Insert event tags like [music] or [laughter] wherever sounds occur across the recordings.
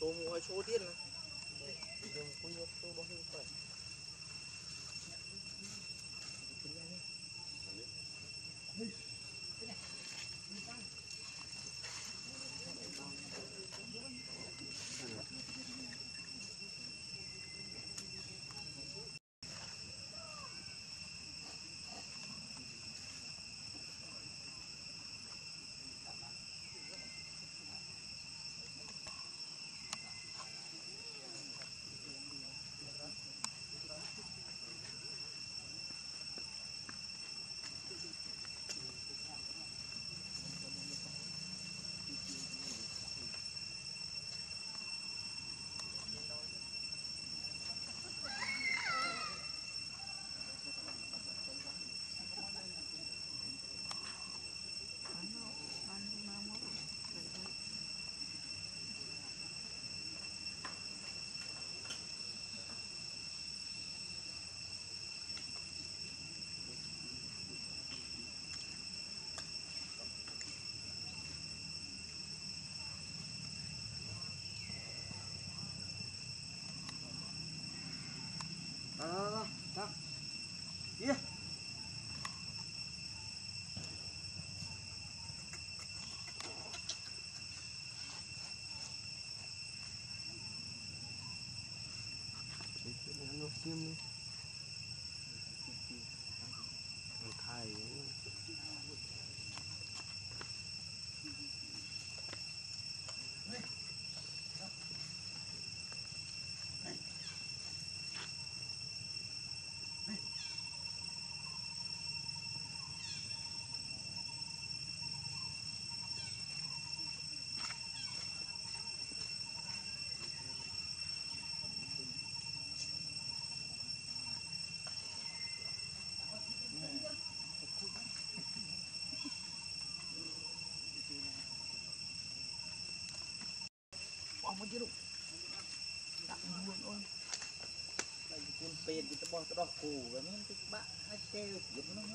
số mua số điên này đừng quy! ពេទ្យទៅបោះទៅដោះគូវាមានទឹកបាក់អាចទេយប់នោះ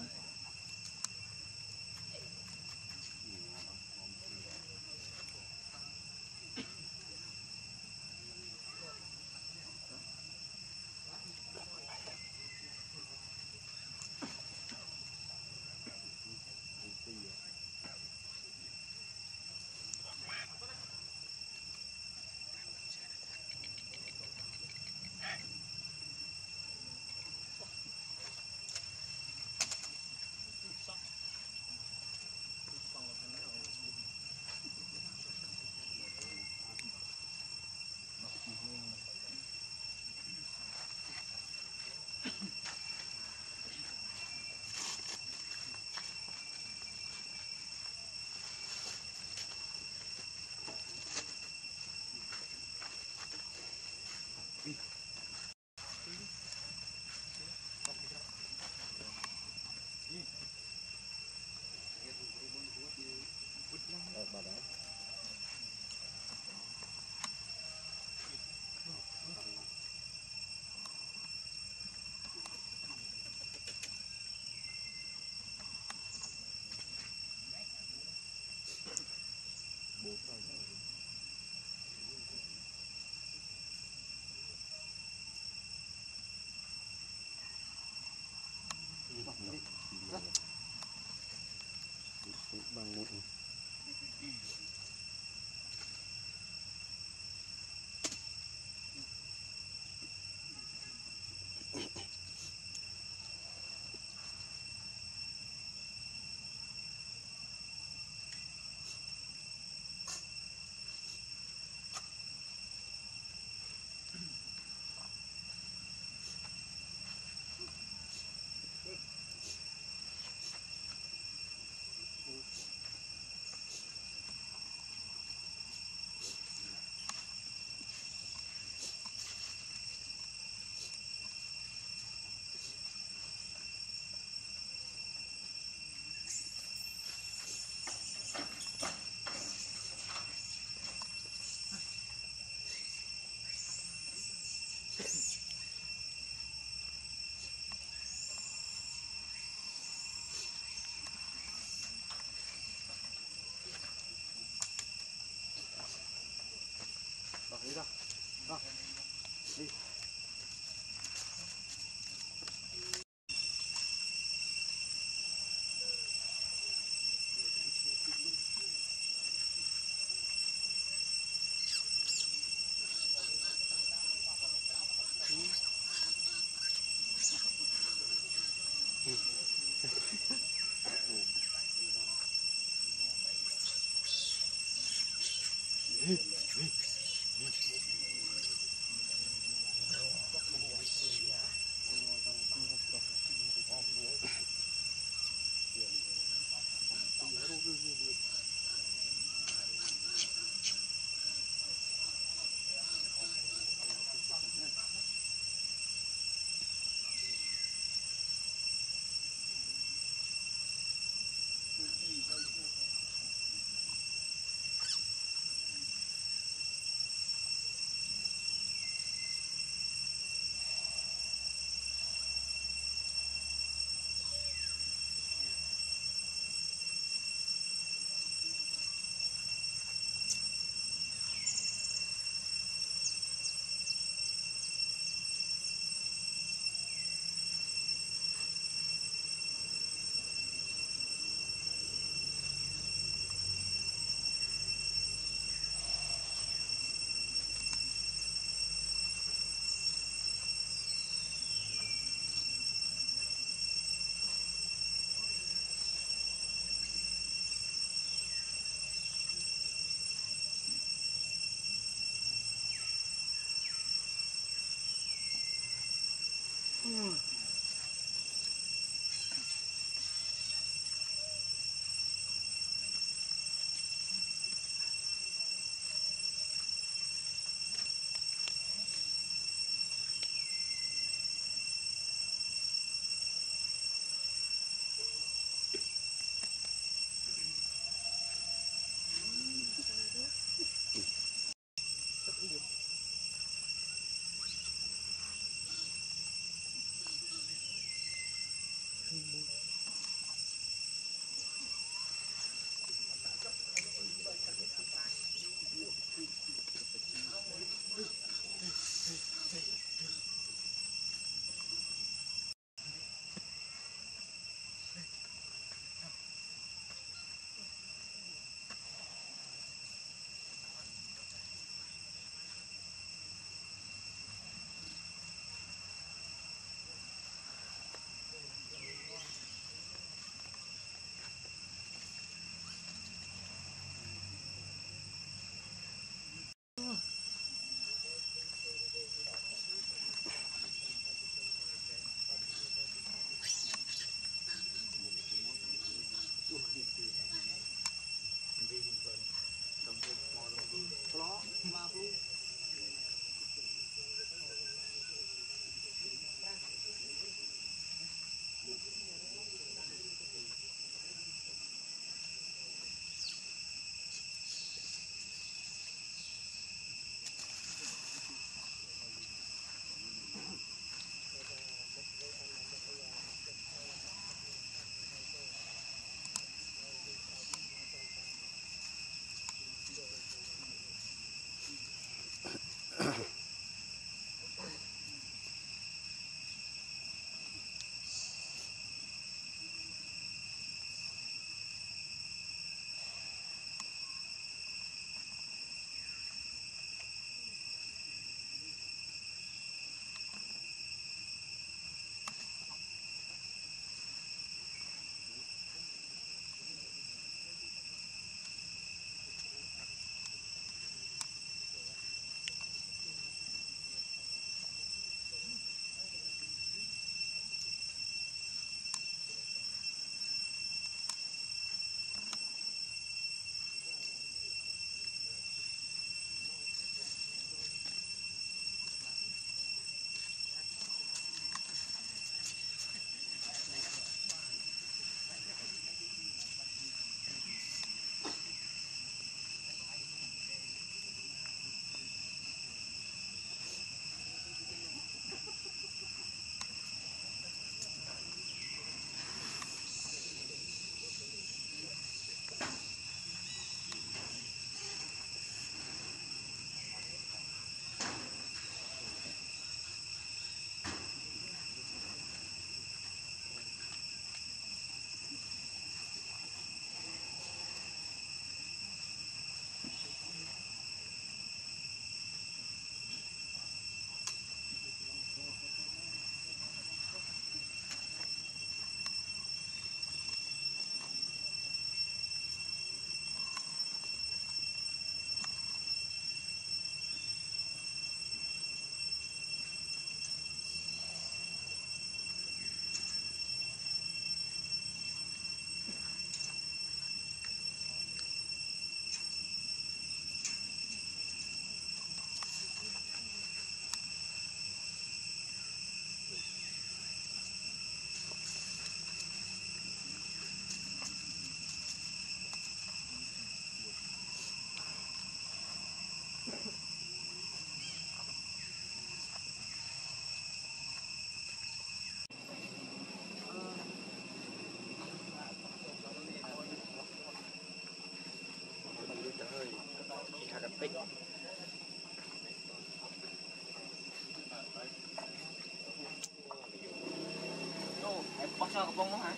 con sơ cặp bông đó hả?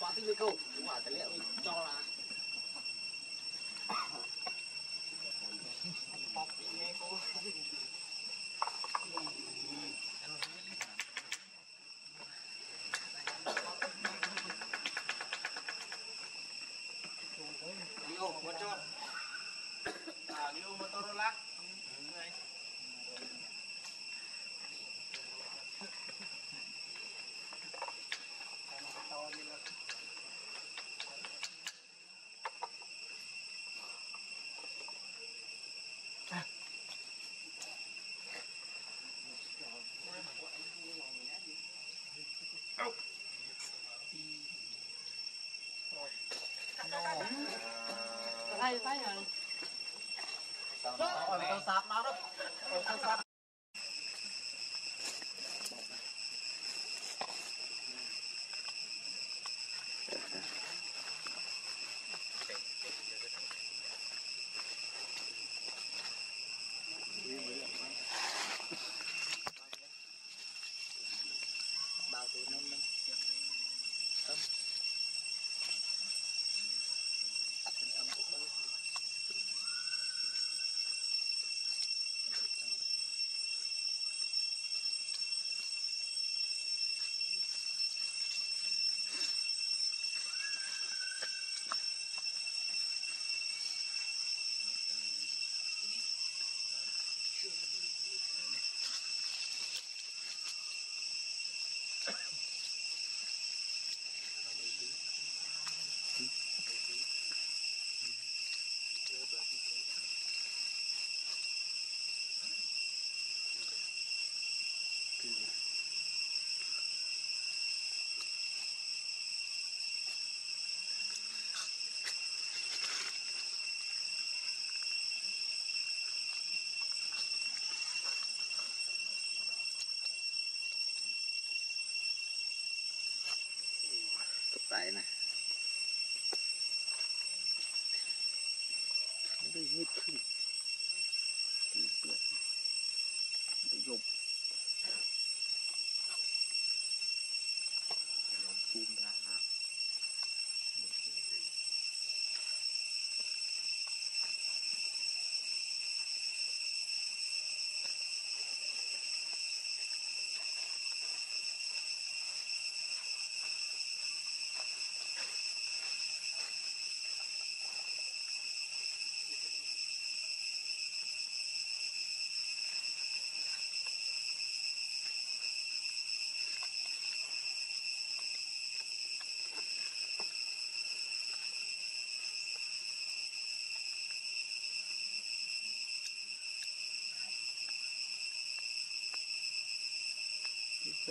Hãy subscribe cho kênh Ghiền Mì Gõ Để không bỏ Phá!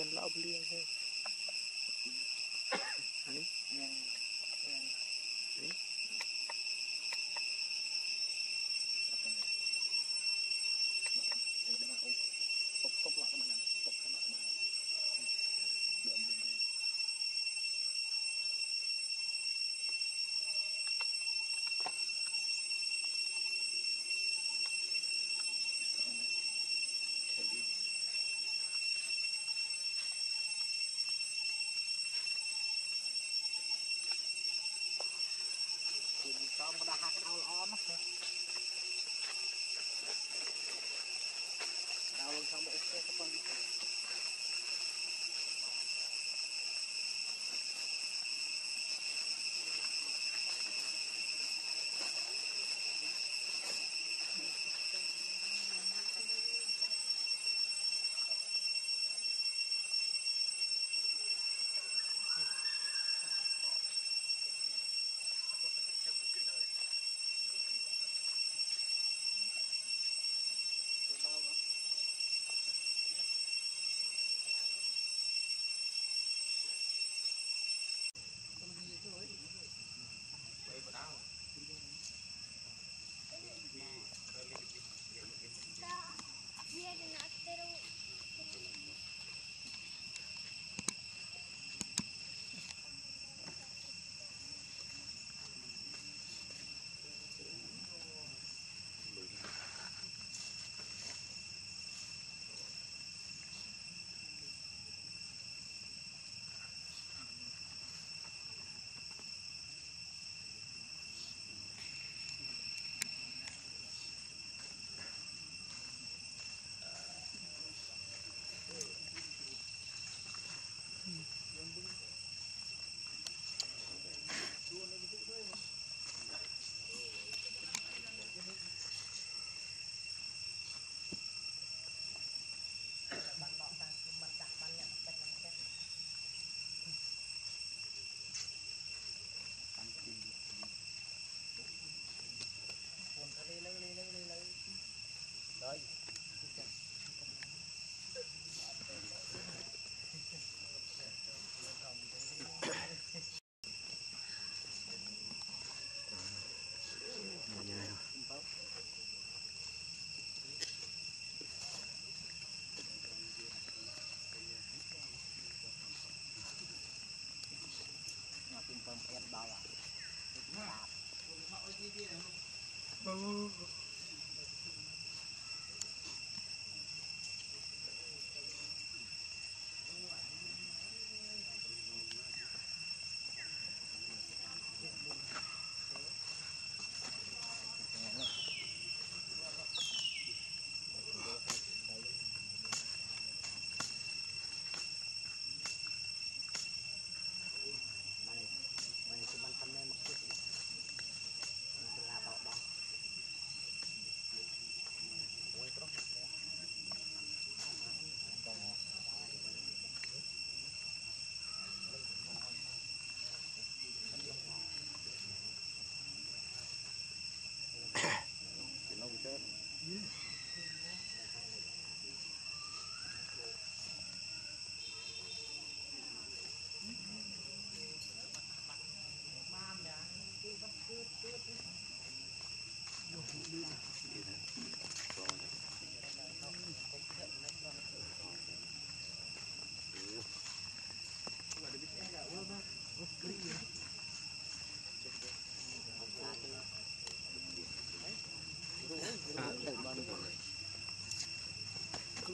and lovely as well.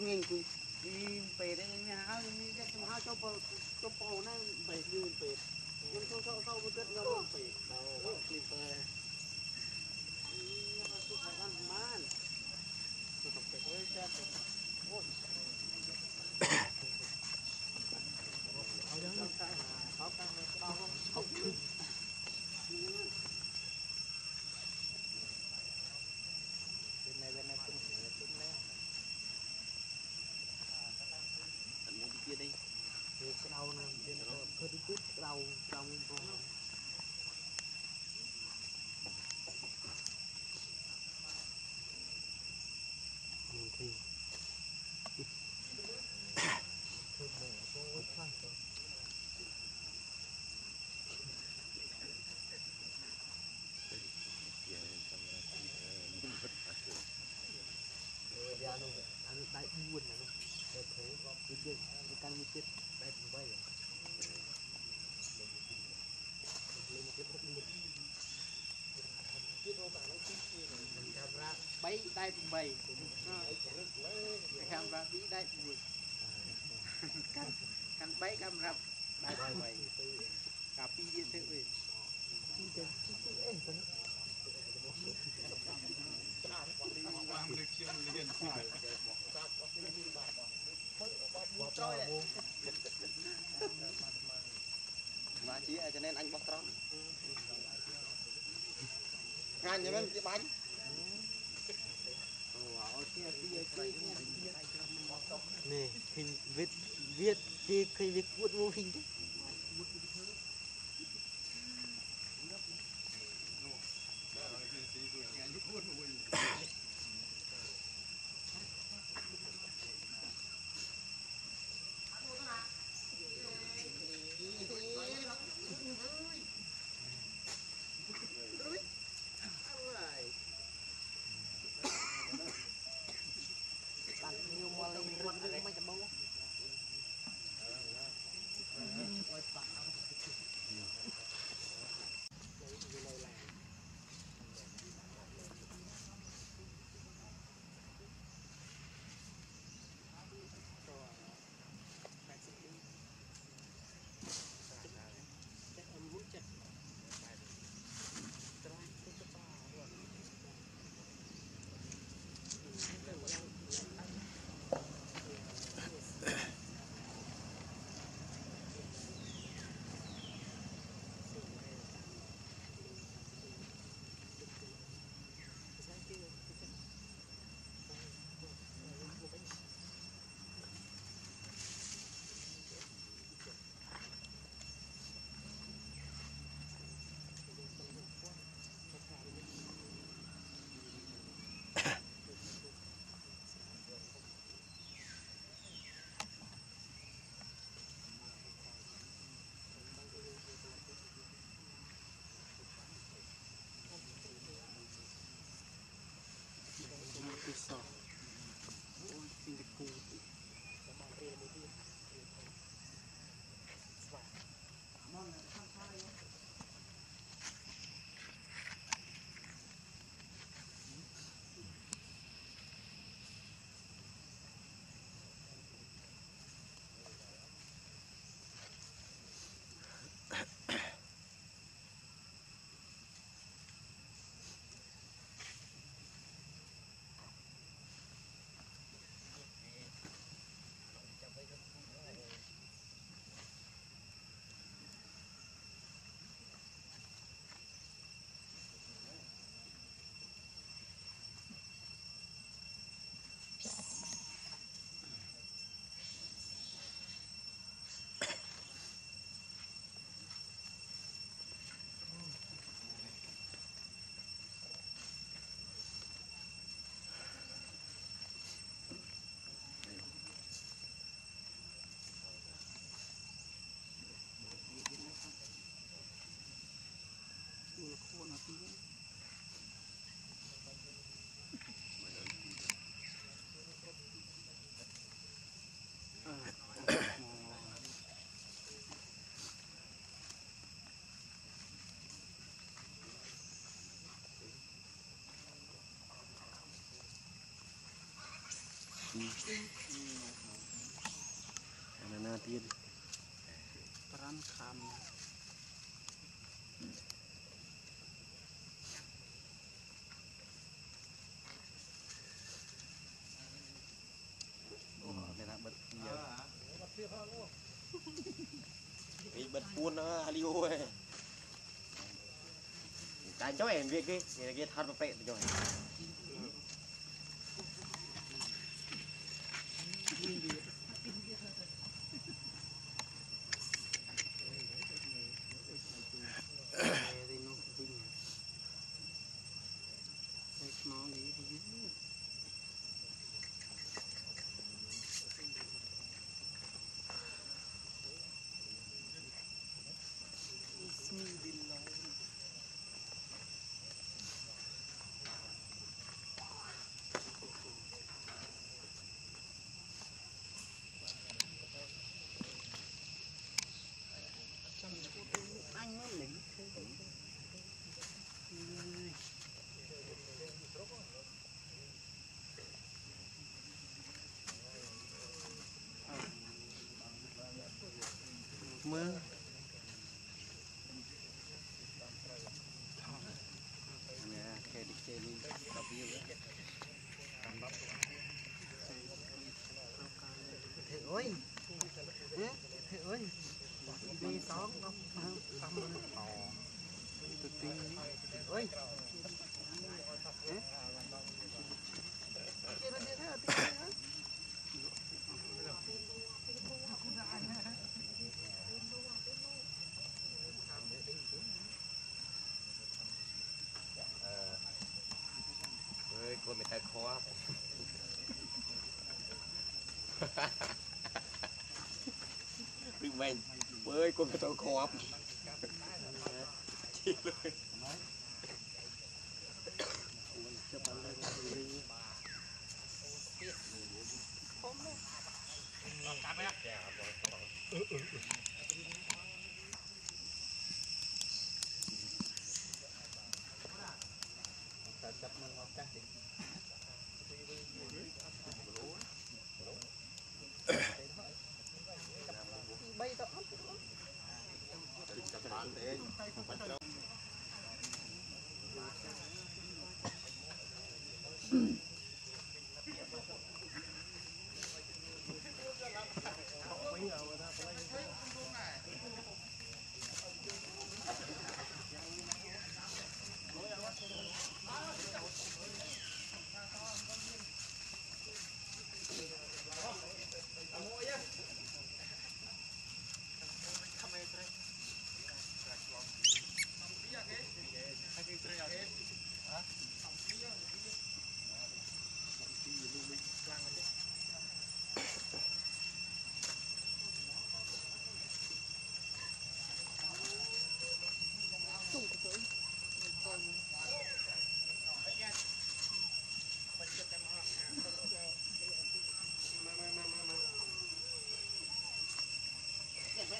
Cũng nhìn cũng đi về đây nhà áo đi đây trong áo cho bò cho bò nó về như về nhưng sau sau sau một tết nó về đầu đi về tôi phải ăn man tôi phải có cái ôi khó khăn khó khăn không bên này bên này cũng cũng đấy Anh muốn đi kia đi. thì cái đầu này trên nó cơ đi cút cái đầu trong thì Dạ nó anh đại buồn này nó để thế cái chuyện cái căn như chết đại buồn vậy lên một cái bốc lên cái đồ bạn nó chết mình camera bay đại buồn vậy camera bị đại buồn căn căn bay camera đại buồn vậy cà pi điện tử về Mà chỉ cho nên anh bóc trống. Ngàn cho nên cái bánh. Nè hình viết viết thì khi viết cuốn vô hình chứ na natin. Parang kama. bị bật buôn nó aliu ấy. Tại cháu em việc đi, người kia thật mà tệ rồi. Batman เอ้ยคนก็ต้องขอบ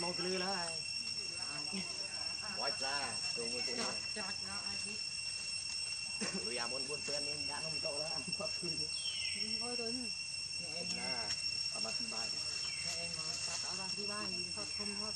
anh mau cái lư lại quay ra tụi người tụi nó ចាច់ណាអាចនេះ tụi nhà muốn buôn quen nên đã nông cậu đó ăn phật đi ហយទៅនេះអ្នកឯង là ở mặt bài អ្នកឯងមកកាត់អត់បានទីបានយីថតធំថត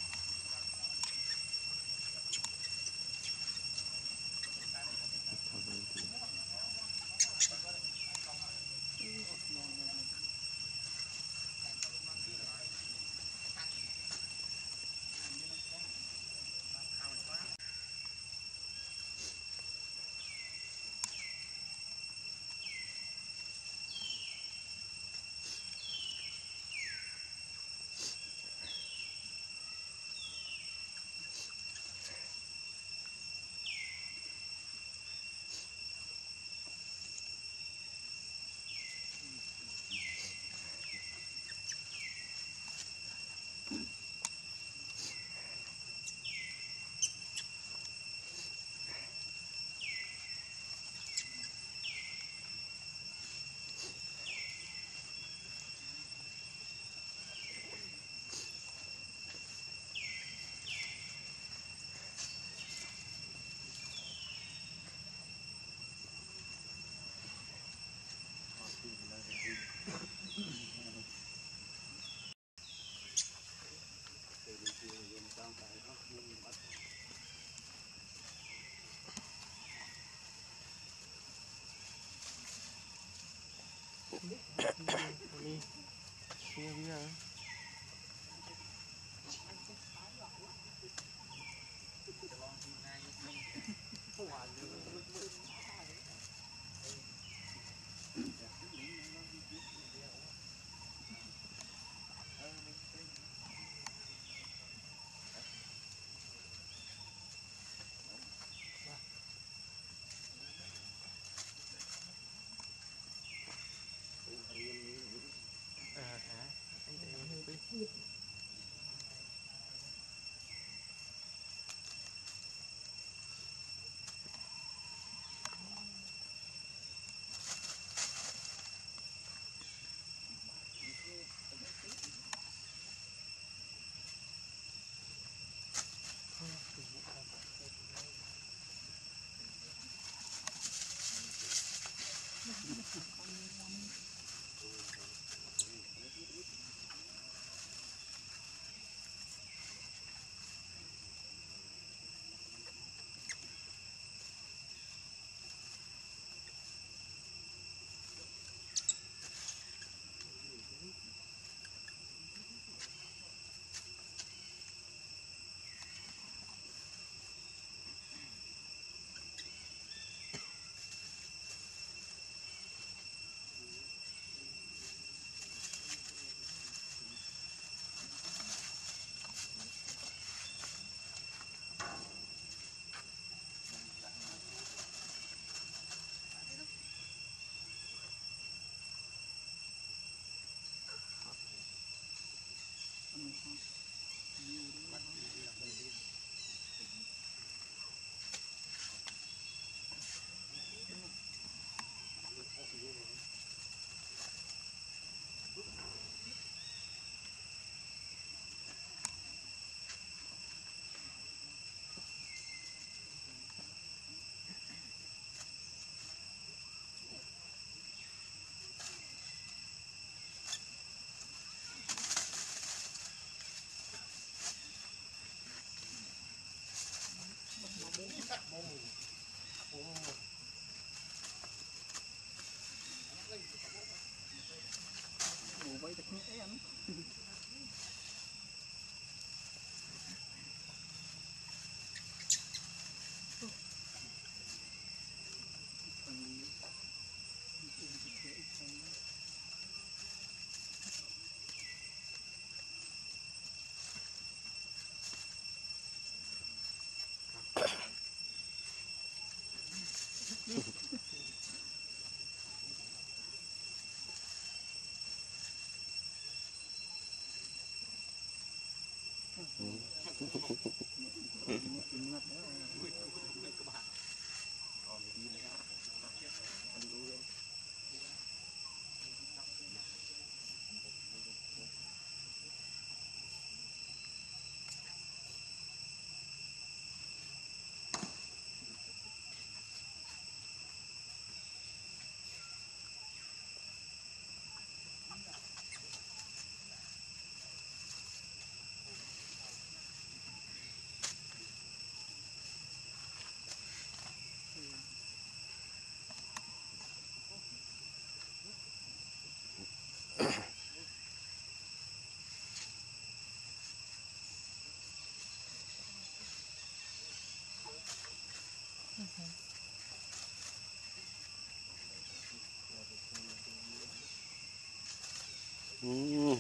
Ừ.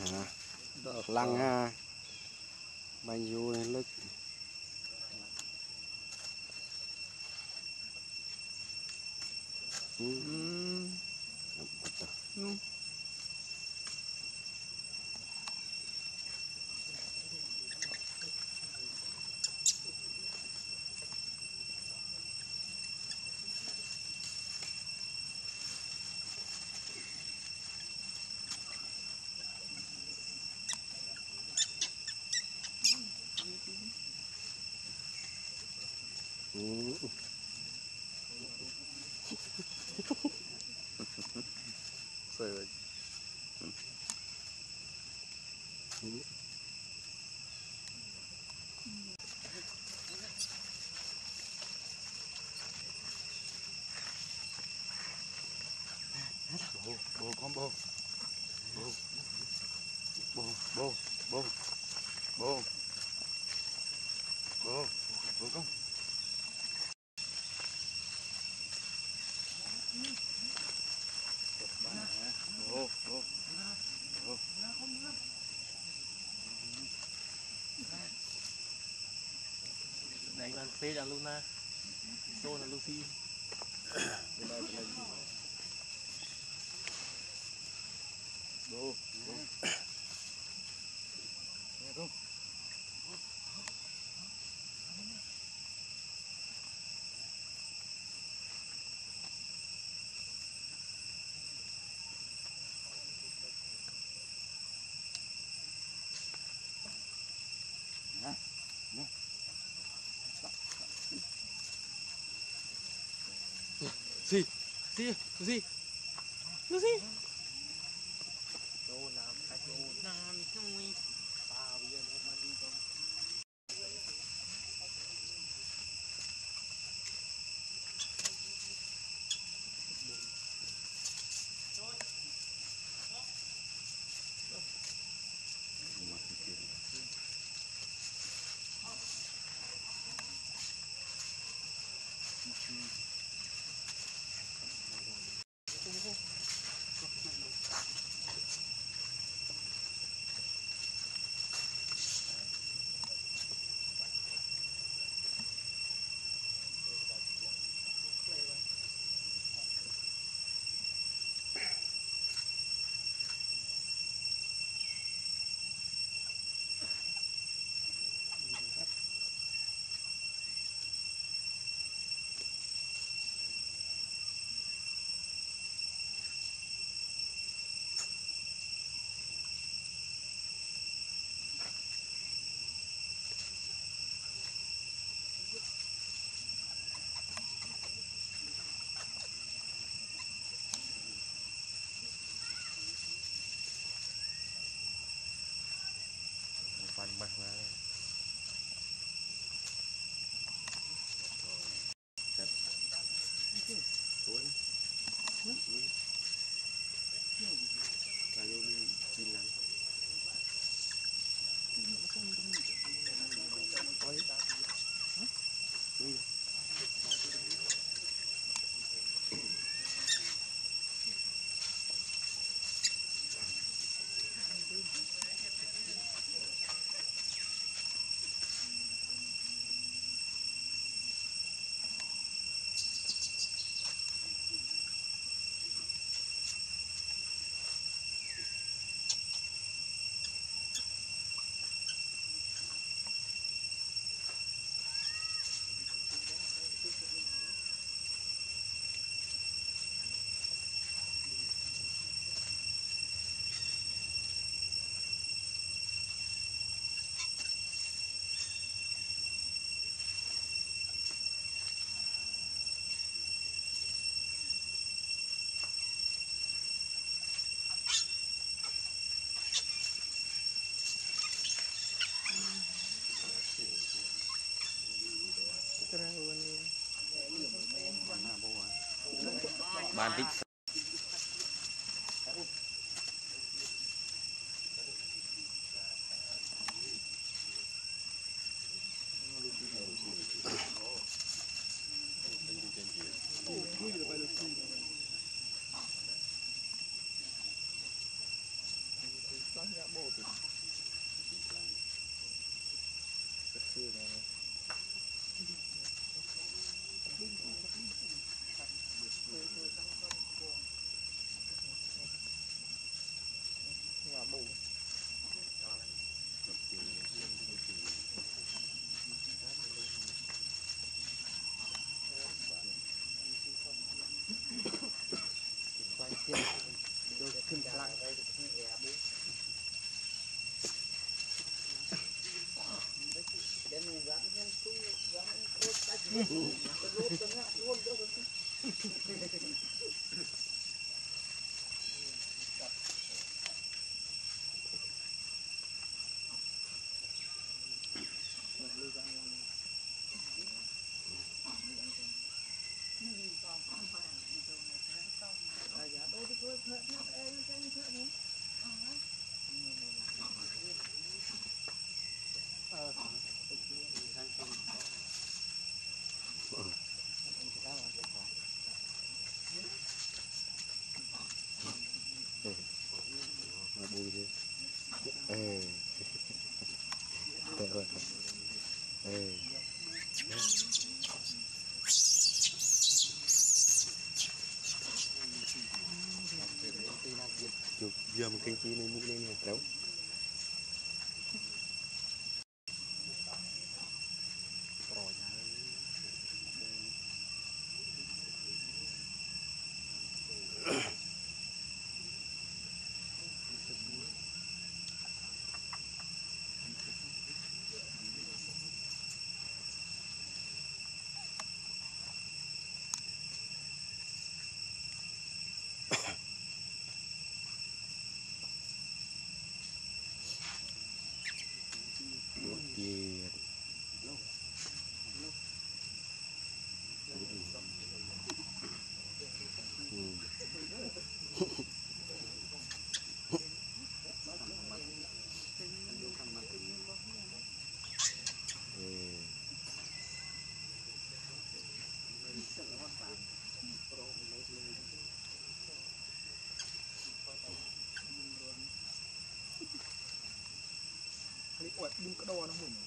Lăng ha. Bánh dù lực đánh ăn phê là Luna, Tô là Zi, Zi, Zi. បានតិច Mm-hmm. Giờ một What? Do you đồ nó hùng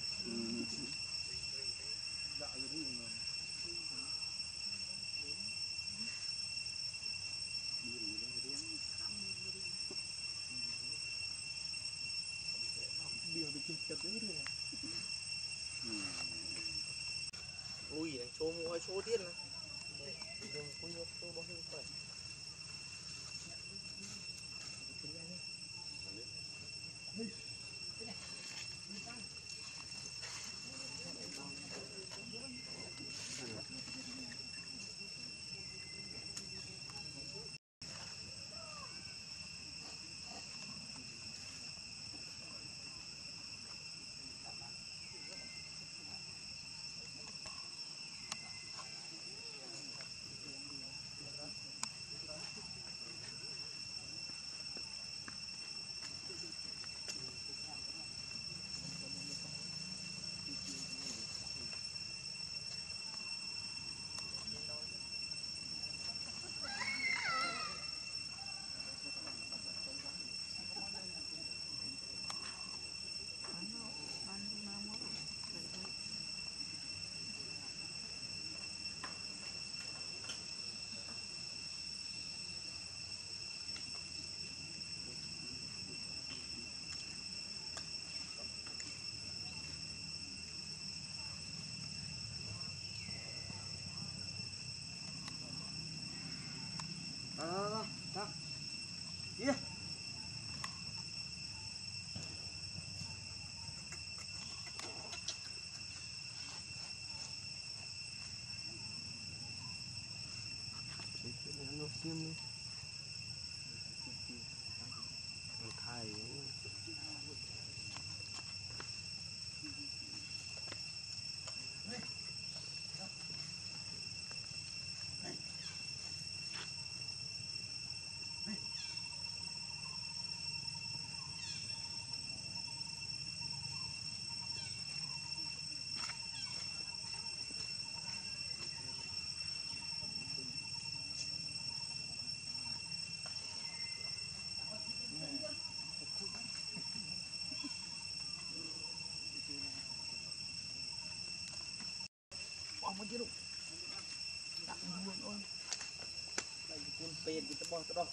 con pin thì tao bỏ tao đọc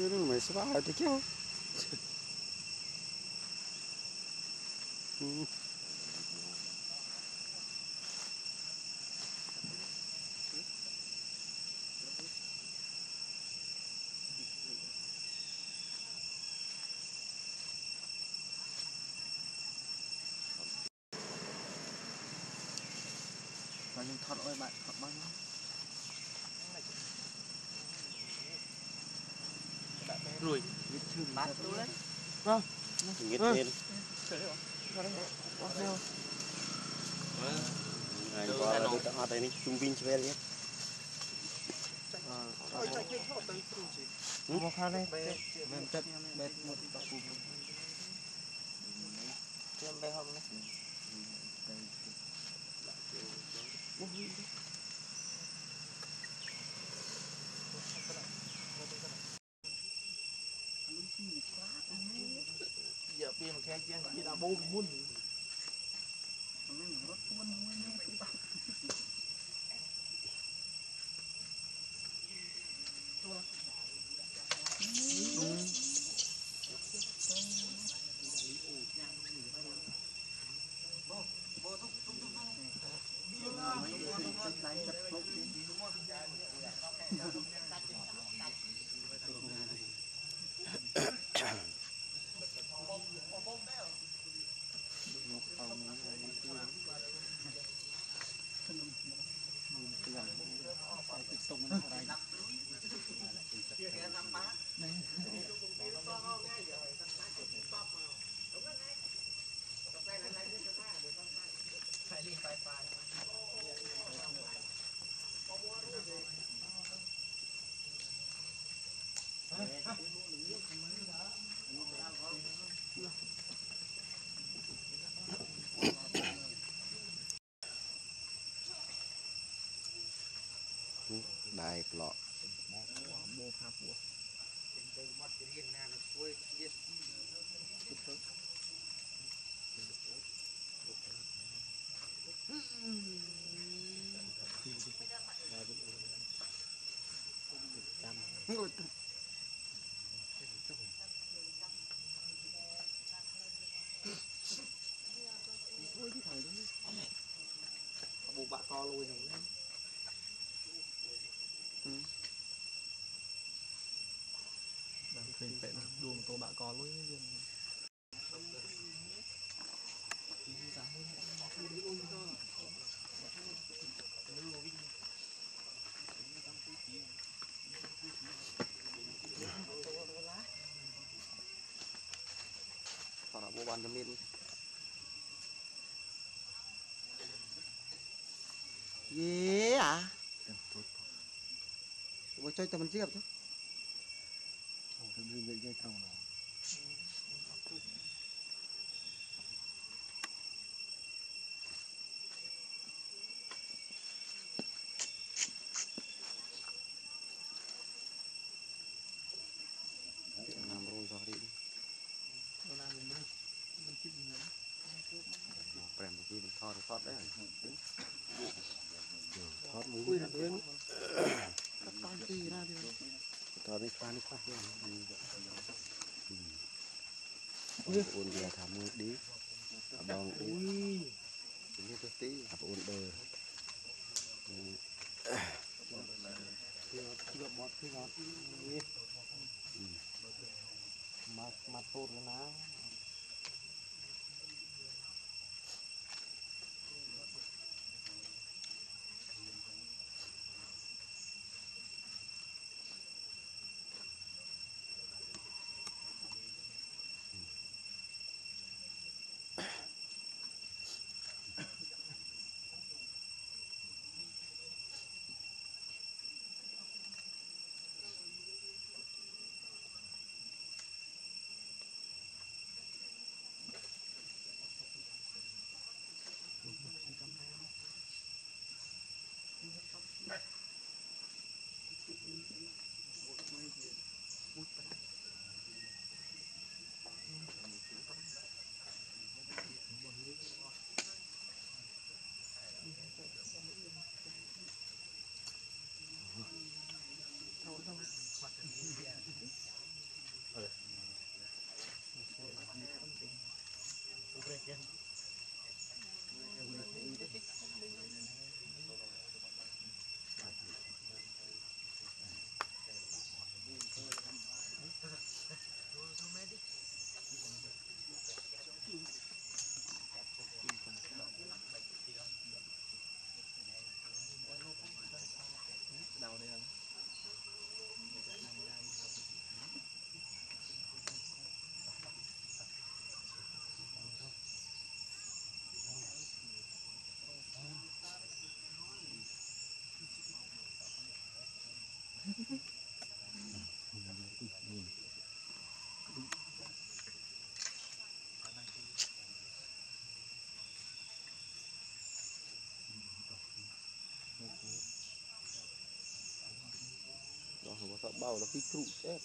Chứ nó mày sẽ bảo thì chứ. Ừ. mà nhưng thật ơi bạn thật bao nhiêu rồi bát luôn đấy Nghiệt Ừ. lên. Anh có là được ở đây này, trung bình chơi liếc. một hai đây bên money chỉ là bô muôn Đại lọ. bố bạ to luôn rồi Mình phải đùa một tô bạ có lối Thọ bộ bàn cho mình. Dễ à? Bố chơi tao mình chiếc chứ. Làm rồi rồi đi. Prem một khi mình thọ thì thoát đấy. Thoát mũi. Ui. Các con tì ra đi. Thoát đi khoan đi khoan. Ôn dia thả mũi đi. Abang đi. Ini tuh ti. Apa ôn bơ. Juga bọt thì ngọt. Mặt rồi ná. Bảo là cái trụ chết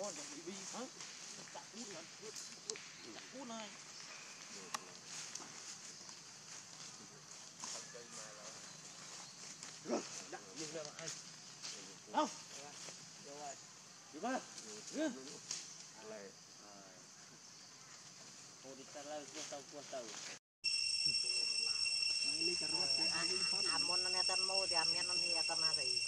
Mohon dong, ibu, ha? Tak tak mau diamian nih ya tanah sih.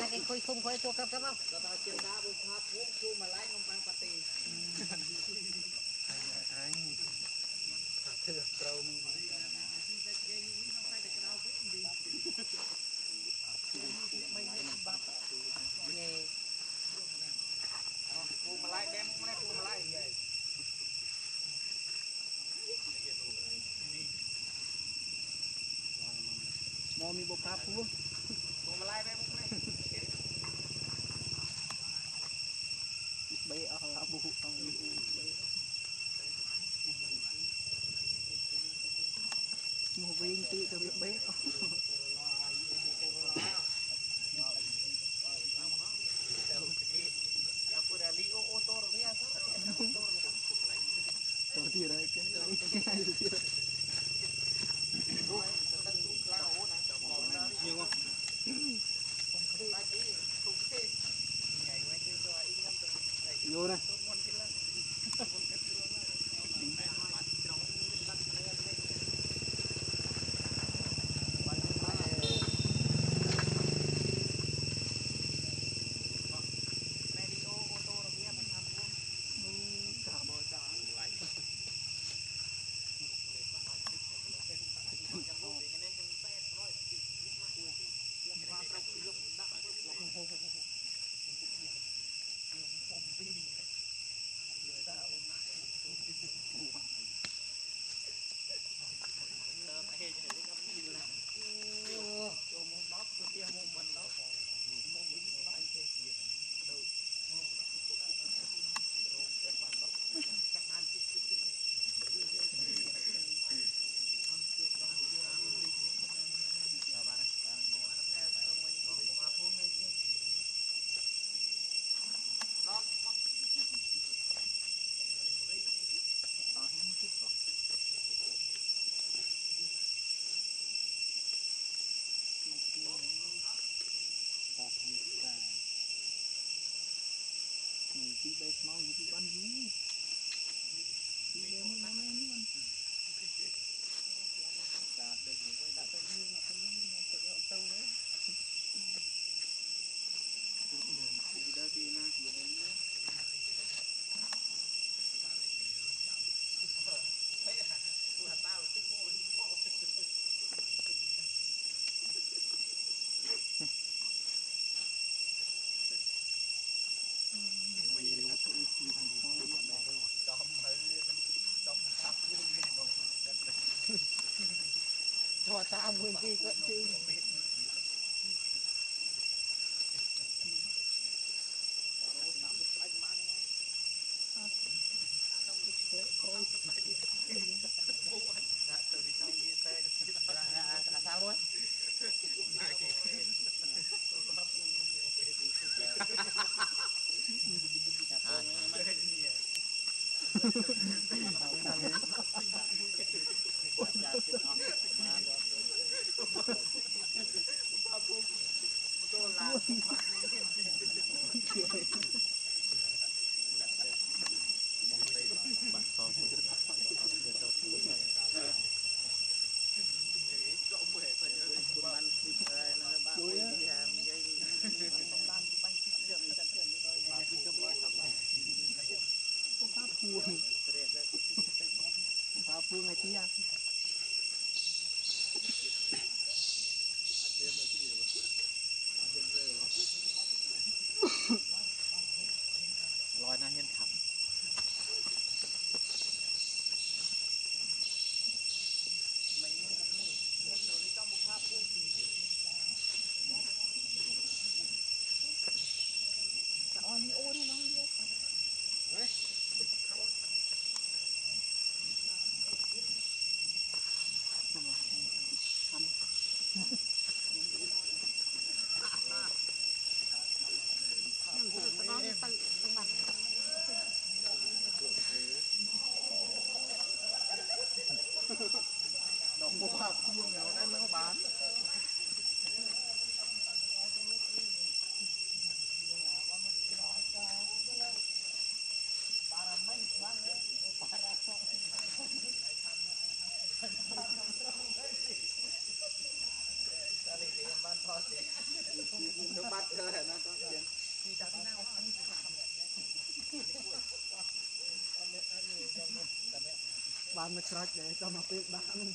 ណាគេខុយខុំខុយទូកឹបទៅមកគាត់ថាជាងដាបុកថាភូមិភូមិម្លែងក្នុងបាន 120 do. បានមួយក្រាច់ដែរចាំមកពេលដាក់ហ្នឹង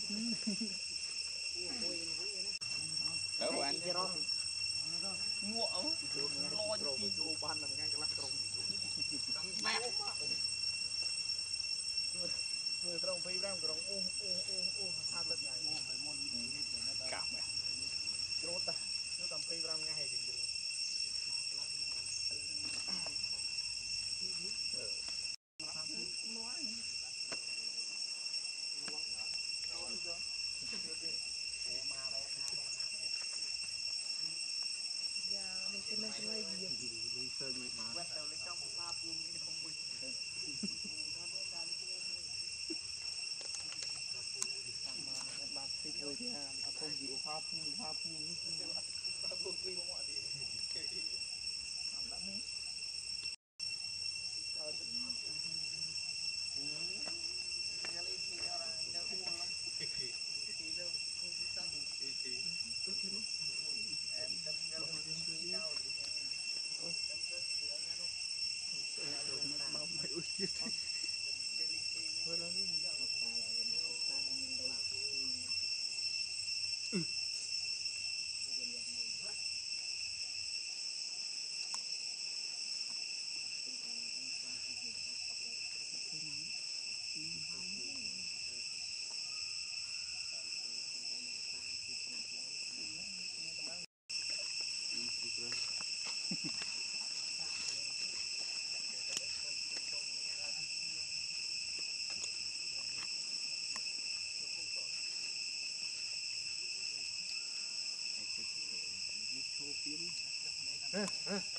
huh, [laughs] huh.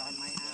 on my house.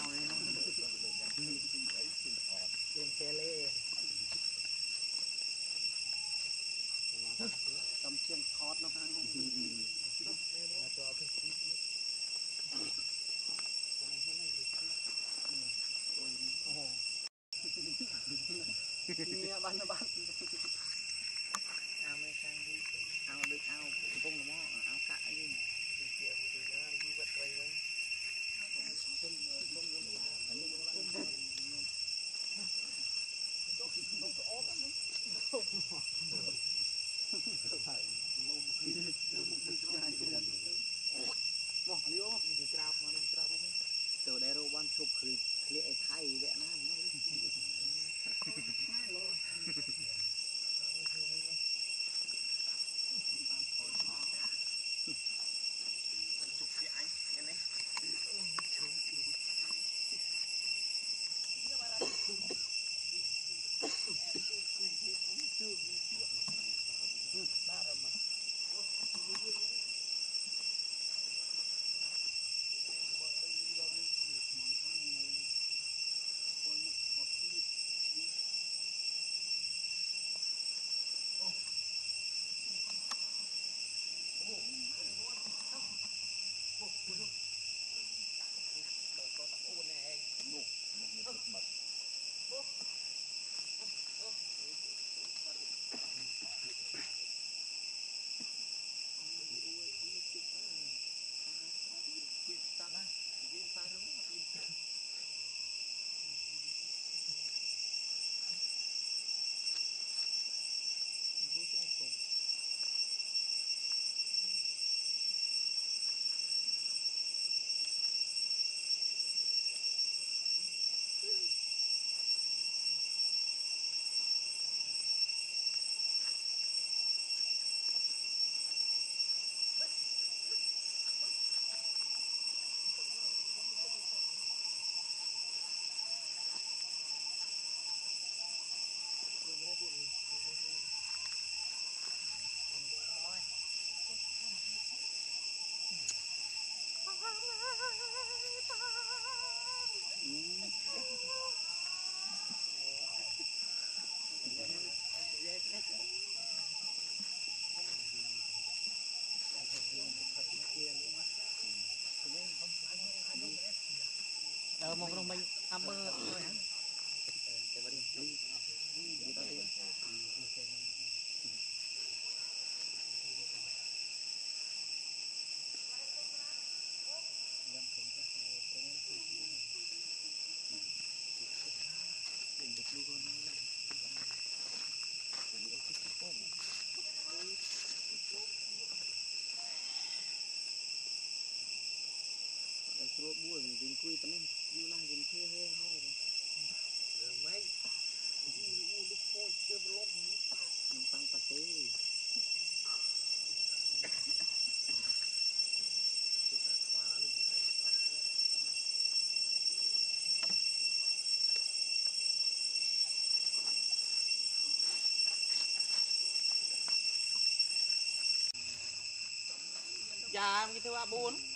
មកក្នុងមិញអាមើមើលហ្នឹងស្រួលបួលវិញគួយទៅនេះ ចាំគេធ្វើអា4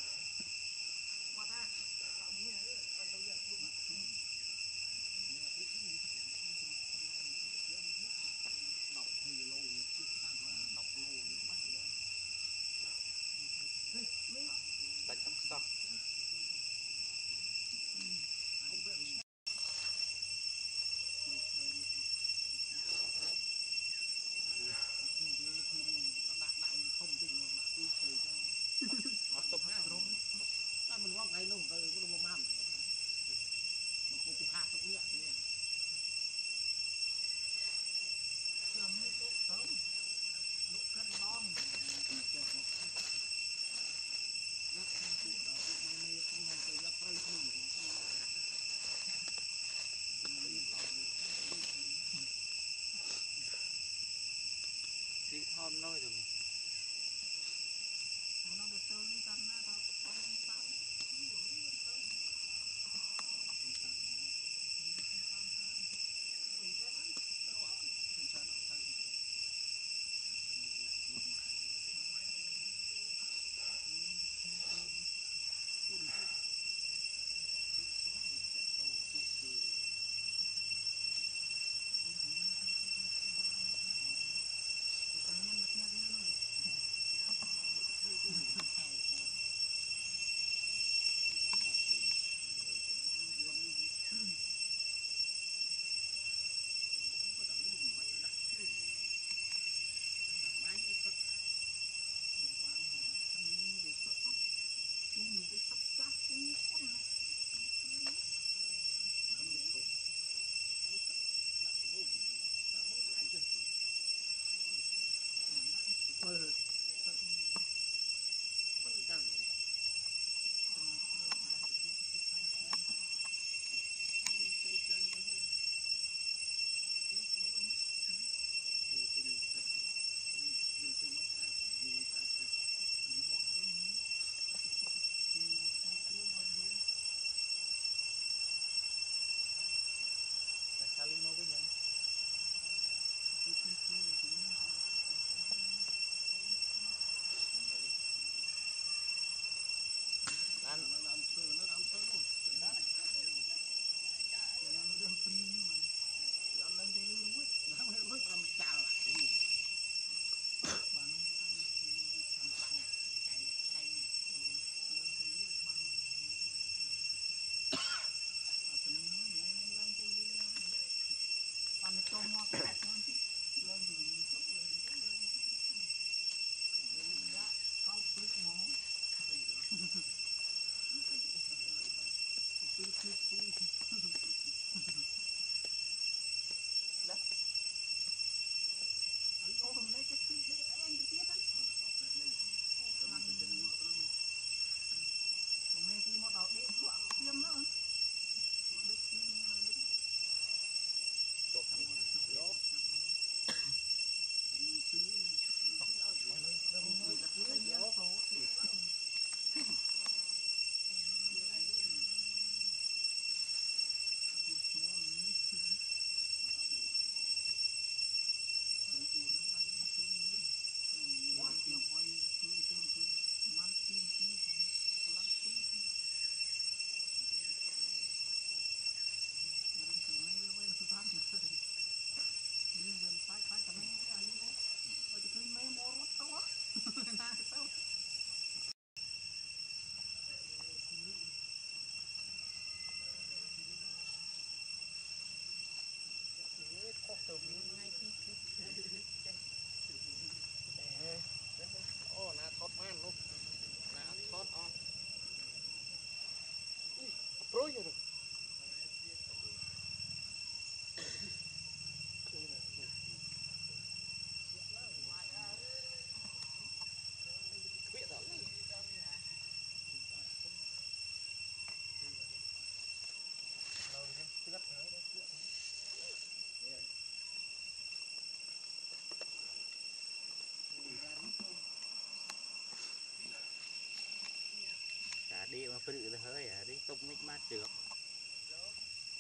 mát trượt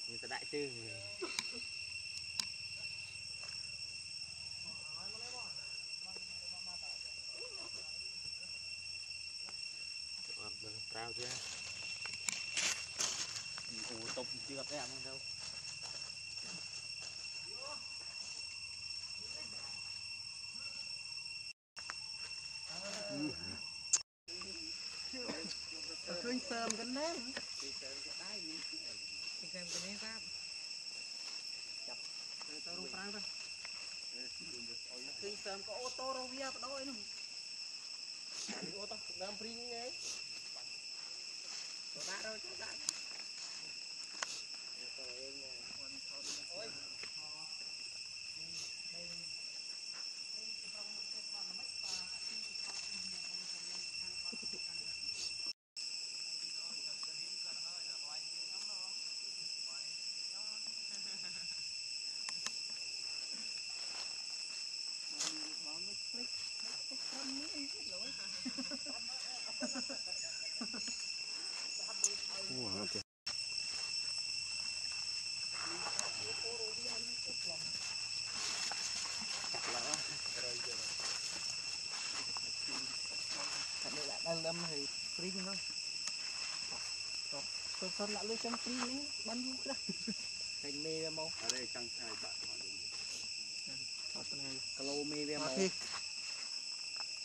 người ta đại trừ trao chưa? Ủ tông trượt đấy em không đâu khơi sờm cái ném thì ដើមក៏អូតូរវាបដោឯនោះអូតោះដើមព្រីងឯង Lâm thì pring thôi. Tôi tôi lại chân pring này, bao nhiêu cái đó. [laughs] Thành mê về màu. ở đây căng hai bạn họ đừng Ở cái này. Kalau mê về thì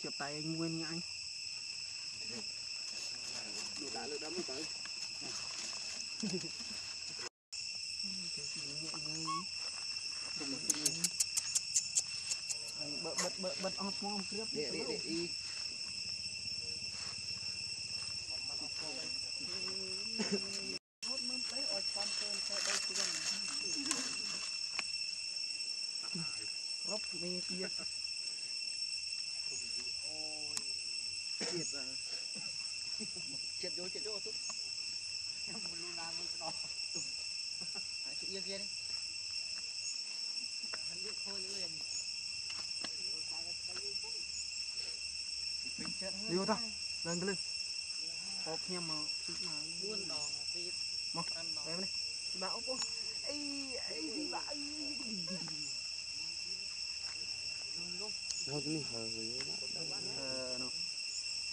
chụp tay anh Nguyên nha anh. đã lỡ đấm tới Cái gì nhẹ. Anh bật bật bật bật ọt mong cướp. để để để y Hốt mâm đấy ọt con cơn xe đây chứ gần. Rốc mê kia. Thiệt à. Chết vô chết vô tốt À, chị yêu kia đi hắn biết thôi liền Bình chết hết Liêu ta. Lên cái lên. Hộp nha mà. Buôn đòn ăn đòn Em đây. Bão quá. Ê, ê gì vậy? thôi cái này hơi Ờ, nó.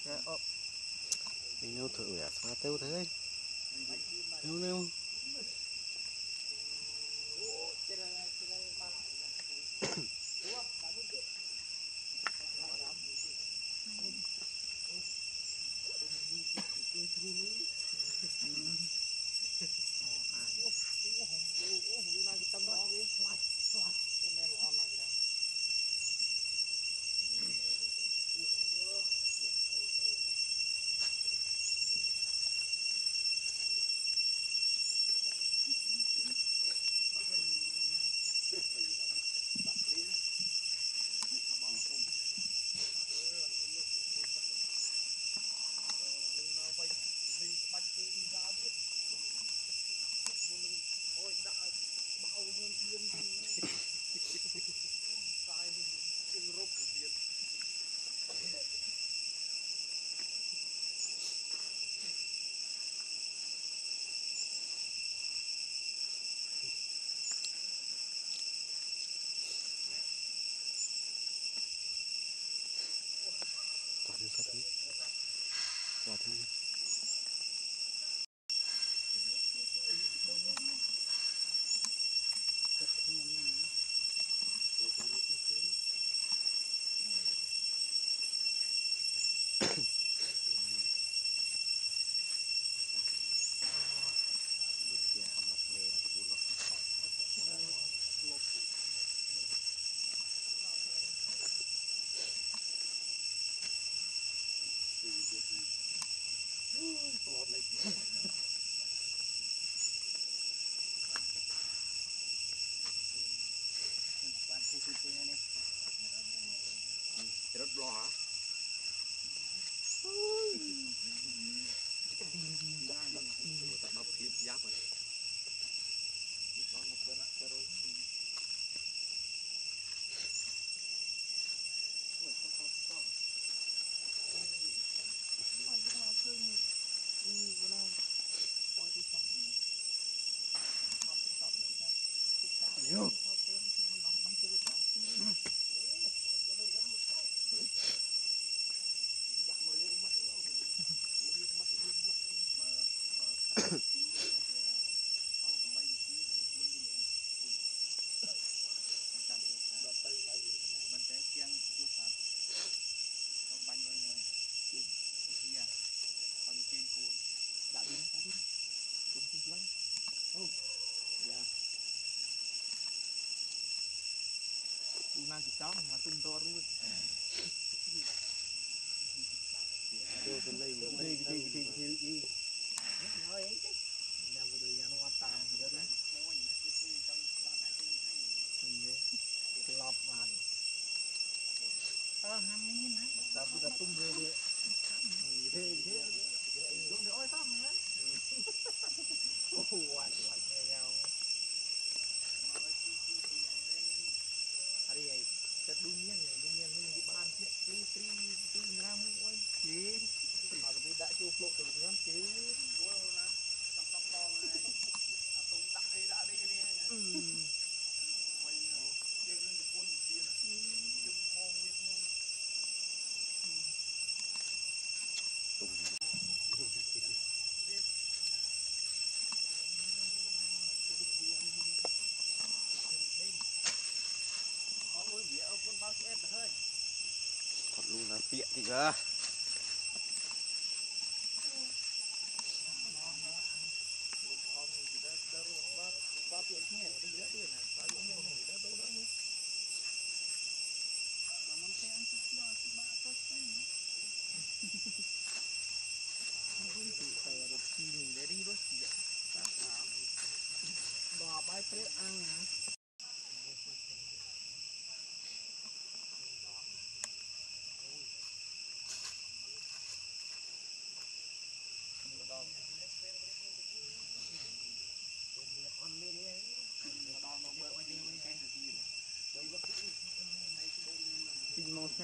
Cái ốp. mình nấu thử à xóa tiêu thế จ้องมาตุ้มตัวรู้ 子。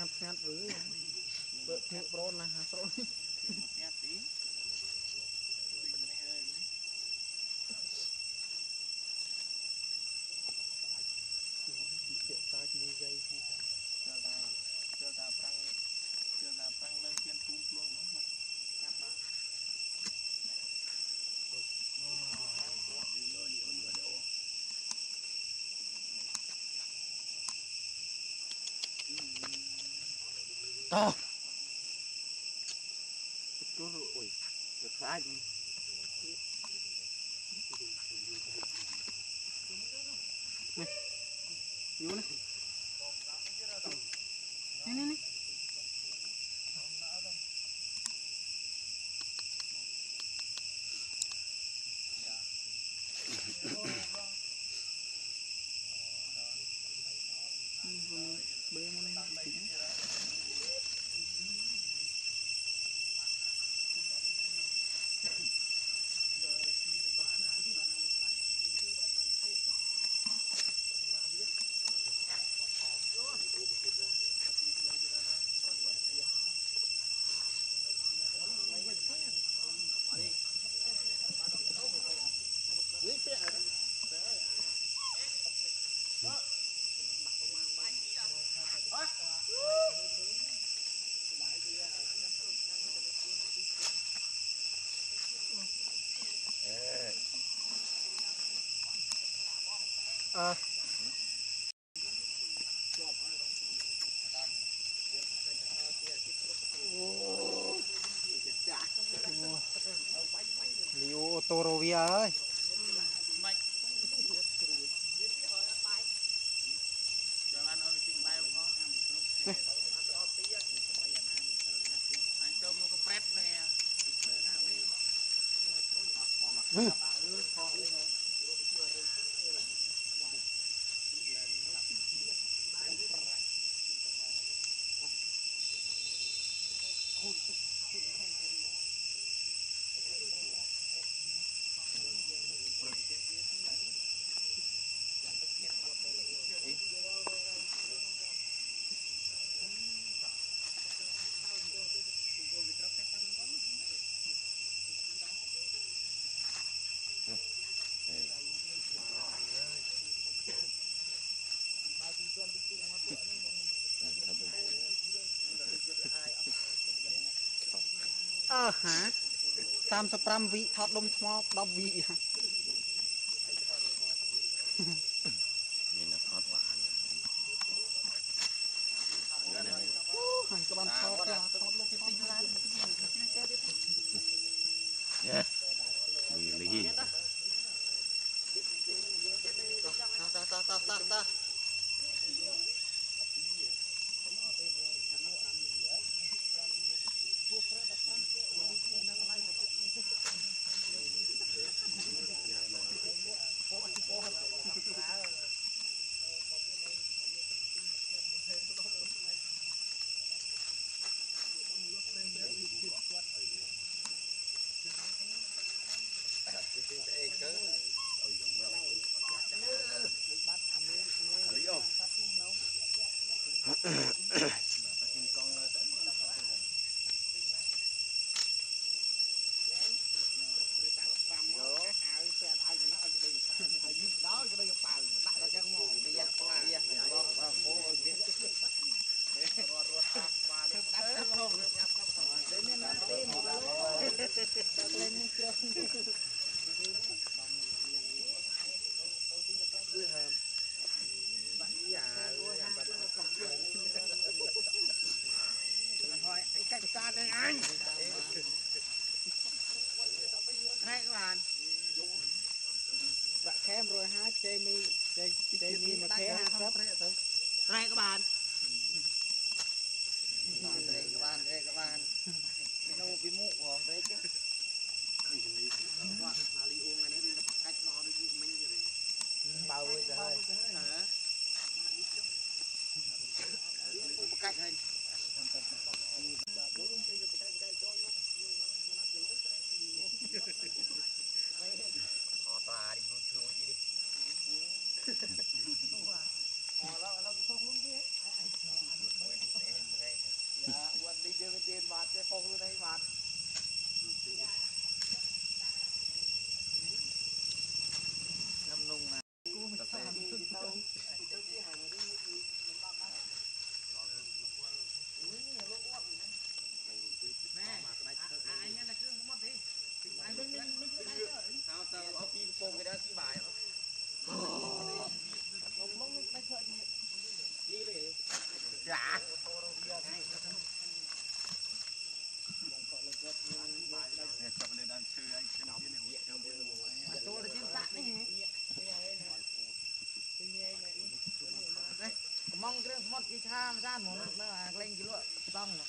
ងាត់ស្ងាត់អើយបើភ្នាក់ប្រូនណាហាប្រូន Oh. ơi. ហា35វិថតលំថ្ម10វិ กี่ช้ามันช้าหมดเมื่อวานเล่นกี่ลูกต้องหรอ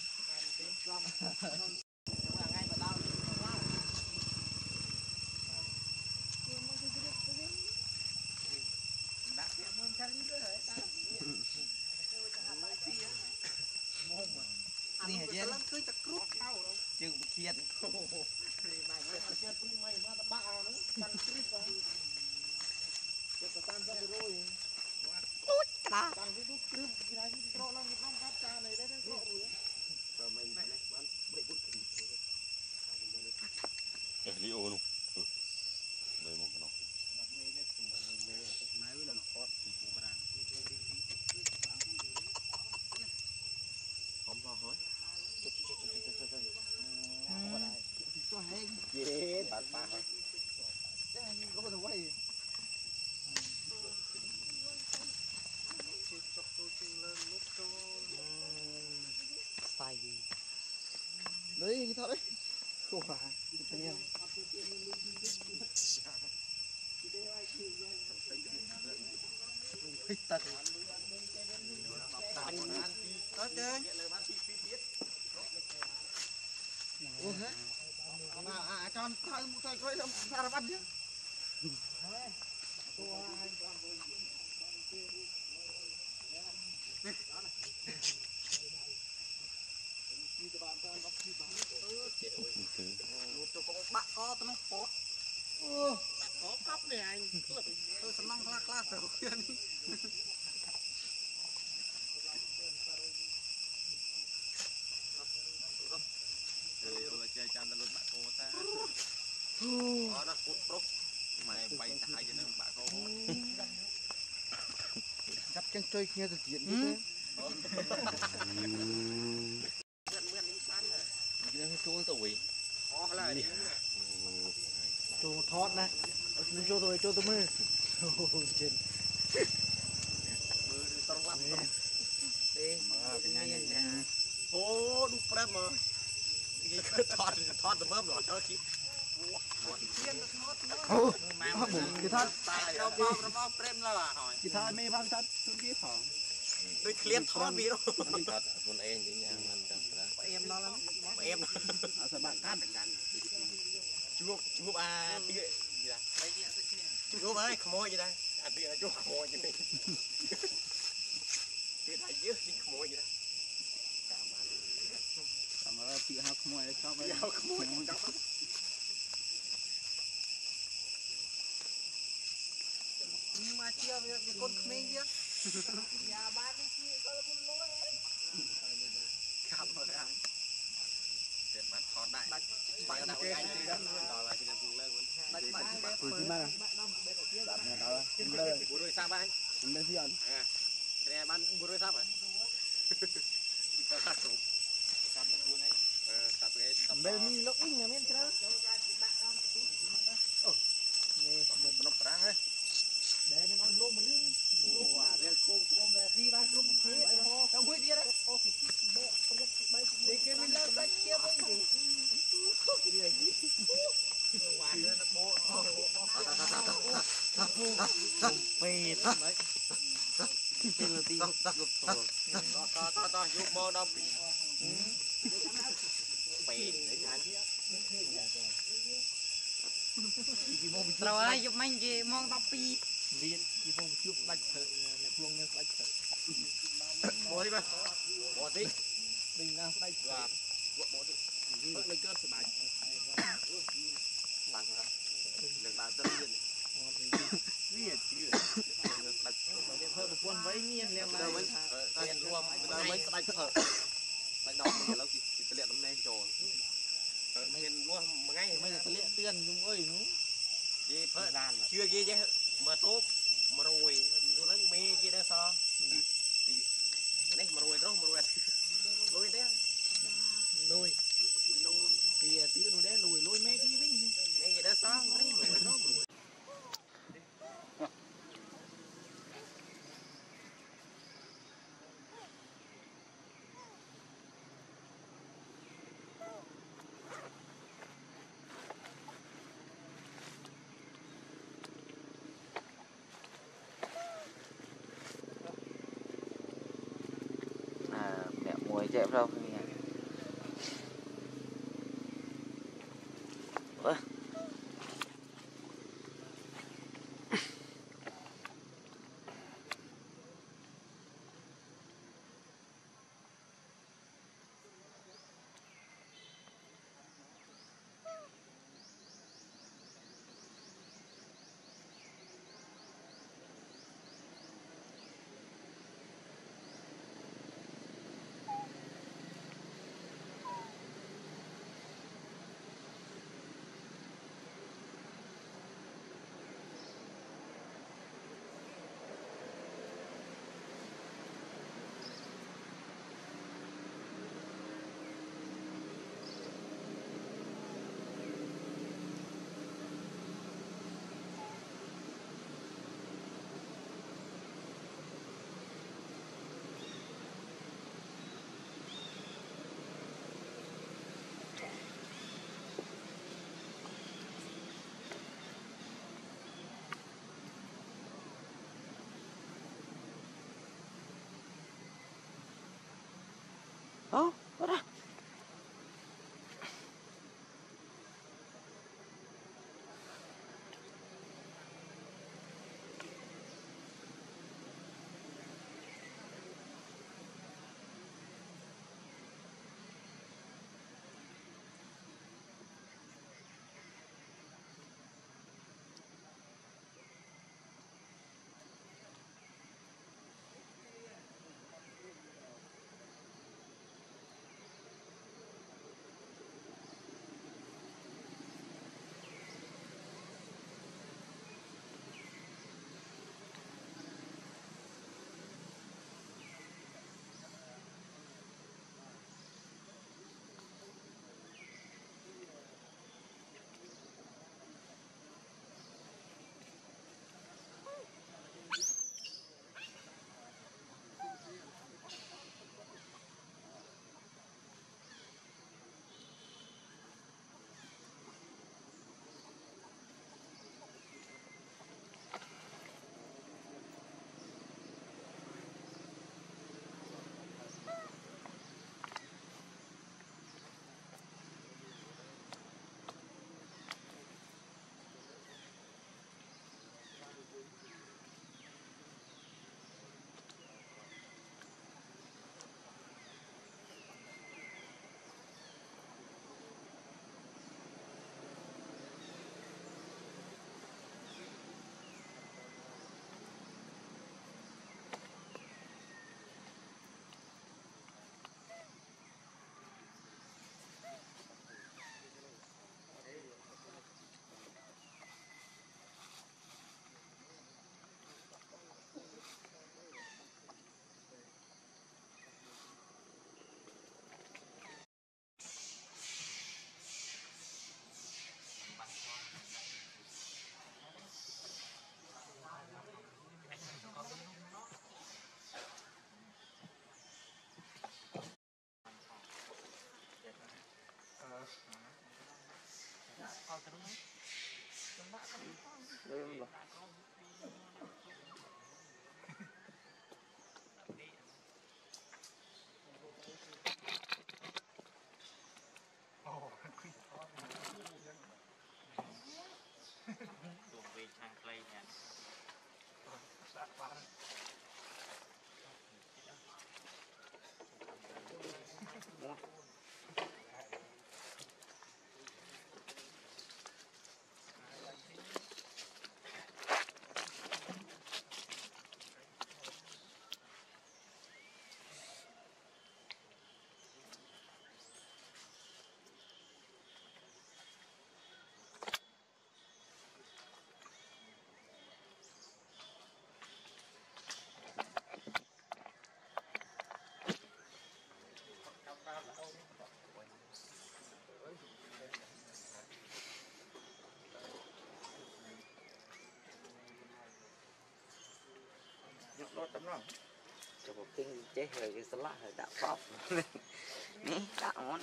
Hình thoi! ចុយគ្នាទៅទៀតនេះទេនេះចូលទៅវិញអស់ឡើយចូលថតណានេះចូលទៅចូលទៅមើលអូជិនមើលត្រង់ឡាប់ទេមកកញ្ញាញ៉ាំញ៉ាំអូឌូប្រែមកនិយាយថតថតទៅមើលមកចូលគីអូម៉ែមកគេថាតែរបស់របស់ព្រមឡើយគេថាមេផងថា ដូចឃ្លានថតវីដេអូថតខ្លួនឯងវិញយ៉ាងមិនដឹងស្រាប់អេមដល់អេមអត់សបាក់កាត់កាន់ជួបជួបអាទីយ៉ាជួបហើយក្មួយយីដែរអាទីជួបក្មួយយីពេលទៀតហើយយើនេះក្មួយយីដែរតាមបានតាមរកទីហៅក្មួយឲ្យចប់ហើយហៅក្មួយចប់ហើយមកជាវាកូនក្មេងទៀត mana? Tidak tahu. Burui siapa? Indonesian. Kena ban burui siapa? Kita kasut. Sambil milok ini ngamen kenapa? to to to giúp mơ đông ừ. rồi giúp mình gì mong tóc pi liên chỉ chụp bạch thử là đi bà. Đi. Mình đang bạch thử bỏ đi. Lên cơn sẽ វិញស្ដាច់ធ្វើដាច់ដល់ឥឡូវគេទម្លាក់ដំណេងចូលមាននោះមួយថ្ងៃមិនទលាក់ទៀនយំអើយនោះគេធ្វើឡានជឿគេចេះ Ơ, ở ដុតតំណងចូលពីចេះហើយស្លាក់ហើយដាក់ប៉ប់នេះដាក់អូន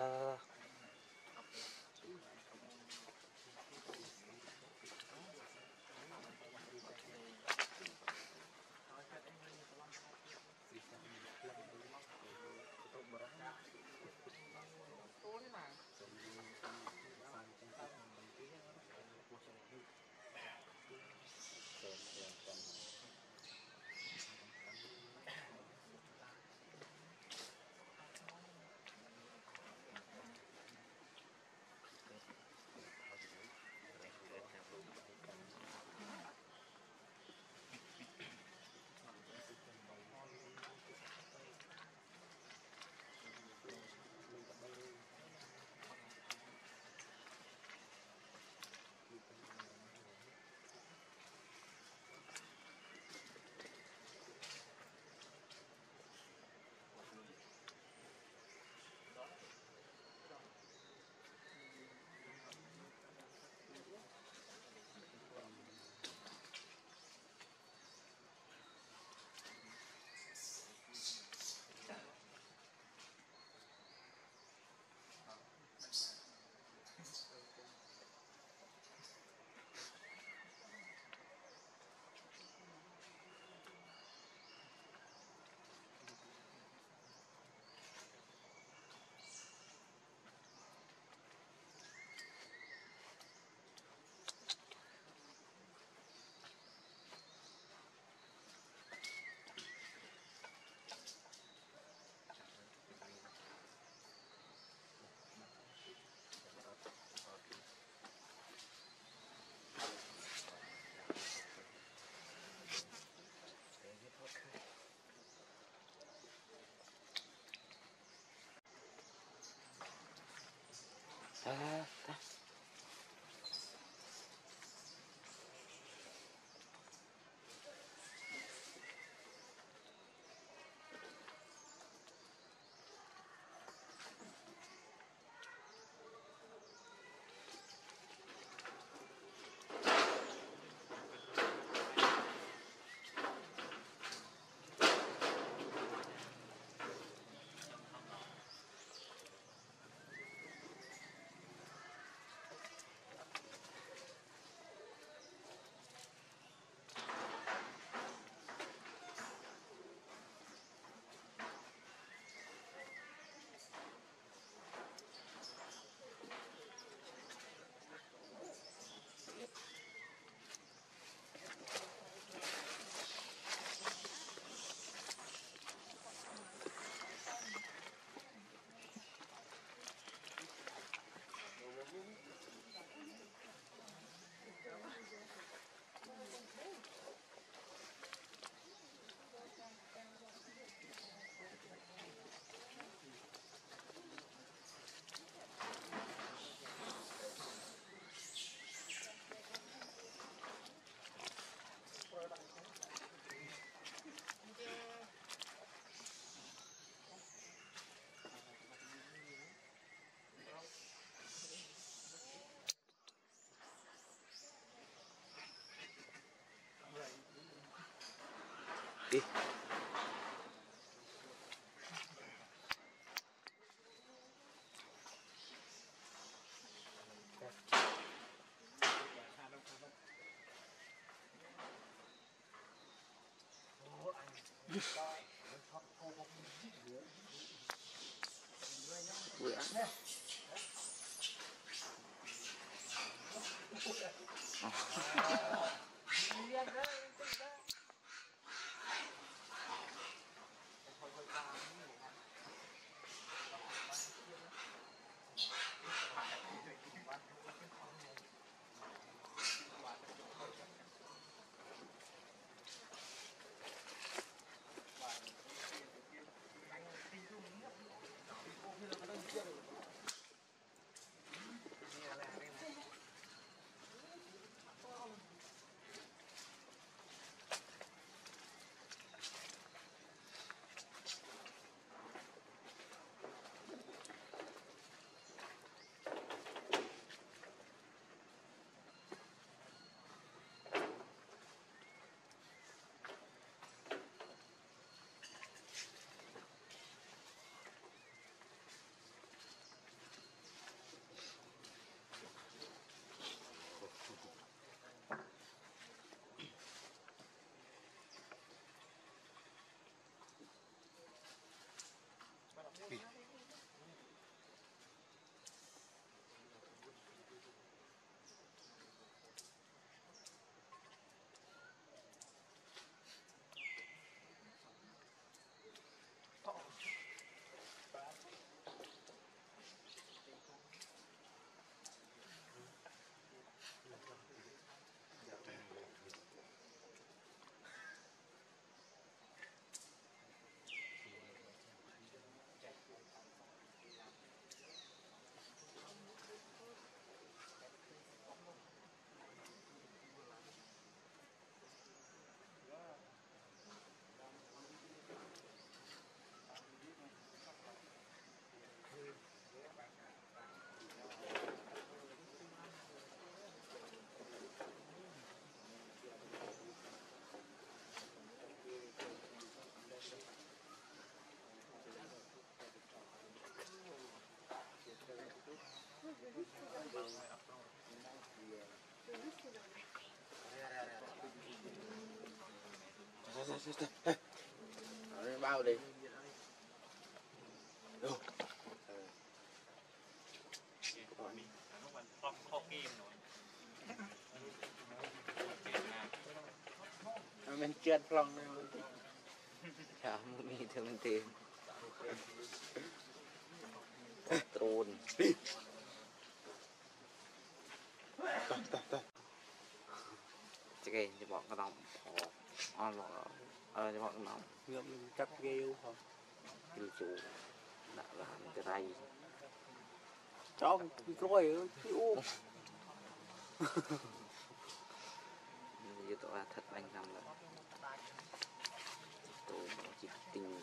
Đó, đó, đó, đó. Đi Yes. bao đi Được. mình chết lòng này mình thích chả một nghìn thương tiền trôn chắc cái bỏ cái đồng bỏ ăn lọ ờ cho bọn nóng ngâm cắt ghêu không kinh chủ đã làm cái ray trong rồi chịu như tôi là thật anh làm là tôi bảo chỉ tình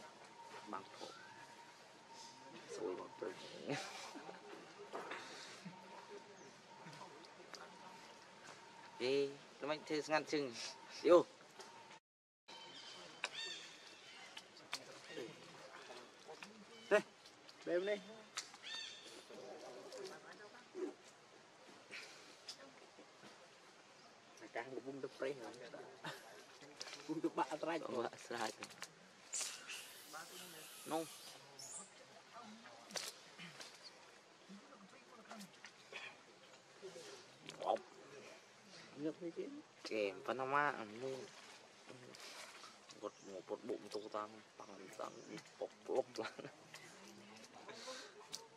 bằng thổ. Rồi bằng tôi. Đi nó mạnh thế ngăn chừng. Yêu. Đem đi. Một bung đập pre hả bung trai Có vợ sai rồi nông bọc. Cái kèm Panama mu một một một bụng tô tam bằng bằng bọc lốc là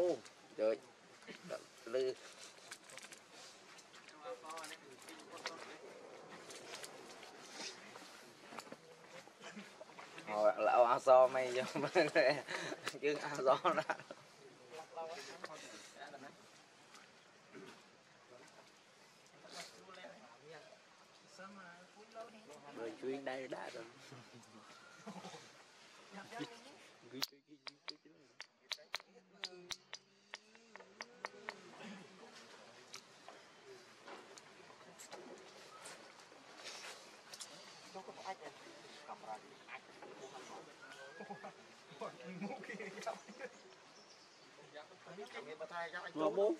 luôn rồi lư. Hồi lão ăn so mày [laughs] chứ ăn so đó rồi chuyên đây đã rồi ngọc bố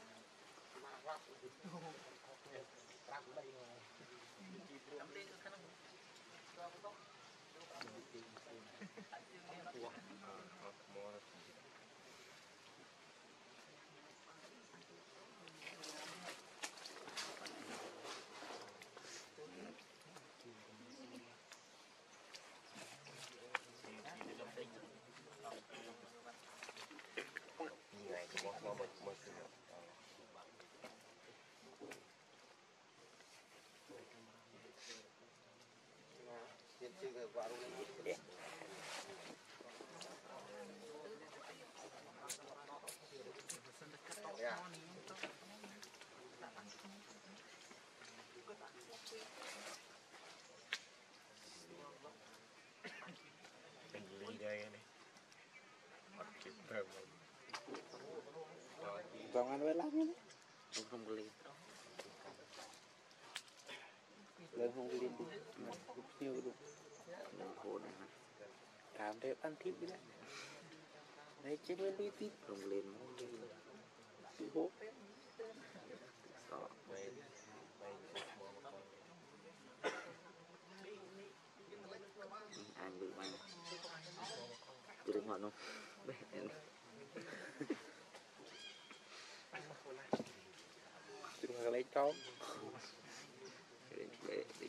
còn ăn với lắm nhé. Không không có liền lên không đi đi chút nhiều đúng đừng khổ này mà cảm thấy ăn thịt đi đấy đấy chứ mới đi thịt không lên không đi bị hố đó anh bị mày tôi đừng hỏi không đừng mà lấy chó để để để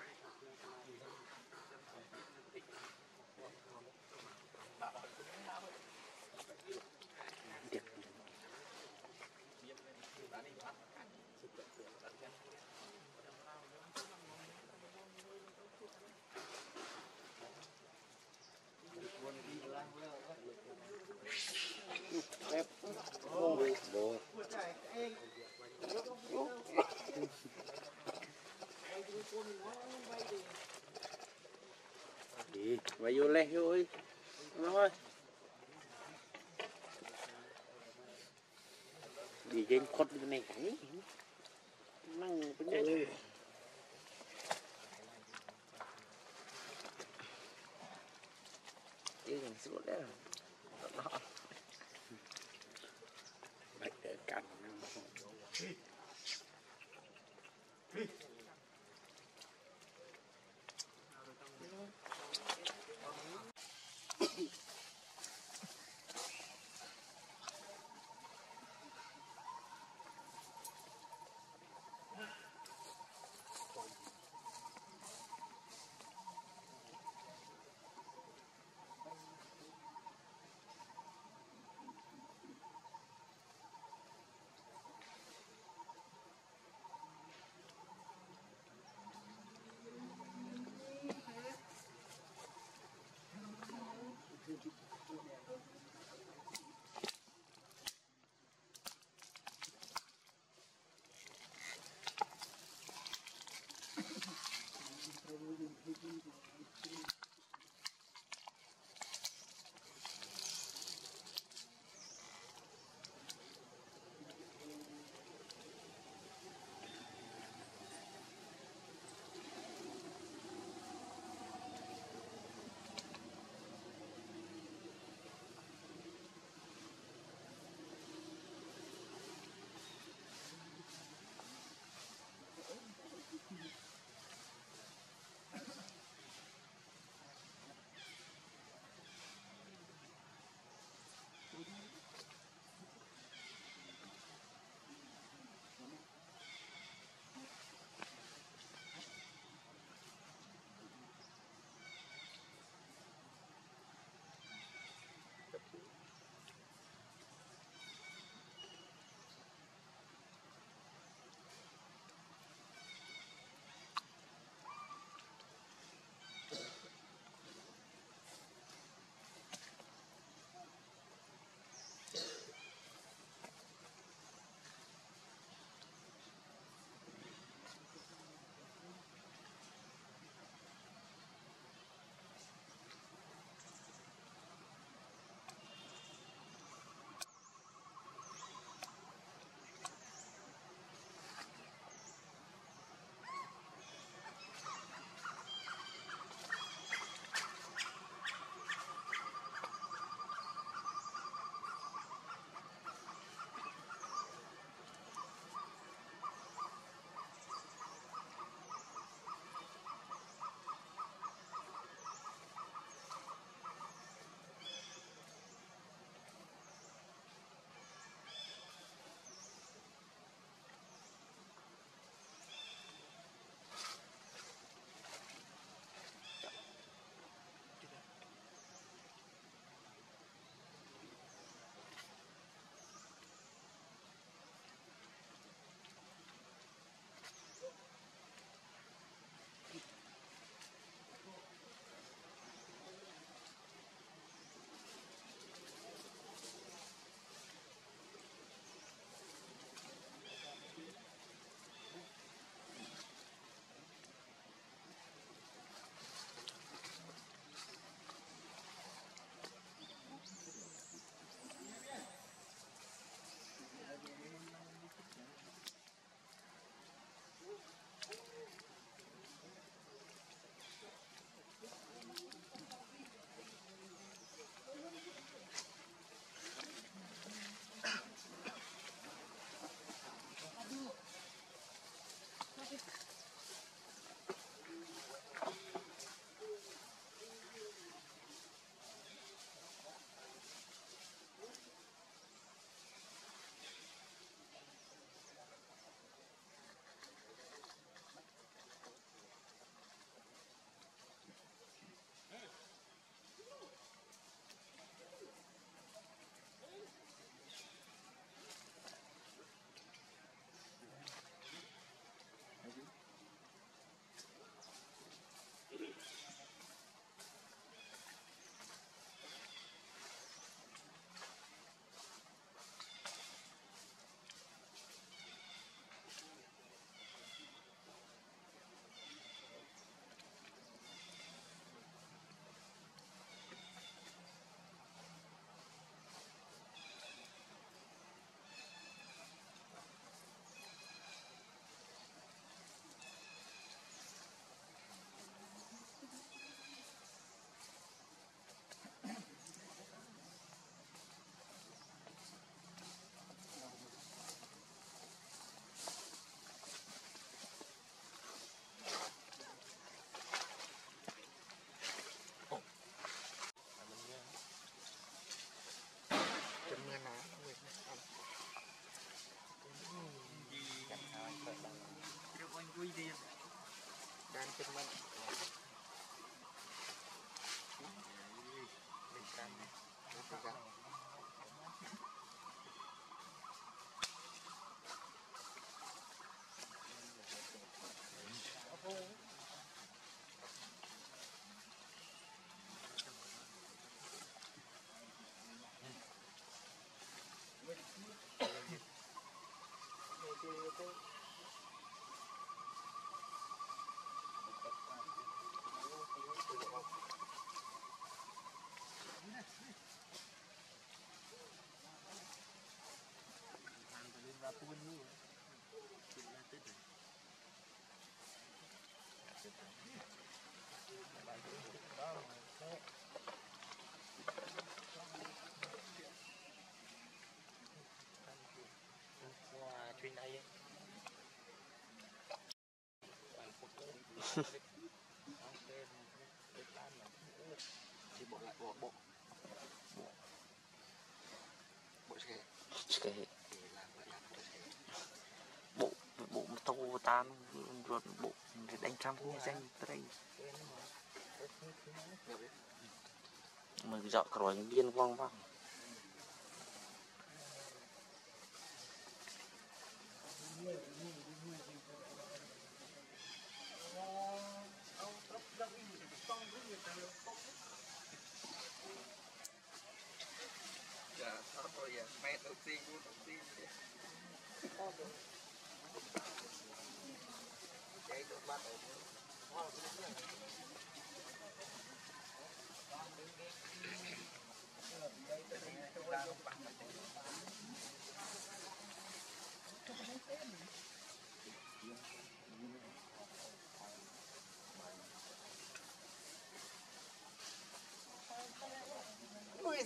ở chứ với Cảm ơn thì anh muốn đi tao về phụ miếng chân nó tí một tiền của tự Ép. Đồ. đi mày vô lên vô ơi thôi đi game khót bên này cảnh năng bên này chứ đừng xuống đấy đó Bạch cái bộ bộ tô tan ruột bộ đánh trăm như danh tây mày dọn rồi những viên vong vong Dạ, sao rồi vậy? Mẹ đầu tiên, bố đầu tiên. Chạy được bắt đầu.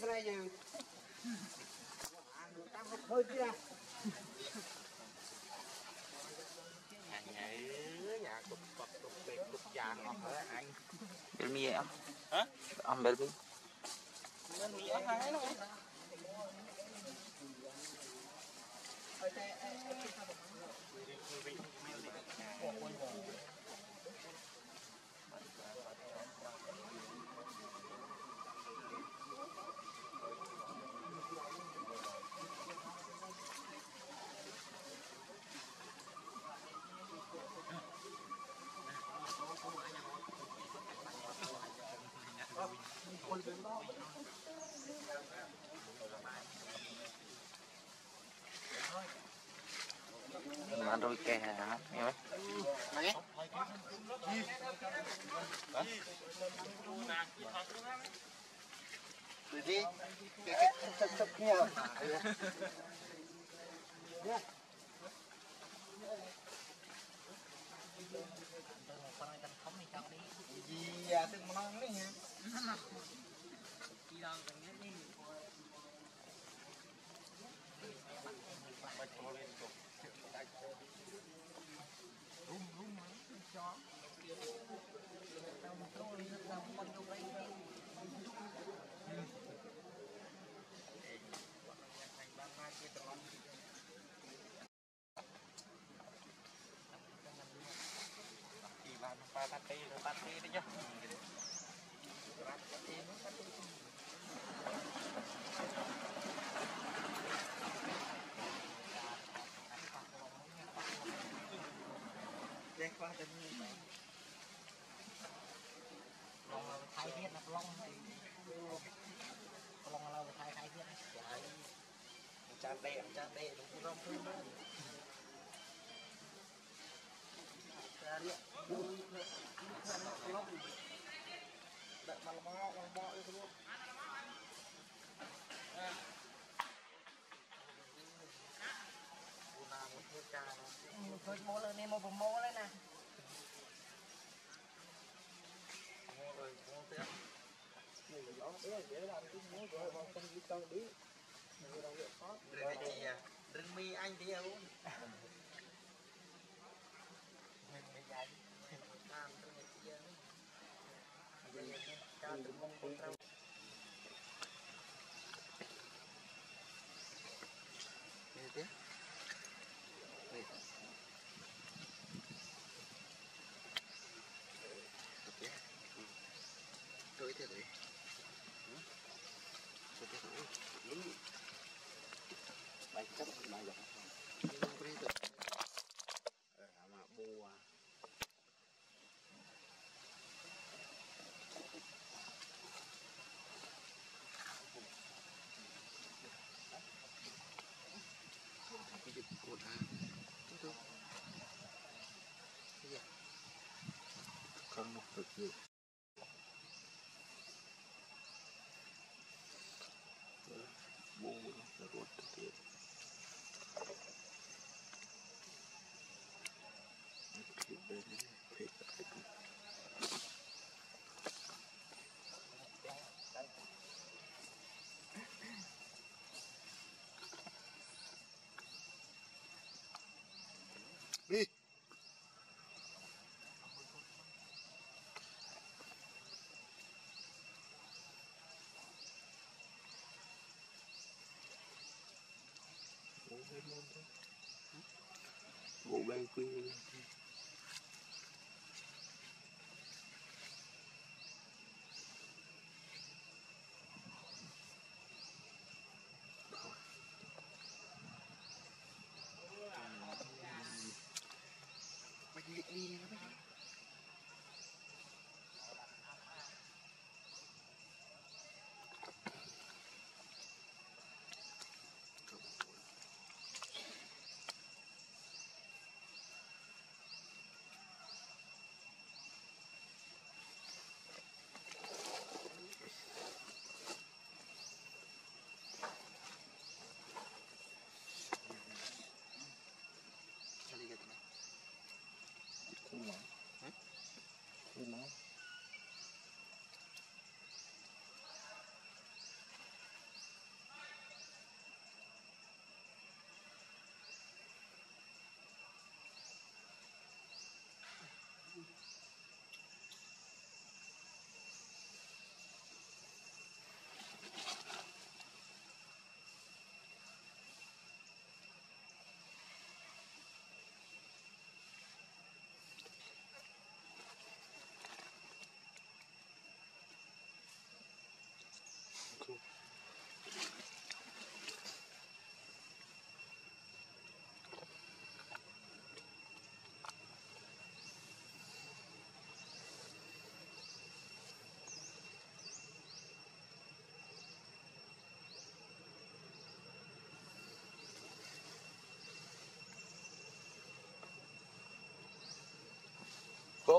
Thế này giờ. Hơi kia. Nhà cục cục cục bệt cục già ngọt hả anh? bel mi em Hả? ông bel mi Nên mỹ ở hai nó. Mà đôi kè hả nghe mấy Rồi đi. Cái cái chập chập kia. ចោលតាមត្រួតនេះតាមបត់យកអីទៅបានហើយគេត្រឡប់ពីបានបាត់ទីទៅបាត់ទីទៅចុះ ដាក់មកមកបងបកយកខ្លួនអាគូណាមកធ្វើការមកធ្វើមកលើនេះមកប្រមូលហើយណាមកលើមកទៀតនេះឡងអីនិយាយដល់ទីមួយទៅបងខ្ញុំយីតង់ឌីនៅរងយកផតរីកា ត្រឹងមីអញទេអូនមិនមិនយ៉ាងតាមត្រឹងជាងនេះយើងចាំត្រឹងមុខត្រូវ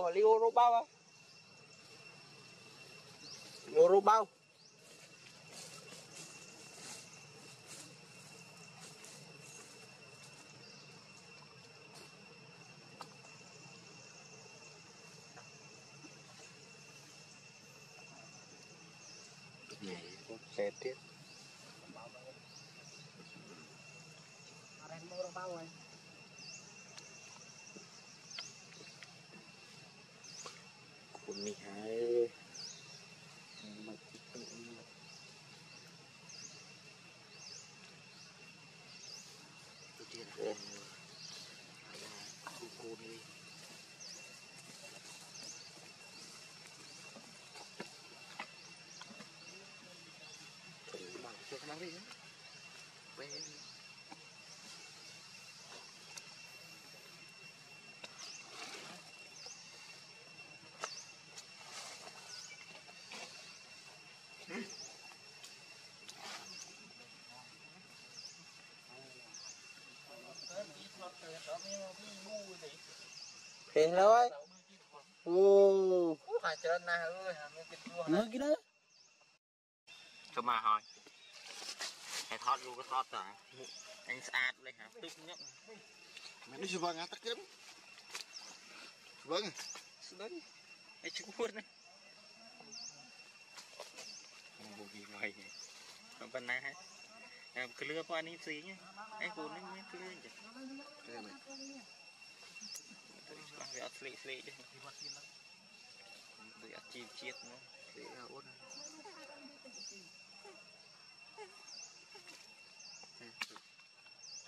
cô li ô rô bao à ô rô bao nhảy xe tiếp Orang mau orang bawa. Cuốn này hay mà chỉ cần Ồ. Cô cô đi Bằng cho cái máu đi Quên Thôi kịch vua. Nữa cái đó Cho mà hỏi. Hãy thoát vô cái thoát à. Anh sát lên hả? Tức nhất. Mày đi vâng á tắc kiếm Vâng Đấy. Anh chú buồn đấy. Bộ gì vậy? Không cần na hết. Em cứ lừa qua anh xí nhá. Anh cuốn lên nhá, cứ lừa nhỉ. Đây mày Bằng cái sli sli chứ. Bị chi chiết nó. Sli ra út.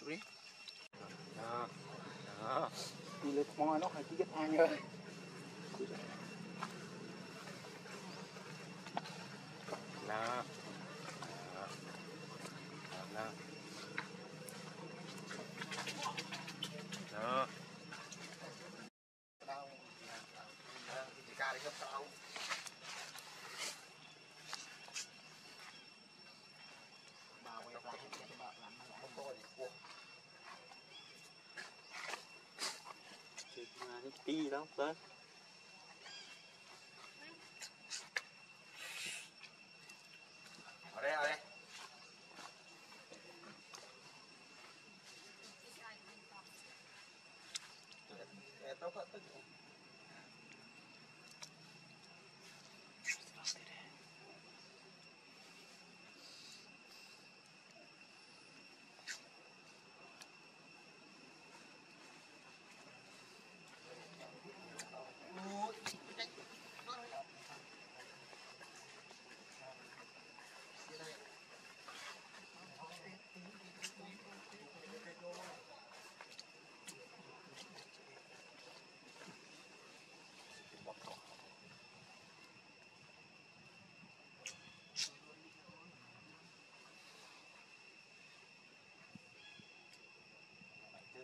Chụp đi Đó. Đó. Đi lên mòi nó phải chỉ get ai ơi. Đó. dançante.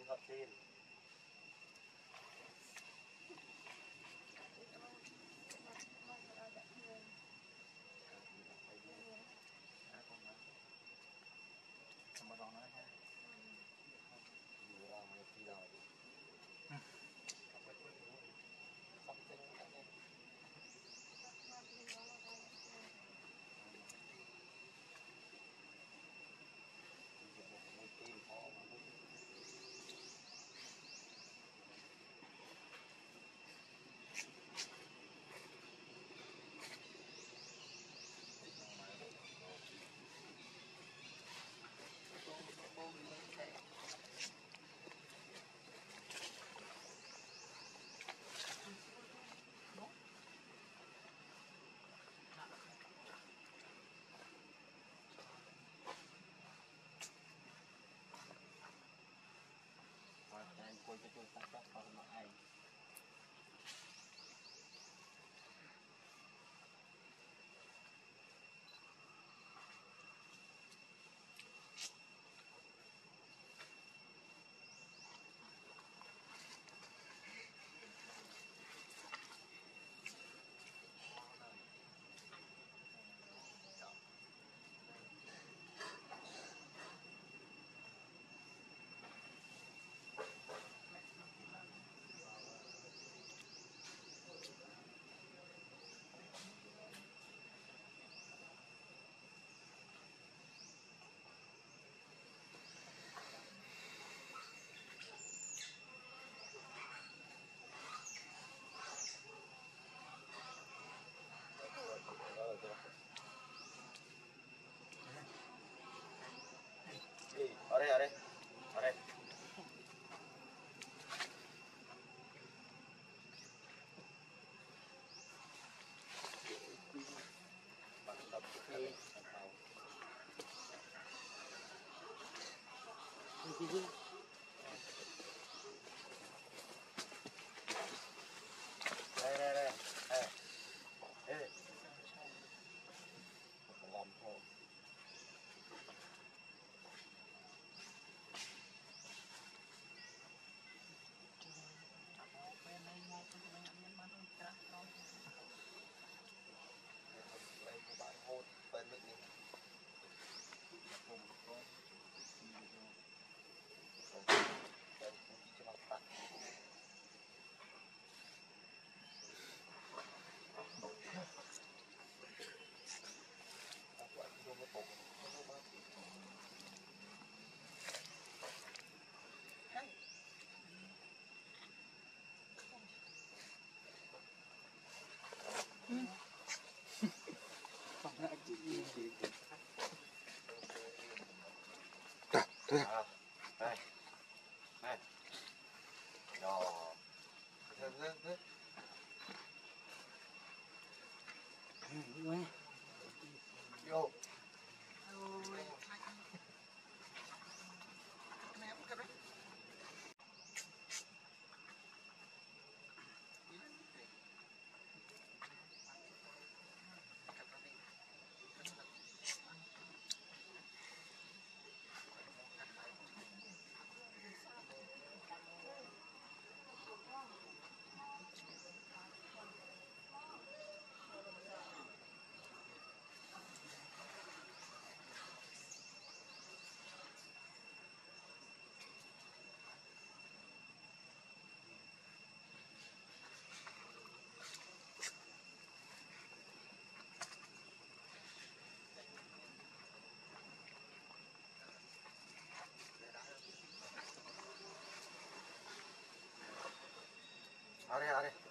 Ngọt tiền Ah. 好的好的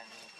and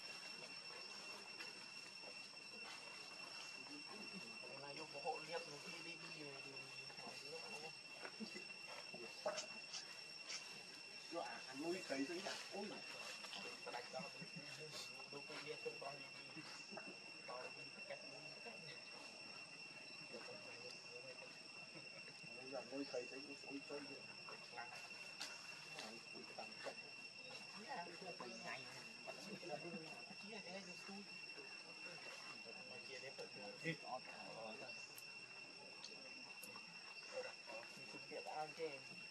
nuôi cấy dưới nhà ôi nuôi cấy dưới ôi cấy Thank you.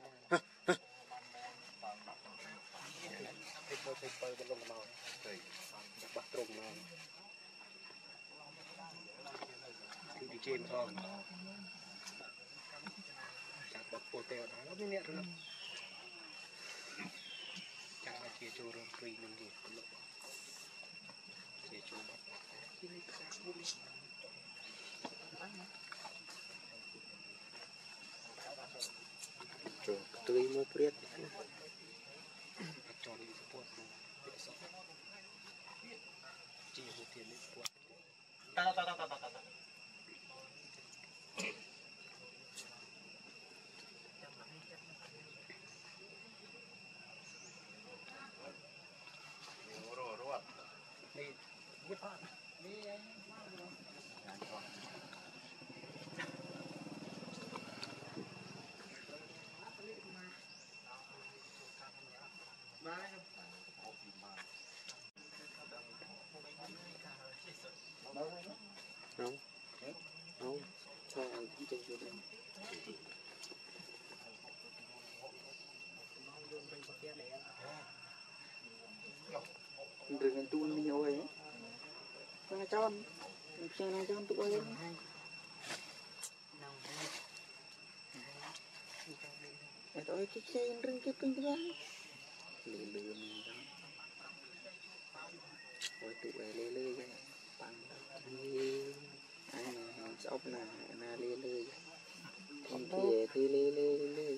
ធ្វើបើបន្លំមកទៅបាក់ត្រង់មកគឺជេមផងចាក់បាត់ពូទេអត់ហើយមានអ្នកទៅចាក់មកជាចូលរួមព្រីនឹងនេះបន្លំជាចូលបាត់ទីនេះខ្សែគូនេះចូលទៅមកព្រាតនេះ Johnny is a poor fool. Pick us up. Gee, who did this poor fool? Ta ta ta ta ta ta ta. นี่พูดพลาดนี่ không không anh cũng chơi vô đây. Đừng tu mình nhiều ấy. Nó cho xe này cho tụi ấy. Để tôi cái xe rừng cái pin cái lừa lừa mình đó. Ôi tụi lê lê bằng anh này ốc nè na lê lê con kia thì lê lê lê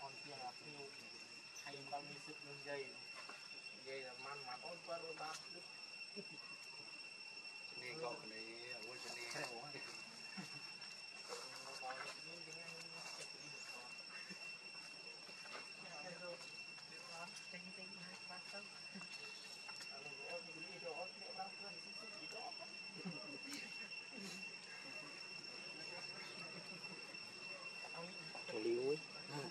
con kia là phiêu hay bao mươi sức lên dây dây là man mà con qua đôi ba này cậu này ở ngôi chân này Thank you. Thằng liêu ấy Thằng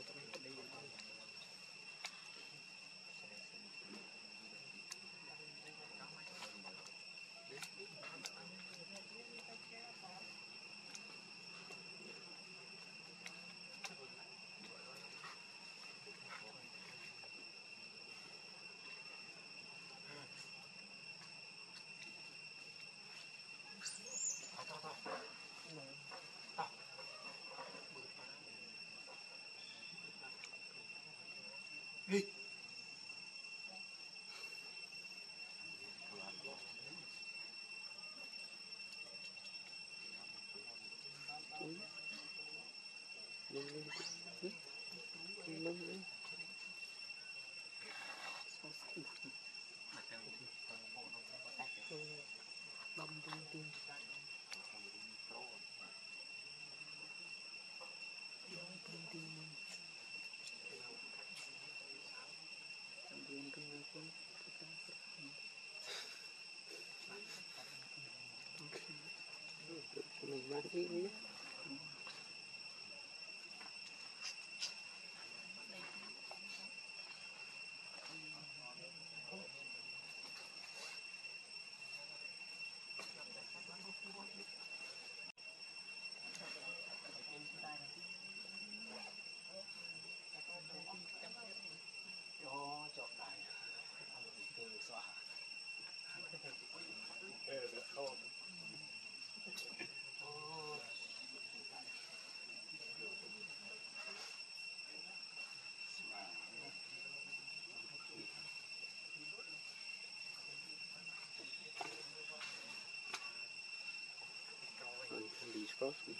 tung tiên tung tiên bông Sambil kena pun kita Mình bán đi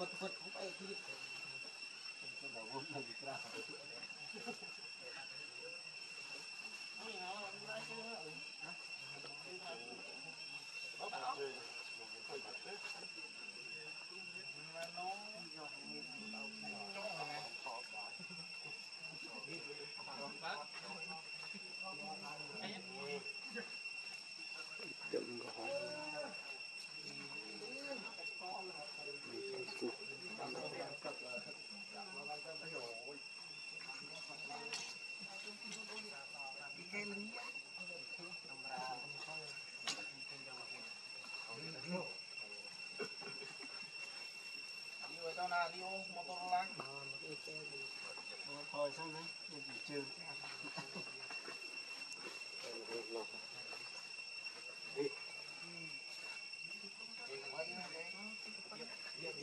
فوت فوت فوت đi ô motor lang bawa cái xe đi thôi xong đấy mình chỉ trừ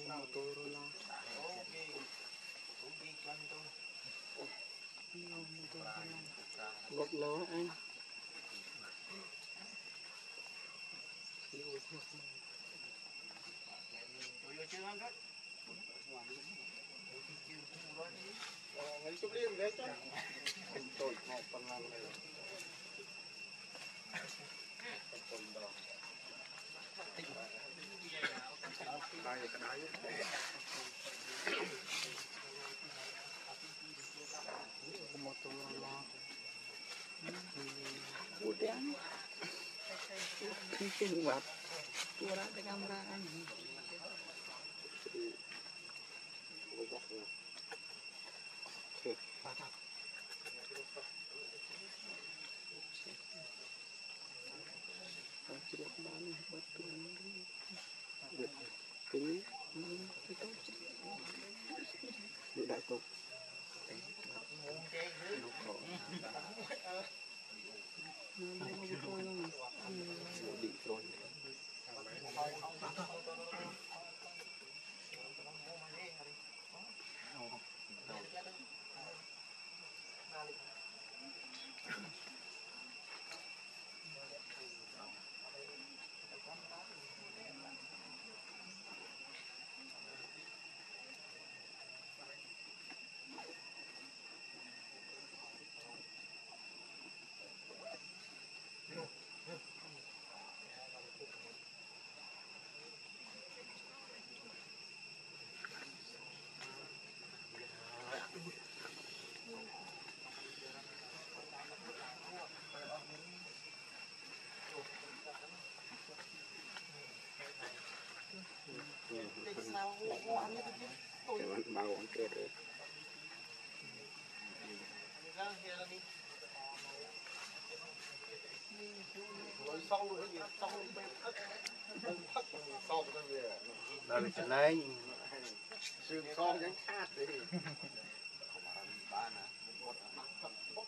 Motorola ok cũng đi cân thôi Iya, Motorola Gốc ló anh vô chưa ăn đấy Kemudian, kencing buat suara dengan meraan. Xong rồi gì đó là cái này xương son vẫn khát đi trăm con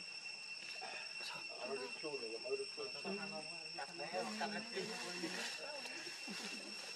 cái này cái đó phải lao dây mới tăng ở đây chua này ở đây chua cắt đấy cắt đấy bỏ qua cái món dắt rồi Chỉnh. đi ô mô tô rồi lắm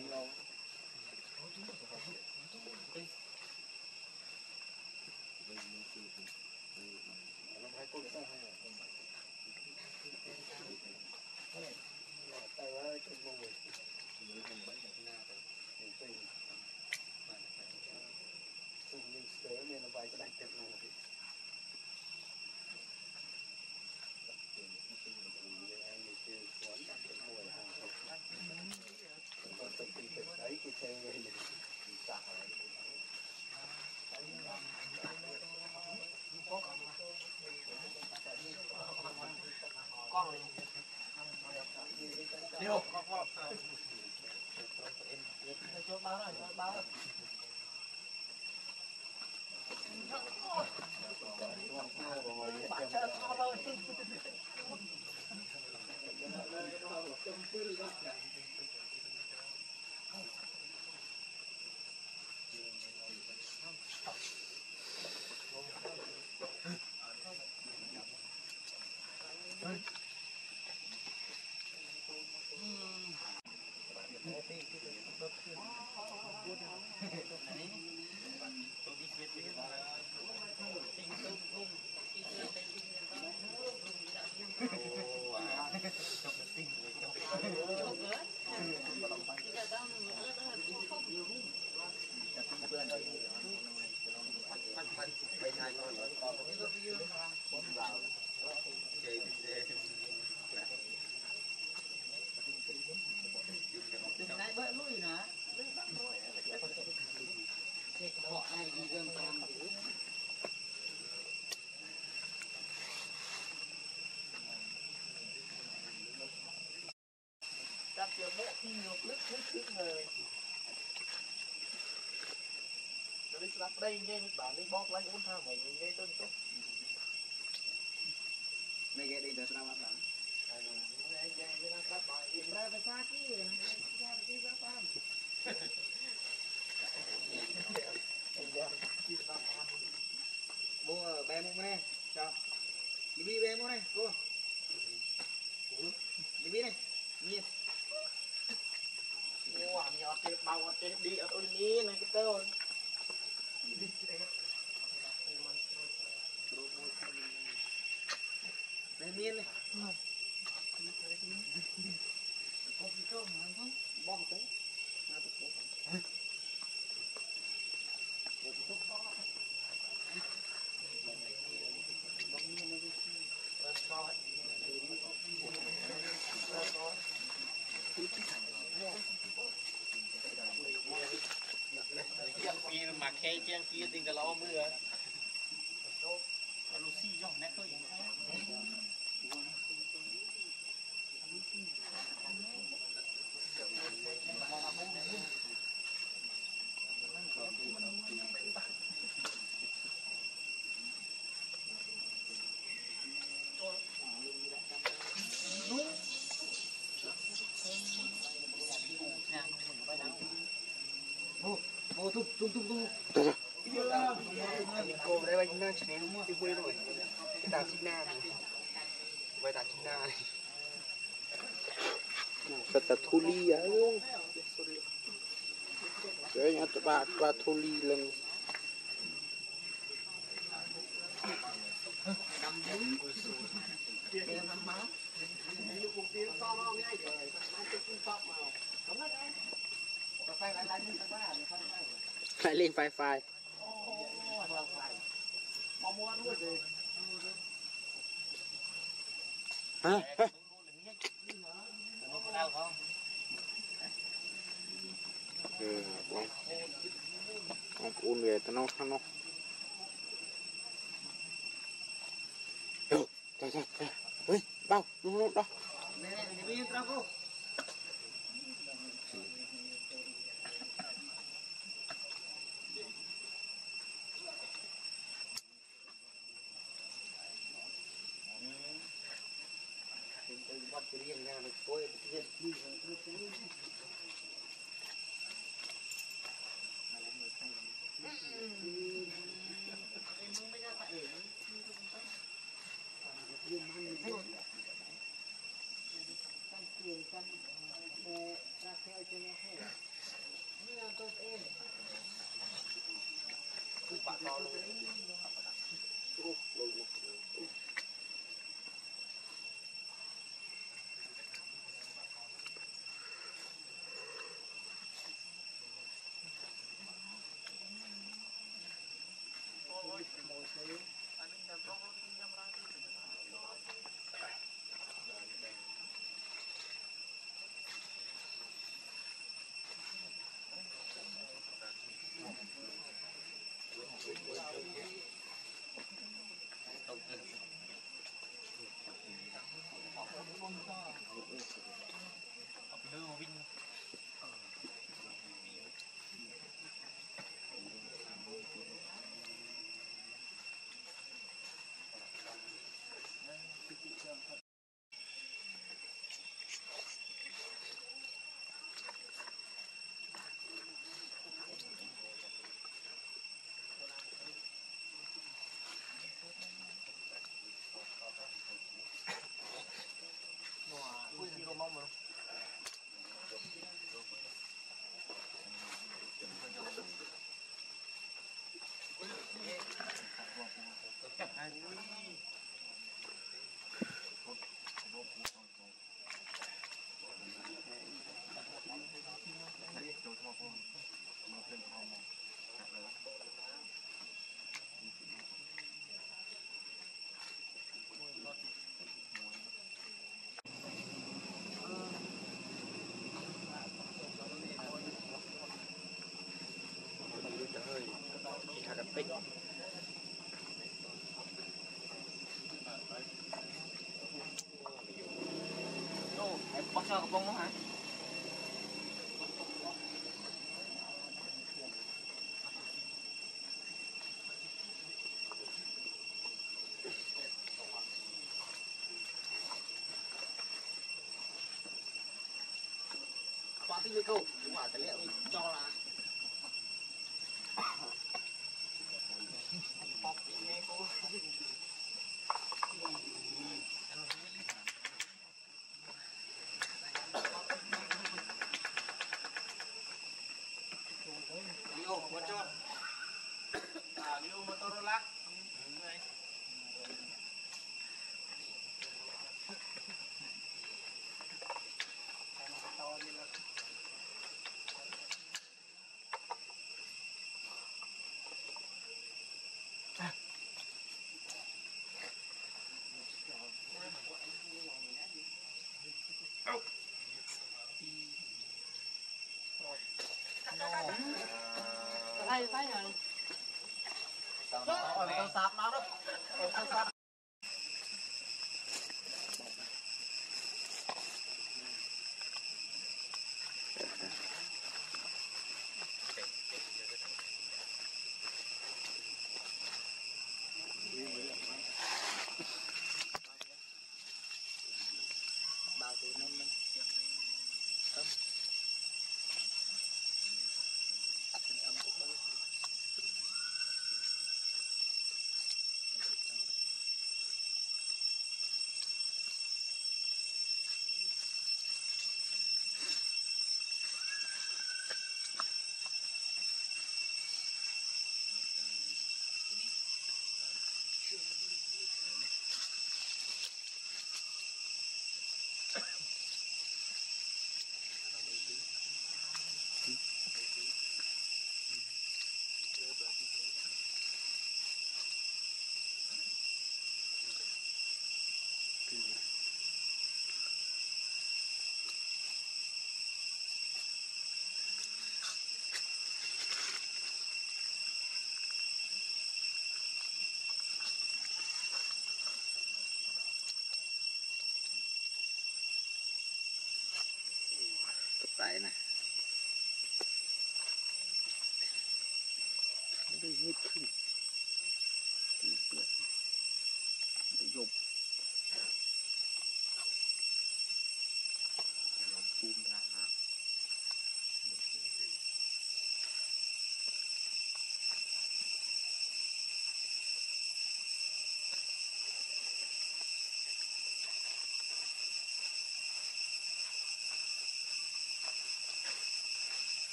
ของเรา Jadi setelah đây nghe bảo đi bóp lấy cũng tha mày nghe tôi chút. Mấy cái đi được ra bắt lắm. Mua bé mua này. Chào. Đi đi bé mua này, cô. Đi đi này. Nhìn. Wow, mi ở trên bao ở trên đi ở ôi ní này cái tao. Bé miên này. Bom cái. Chiang pi mà khe chiang kia tình cả lo mưa. Lucy dòng nét thôi. Ô, tung tung tung tung. Cô đây bánh đang chén đi quê rồi. Cái tàu xin na này. Quay đào xin na này. kata thuli ya kayaknya tepat tepat thuli lang lại lên phai phai hả hả Thank. tích bắt sao bông nó hả Hãy subscribe cho kênh Ghiền Mì Gõ Để không bỏ lỡ những video hấp dẫn Phải rồi. Rồi, tao sạp nó đó. Tao sạp.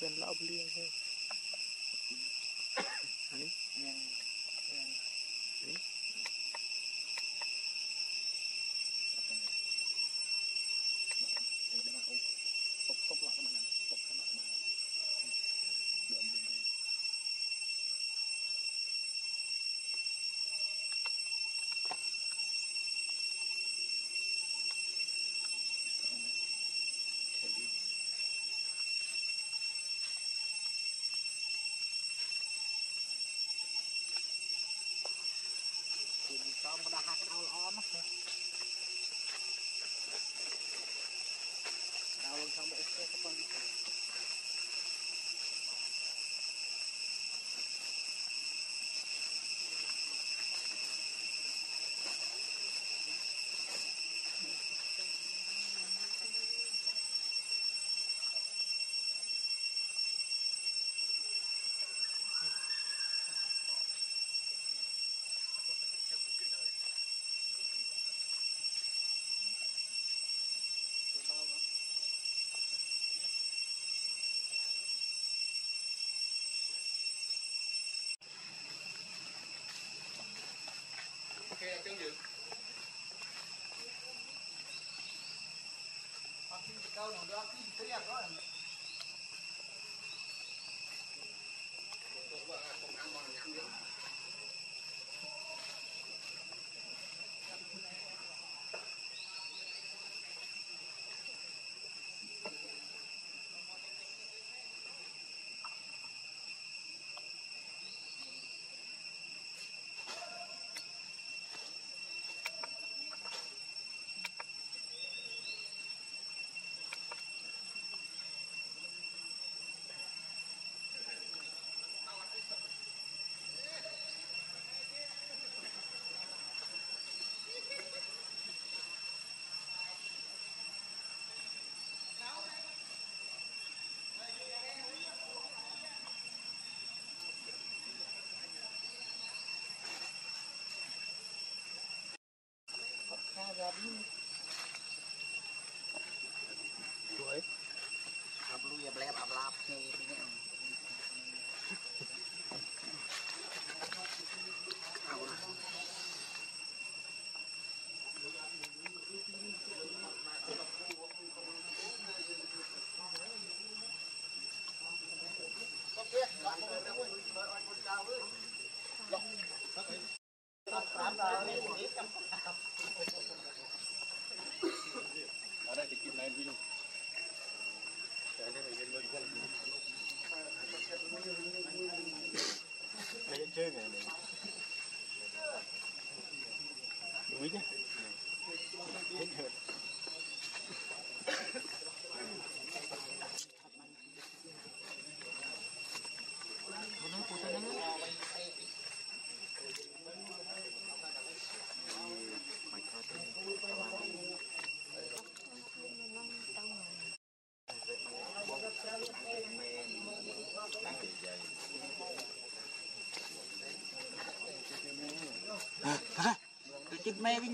Bên lão blia Gặp lui gặp lẹp ập lạp thì đi nè. ở đây thì kim này đi luôn đây chơi này này đúng chứ Tôi chích mê với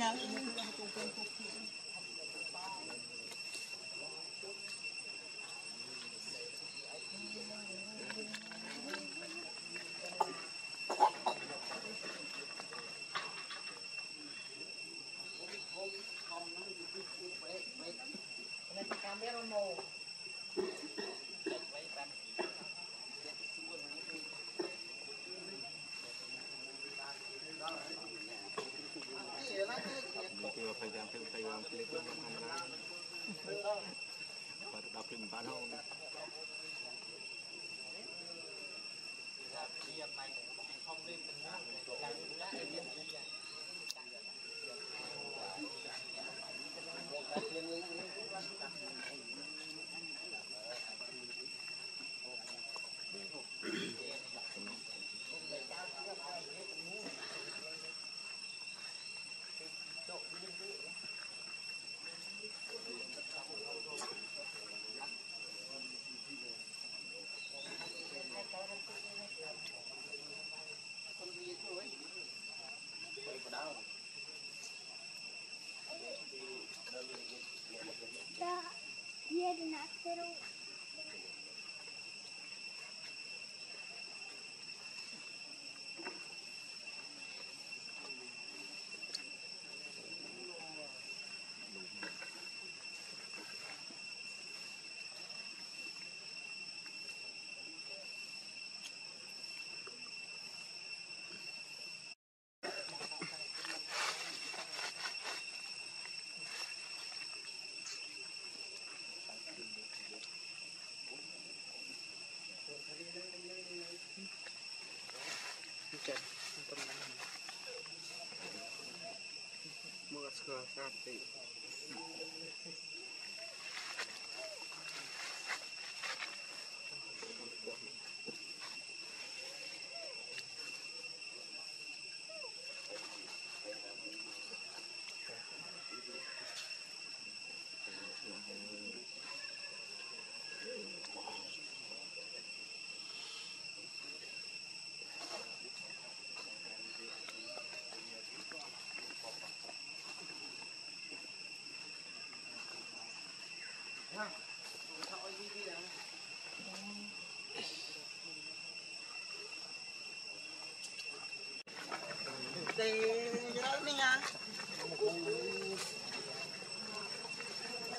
Africa, South Africa.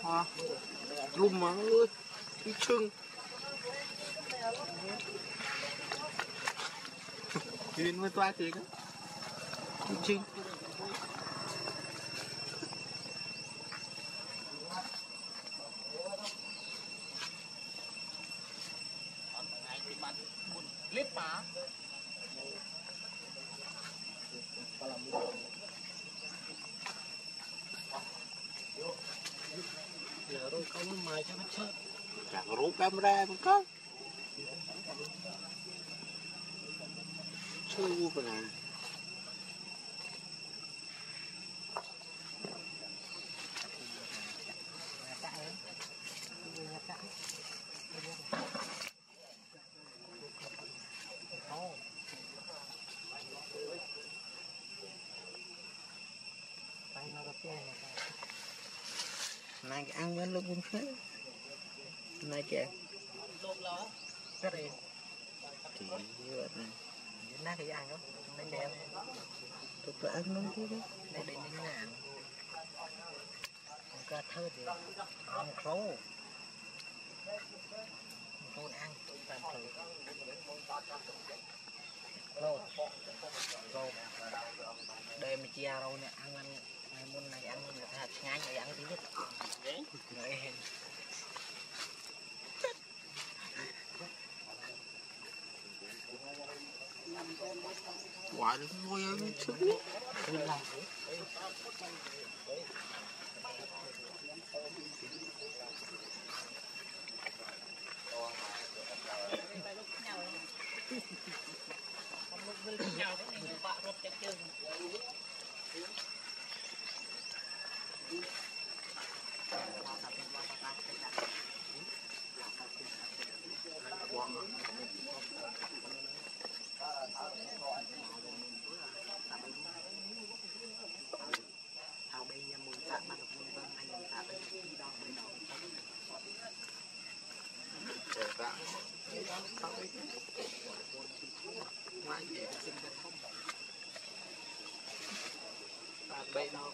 Hoa. Lùm mà ơi cái chưng nhìn mới toa thiệt á cái chưng clip mà giờ rồi không mày cho nó chơi chẳng ra mà có. Chơi vui mà nè này cái ăn bên lúc cũng này kìa. Rất thì như vậy thì ăn đó đây đẹp tôi phải ăn nó chứ đây đây như nào có thơ thì ăn khấu khấu ăn tạm thử khấu khấu đây ăn ăn ăn môn này ăn người Bye.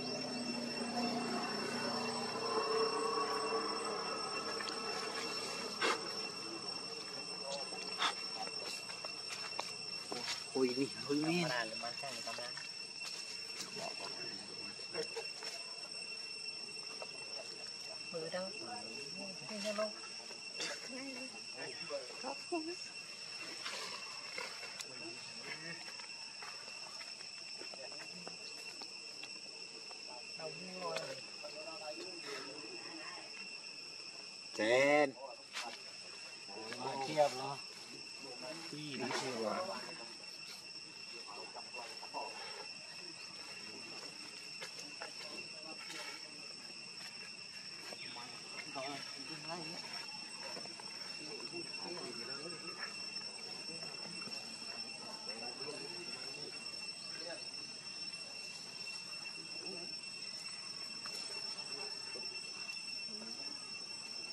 đi hồi đi là là mang sang người ta bán bự đâu cái gì đâu đâu rồi trên chia rồi đi đi chưa rồi trên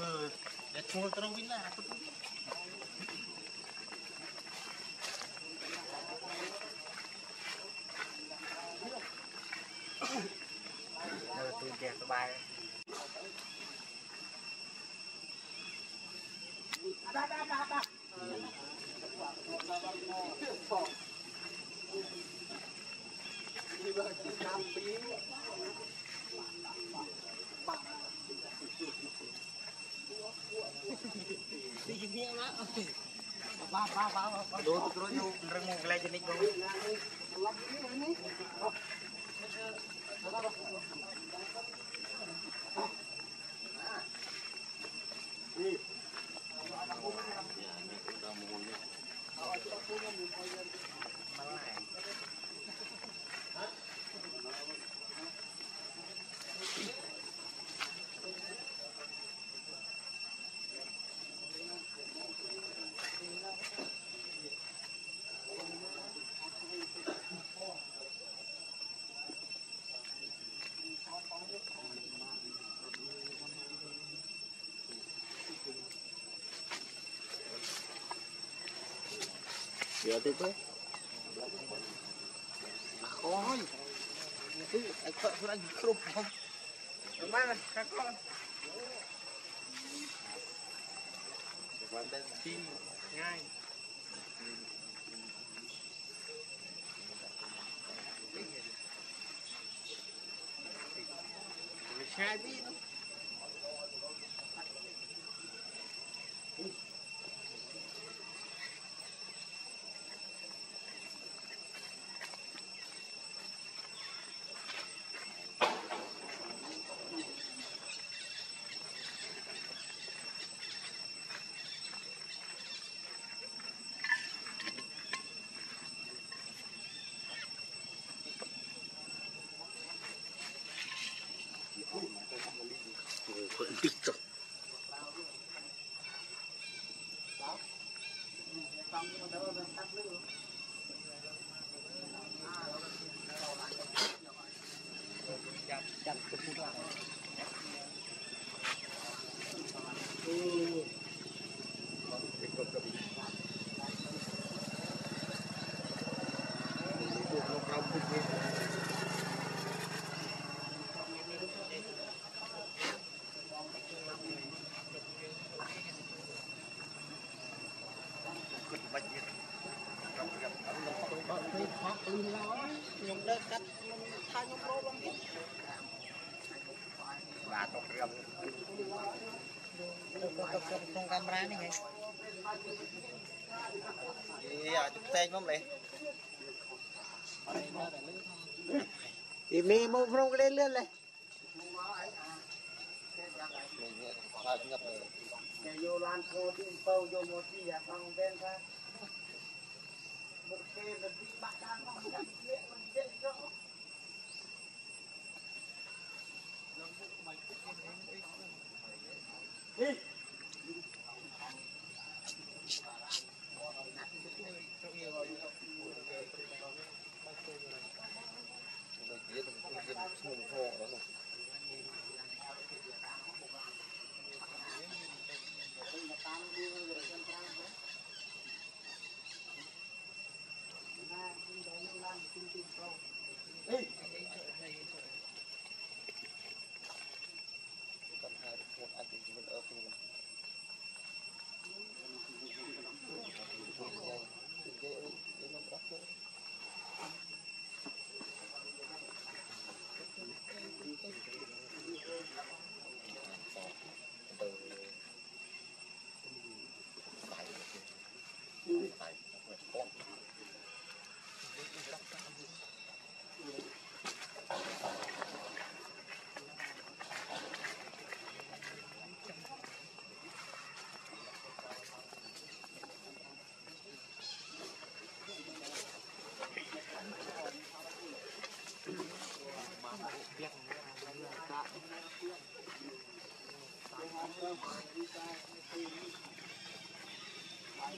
ừ. để thua tao đâu biết là Ờ, tôi chè sơ bài Đồ tôi nói vô rừng mùng lại cho nên đồ. Giờ thì tôi Ôi. Cái anh sợ tôi đang không không. Mang các con. Trong camera này ngay. Iya, chụp tên không lẽ? thì mì một phong lên lên lên Mình phải nhập rồi. vô lan cô thì câu vô một chi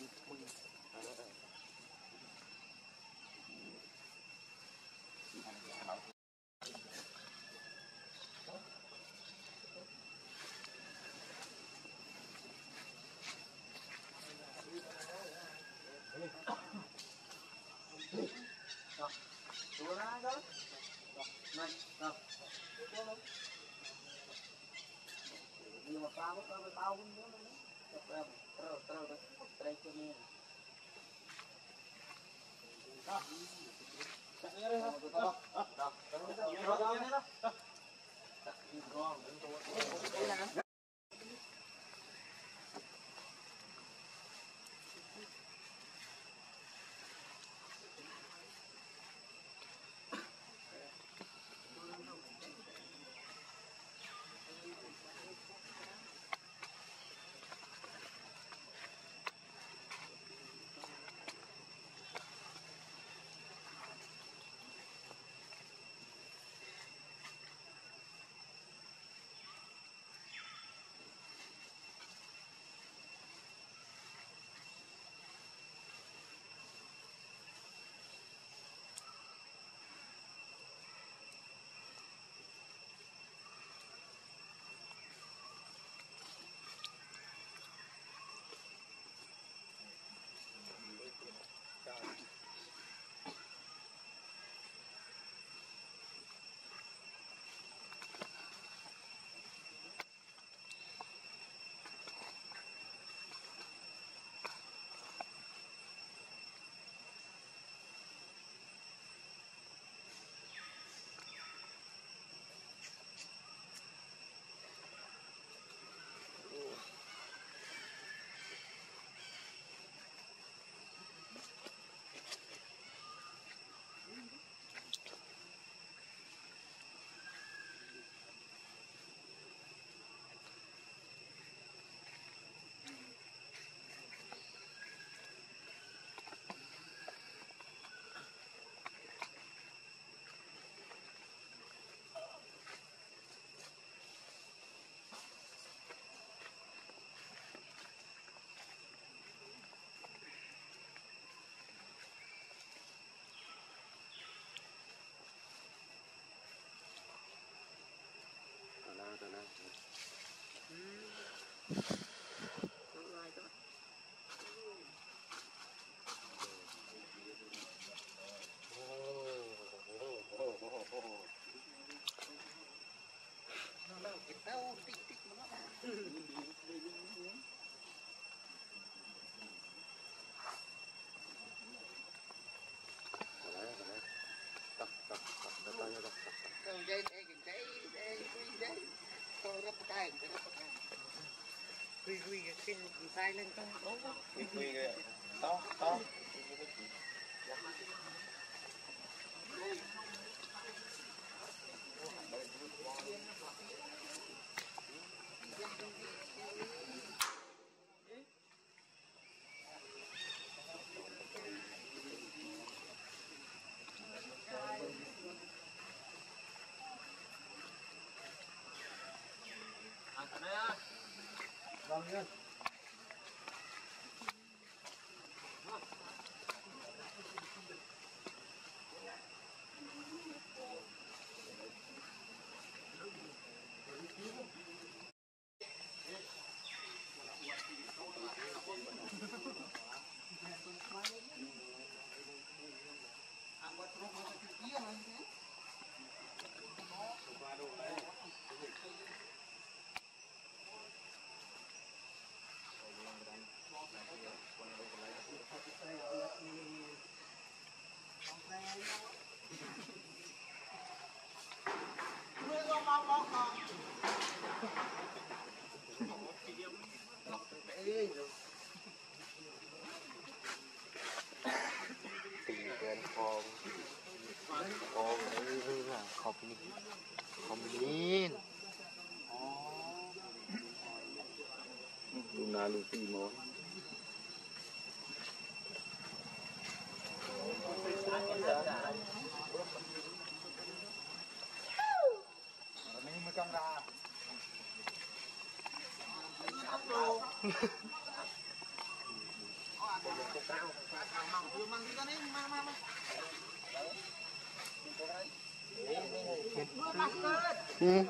muy, muy. Stop. தானே tay quy quy cái xin tay lên trong đó quy quy kìa to to lang yun. นี่คอมมินดูนาลูตีมอ Hãy subscribe cho kênh Ghiền Mì Gõ Để không bỏ lỡ những video hấp dẫn 응.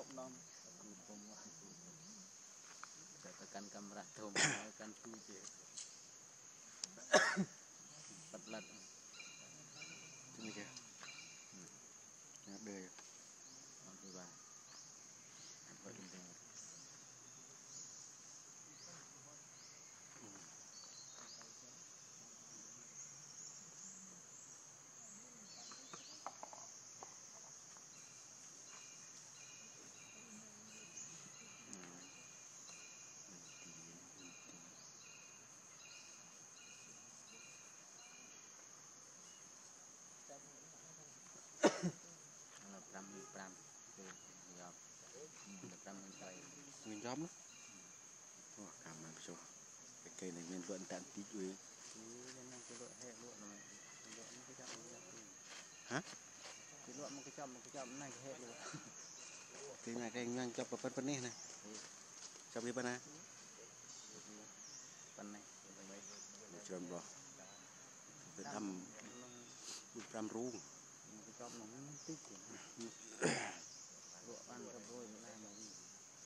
top nom gubong dadakan kamradom [coughs] kan buje cái hệ lụa cái này cái nhanh cho phân phân này này cho biết bên này phần này phần này cho em rồi Việt Nam bút trăm ru một cái chậm nó nó tích của lụa ăn cái đôi nó này mà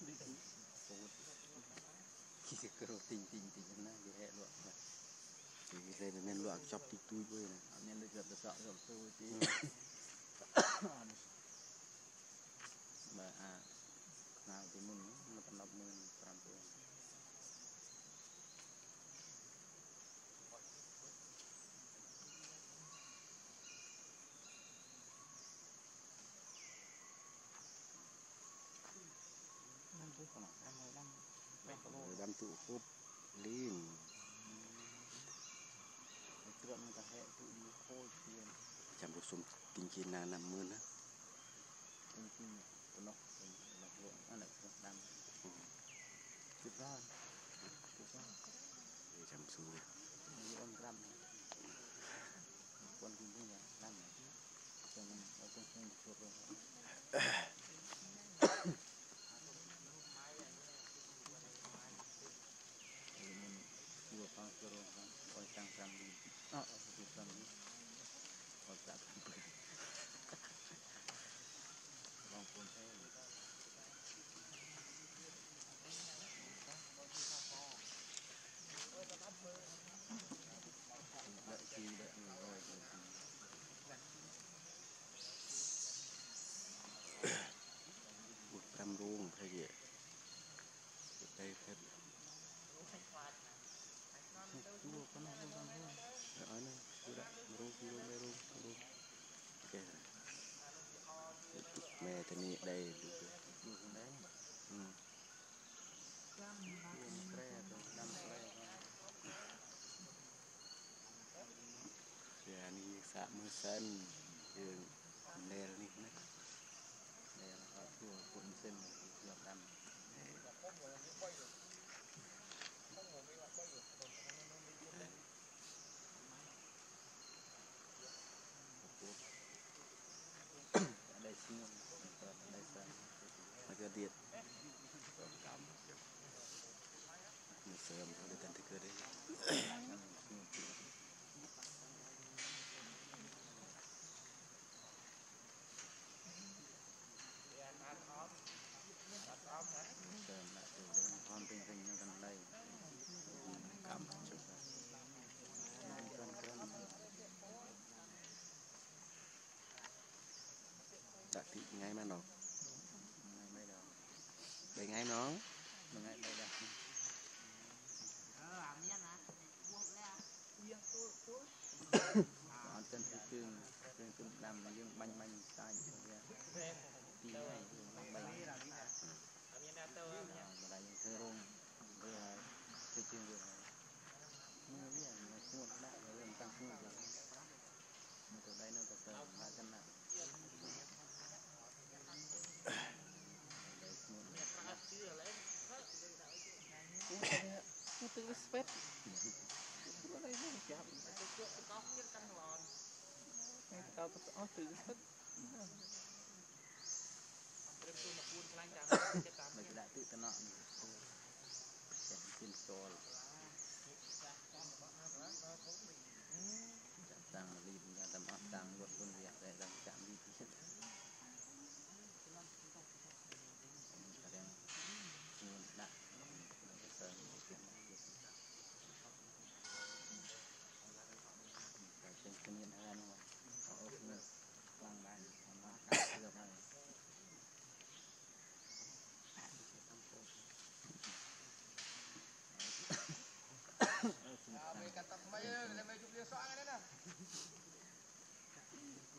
đi đi khi cái cơ tình tình tình này cái hệ lụa cái này nên loại chọc tí tui với này. Nên được gặp được sợ gặp tôi tí [coughs] mà à nào thì mình nó còn đọc mình làm tôi năm thứ. Còn năm mươi năm bé có rồi đâm tụ khốp lên. tượng người ta hệ tự đi khôi tiền chăm rút xuống kinh chi na năm mươi nữa and ngay mà nó ngày ngay nó mà ngày bây giờ ở trên thị trường trên trung tâm mà dương banh banh sai như thế tí này dương banh banh ở đây dương thơ rung bây giờ thị trường rồi mưa bây giờ nó xuống đã rồi lên tăng xuống rồi mà từ đây nó từ từ ba trăm nặng Itu spet. Kau tu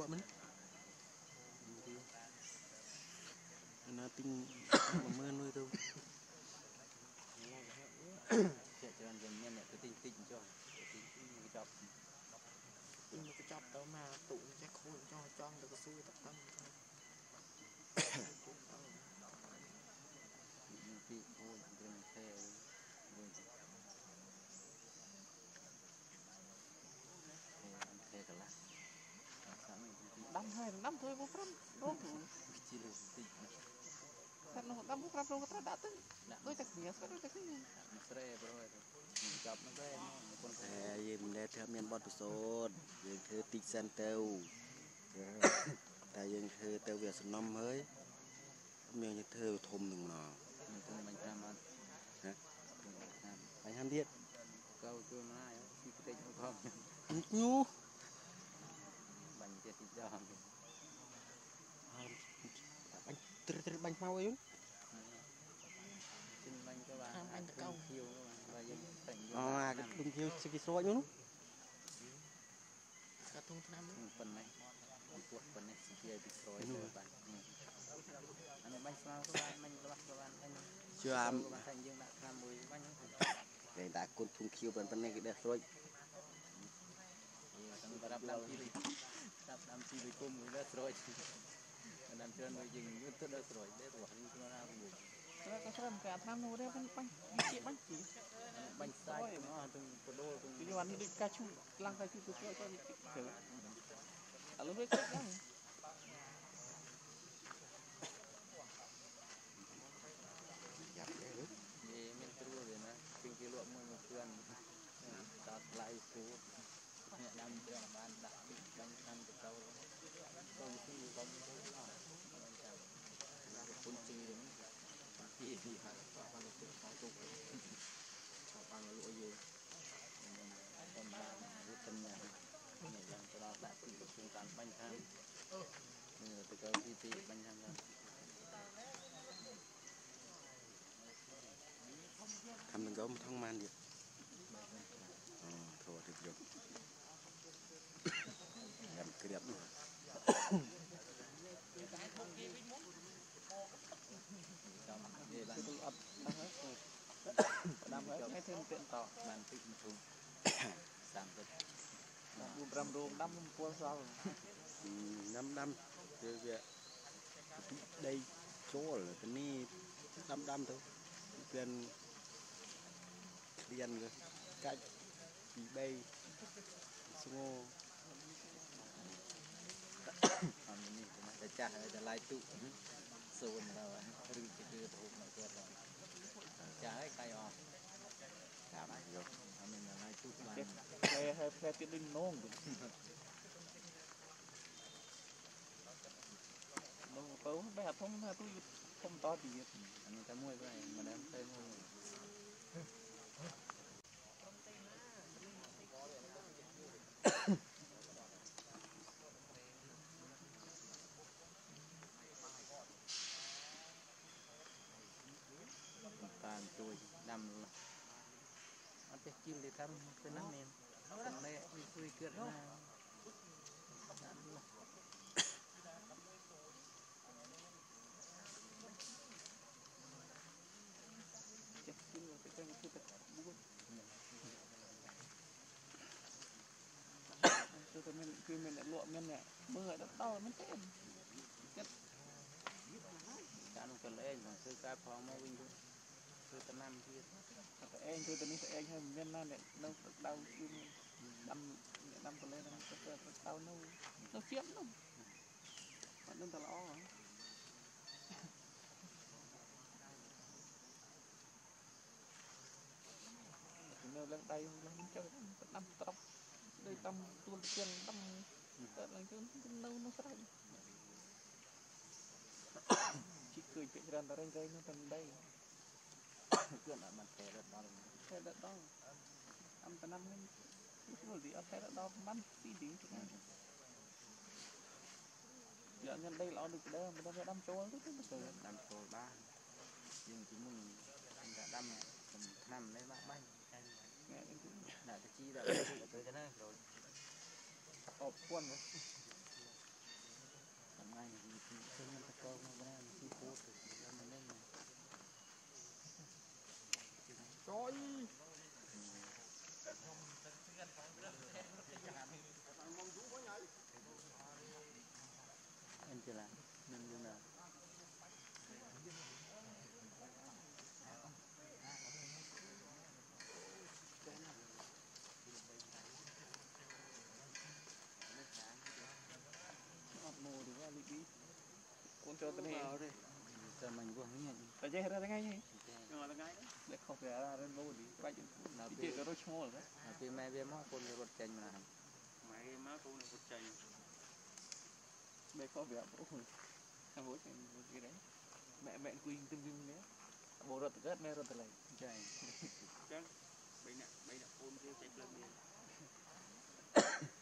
mana? Nating memenuhi itu. ជាច្រើនយើងមានអ្នកទៅទិញតិចអញ្ចឹងទិញមកចប់ទិញមកចប់ទៅមកទុកចេះខ្លួនចង់ចង់ទៅកស៊ូទៅ ហើយដំធ្វើពូ5រងខ្ជិលបន្តិចតែនោះដំពូ5រងក៏ត្រូវដាក់ទៅដូចតែគ្នាស្គាល់ដូចតែគ្នាមកស្រែប្រូហ្នឹងចាប់មកដែរប៉ុន្តែយើងមិនដែលធ្វើមានបទពិសោធន៍យើងធ្វើតិចសិនទៅតែយើងធ្វើទៅវាសំណុំហើយមានយើងធ្វើធំនឹងណាខ្ញុំមិនតាមអត់ណាបញ្ហាទៀតកៅជួយមកណាយពីតិចមកផងញូ mau yun. Ang anh ta câu. Ờ à, cái cung thiêu sẽ cái số yun. Cả tung tham. Phần này. Cuộc phần này sẽ kia bị rồi rồi bạn. Anh em bánh sao các bạn, bánh các bạn, các bạn, anh. Chưa ăn. Thành dương đã làm mùi bánh. Để đã côn thung khiêu bên bên này cái đẹp rồi. Hãy subscribe cho kênh Ghiền Mì Gõ Để không bỏ lỡ những video hấp dẫn Dan យើងទៅដល់ស្រ័យដែររហ័នខ្លួនណាមួយស្រ័យក៏ស្រ័យមកអាតាមនោះដែរបាញ់បាញ់ជាបាញ់ជាបាញ់សាច់ទាំងអស់ទាំងបដូលទាំងទីវ៉ាន់ដូចកាឈូឡើងកាឈូទៅស្រ័យទៅទៅអាលុយគេដែរ con gì hết cho ban đầu tiên nói chung cho ban đầu gì con ba quyết tâm nhà nhà dân cho nó đã tìm được xung quanh bánh tham nhưng mà từ cơ đi tìm bánh tham ra thăm đừng có một thông được thôi được rồi. [coughs] Làm cái đẹp [coughs] ចាំនិយាយបានគឺអត់អស់ហើយផ្ដាំហើយថ្ងៃធ្វើពាក់តបានពីជំនុំ30 5រូបដាំ7សល់ដាំដាំគឺវាដីចូលទៅនេះដាំដាំទៅវាគ្រានកាច់ពី3ស្ងោអមនេះតែចាស់តែឡាយទុក rừng chỉ đưa thủ mà cơ rồi chả ấy cay ọt តាមហើយយក mà mình là lại tụ mà ផ្លែហើយផ្លែទៀតដូចនងទៅនងទៅបែរធំថាទូធំតទៀត anh ta mua cái này mà đem tới mua tam cái năm em Còn kan kena min kena itu ikut na tụi mình khi mình đã luộc mình này mưa đất to mình chết chết cả lúc cái lễ mà sư ca phong mà vinh thôi Sư tân năm kia តែឯងគឺតែនេះតែឯងហើយមានណាអ្នកនៅដៅគឺដាំអ្នកដាំកលែហ្នឹងទៅទៅដៅនៅនៅជាប់នោះអត់នឹងតែល្អហ៎នៅឡើងដៃឡើងចឹងទៅដាំត្រប់ដូចដាំទួលជាងដាំទៅឡើងគឺនៅនៅស្រែជីគឺពេកច្រើនតែរែងរែងនោះតែដី chuyện là mình thế đất đo thế đất đo ăn tận năm mình rồi thì ăn thế đất đó mắm xí đi chúng này giờ nhân đây là được đây mình đang đâm trôi rất là trời đâm trôi ba nhưng chỉ mình anh đã đâm mình nằm đây ba bay là cái chi đã tới cái này rồi ốp quân rồi hôm nay thì thương nhân ta cơm nó bữa nay mình chi cố Rồi. Anh chưa làm, nên như nào? Con cho tên hẹn. Giờ mình vừa mới nhận. Ở đây ra ngay nhỉ? នេះខុសពីអារិនបូលីបាច់នៅពីរត់ឈ្មោះនៅពីម៉ែវាមកកូនរត់ចេញមកហើយម៉ែវាមកកូនរត់ចេញម៉ែខុសពីអាប្រុសអាមួយគេគេដែរម៉ែម៉ែគួយទឹមទឹមនេះបងរត់ទៅកើតម៉ែរត់ទៅលេងចាអញ្ចឹងបីអ្នកបីអ្នកកូនគេចេញភ្លើងនេះ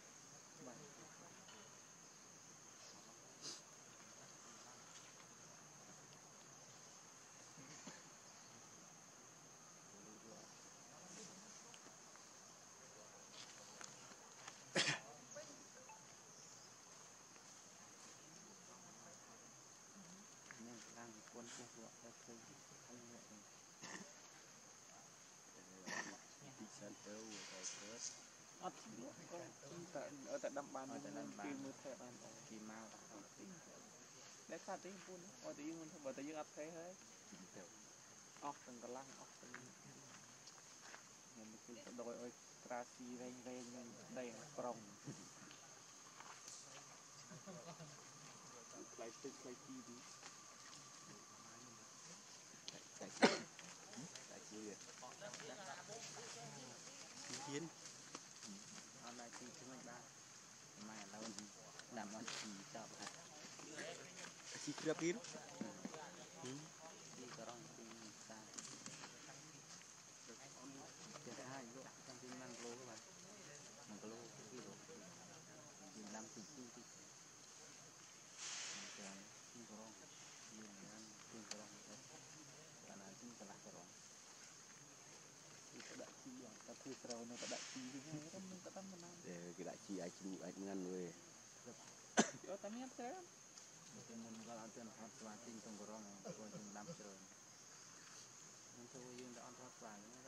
តែតែដាំបានគេមើលថែបានតែ Khi mau តែខាត់ទេពូនអត់តែយើងមិនបើតែយើងអត់ថែហើយអស់ទាំងកម្លាំងអស់ទាំងខ្ញុំគឺទៅដោយឲ្យត្រាស៊ីវែងវែងនឹងដីប្រុងផ្លៃទឹកផ្លៃទីទី Tại chi Tại chi vậy Hiến Hôm nay chi chúng mình ba Mai lâu Làm ăn chi chọc hả Chi krep hiến Chi có rong chi xa Chỉ có hai lỗ Trong chi mang lỗ các bạn Mang lỗ Chi lỗ Chi làm chi chi chi Còn Chi có rong Chi làm Chi có rong Cả là ដាក់ជីអត់តែធ្វើស្រោនៅតែដាក់ជីវិញរឹមនឹងក៏តាមណាទេគេដាក់ជីអាចជ្រូកអាចងាន់វេយកតែមានទេតែមុនក៏អត់ទៅអត់ស្វាទីក្នុងករងគាត់នឹងដាំជ្រើនឹងចូលយើងដល់អត់ស្វាហ្នឹង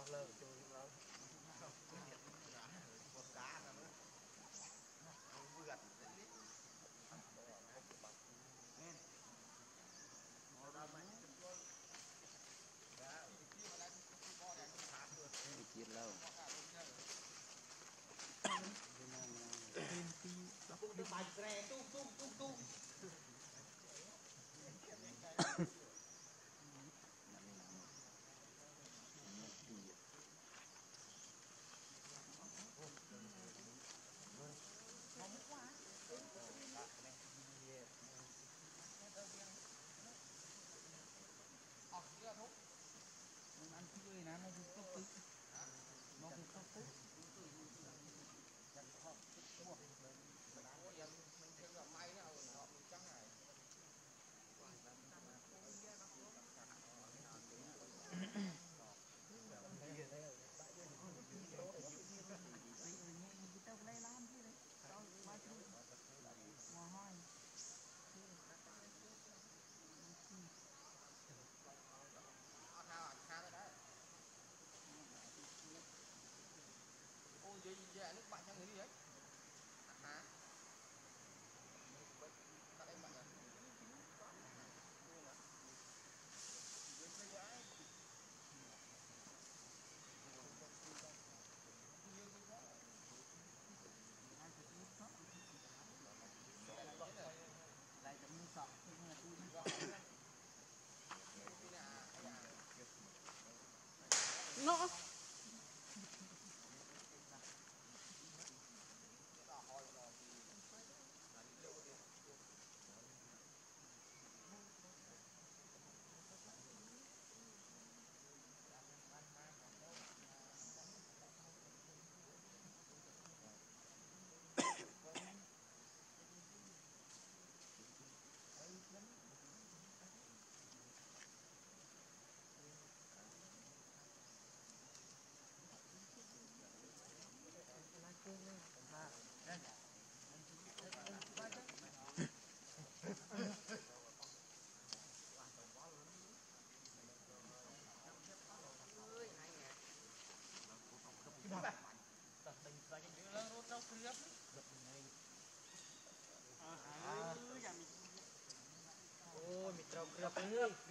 ស់លើចូលលើ ជាតិlâu បាច់ស្រែទូទូទូទូ nó ôi mịt trâu cướp nước ចិ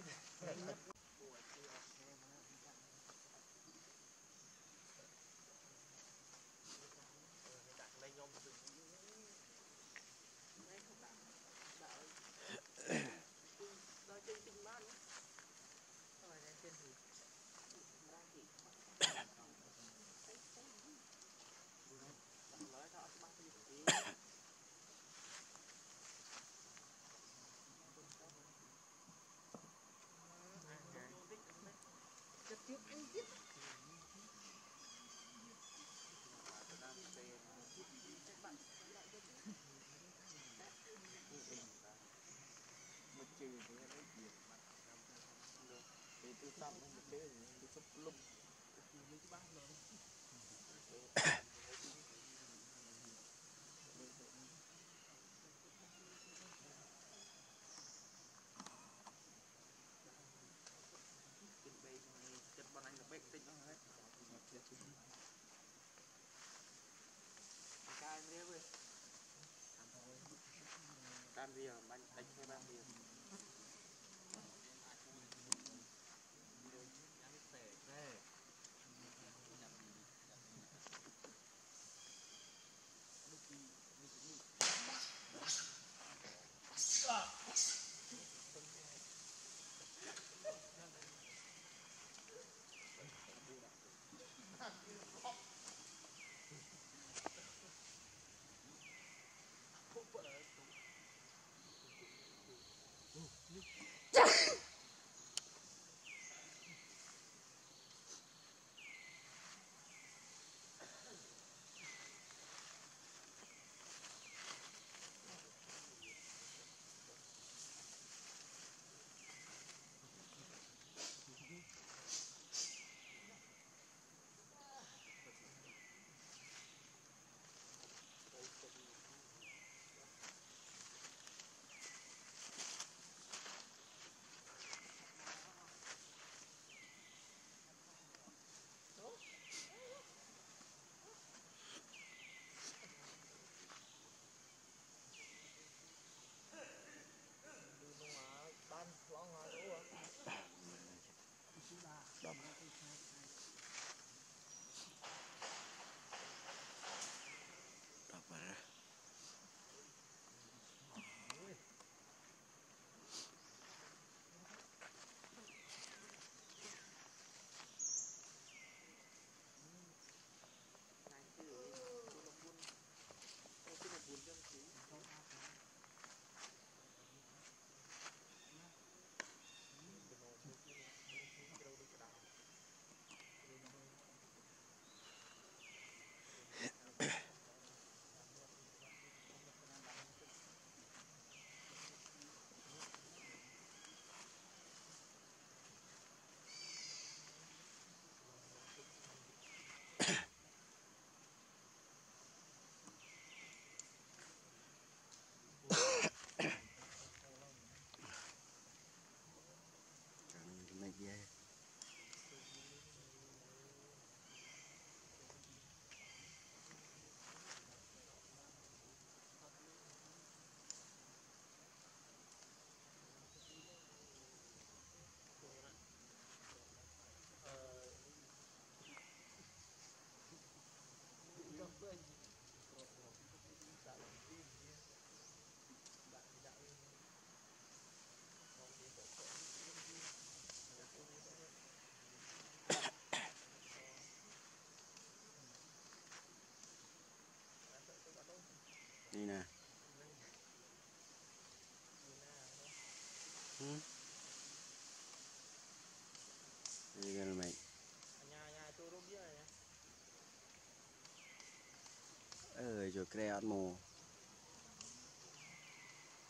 Ơi rồi creat mồ.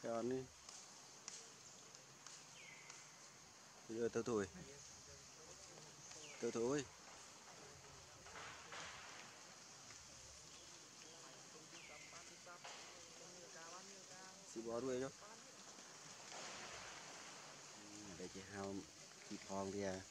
Đi. Giờ tao tuổi. Tao tuổi. Xí bó đuôi nhá. Để chị hao chị phong đi à.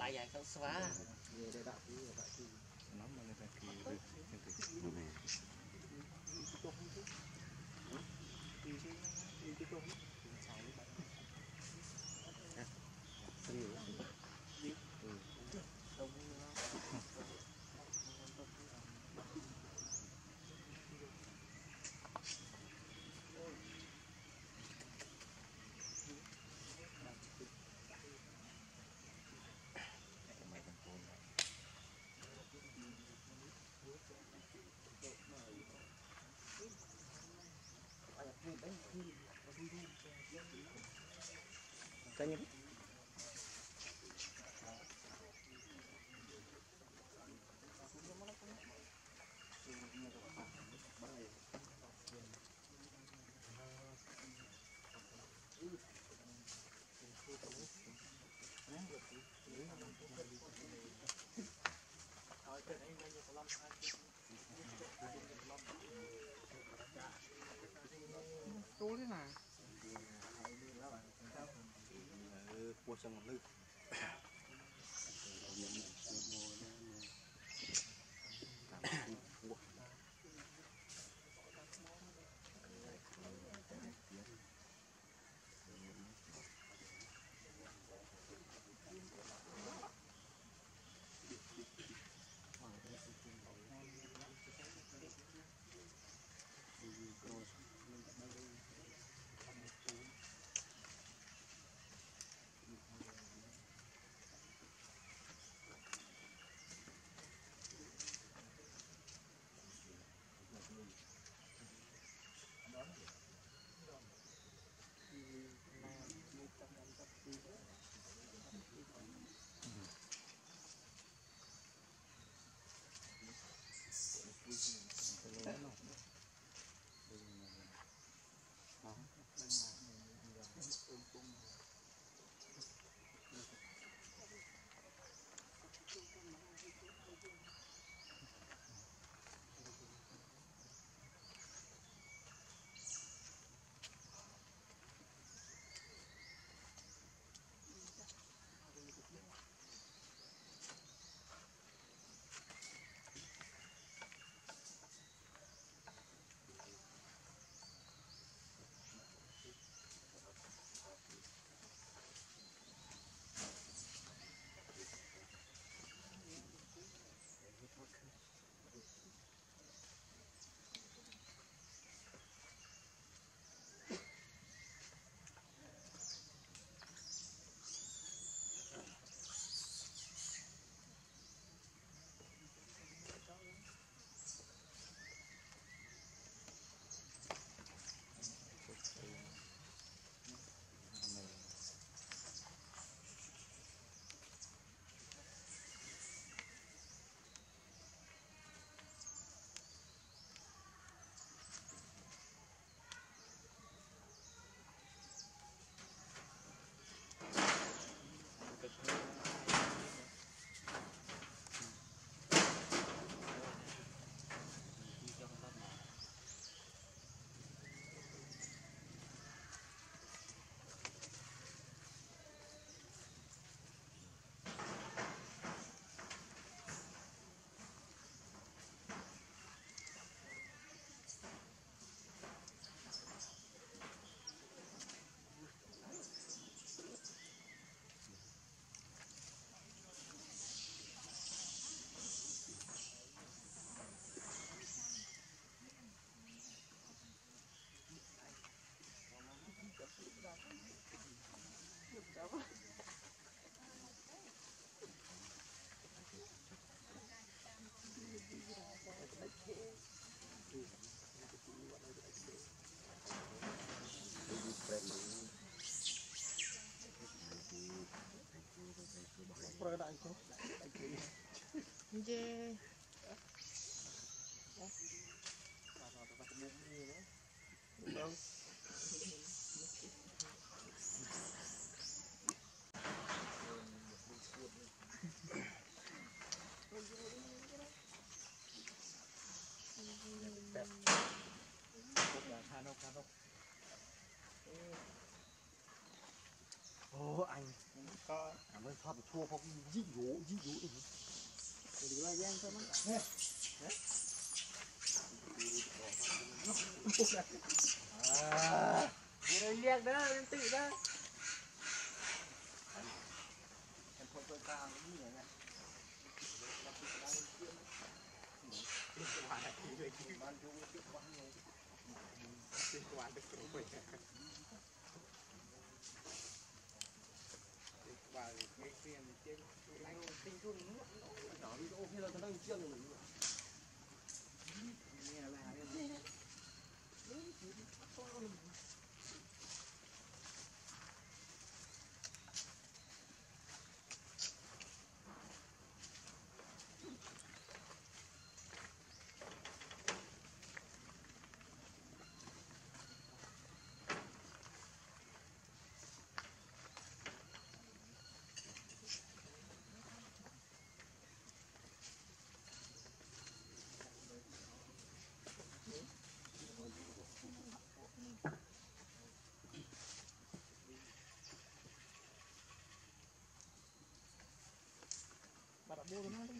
tay dài câu xóa. Та ні. chama é Luke. 이제 โชว์พอยิ่งโหยิ่งโหอีกเดี๋ยวเราแย่งซะมั้งเนี่ยนะเรียกได้ตื่นได้ 시간을 Boğulma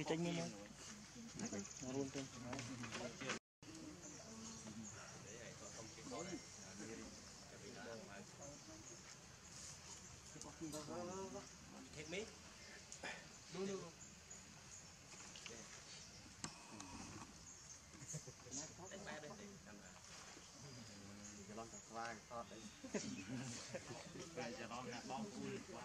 វាចេញមុនមករួមទៅเทคนิคดูดูจะลองกับวางทอดเลยจะลองนะบ้องคุยว่า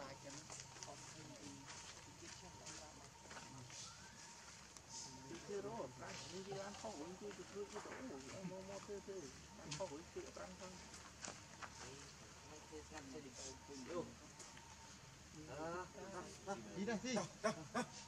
បាយចឹងអត់ឃើញពីពីជាតិខ្ញុំដល់មកពីគឺរត់ប្រាំងនេះវាអានខោវិញគឺគឺគឺទៅអូមកមកទៅទៅអានខោវិញគឺប្រាំងផងមកទៅស្ងាត់ទៅពីអូពីអូអឺនេះនេះ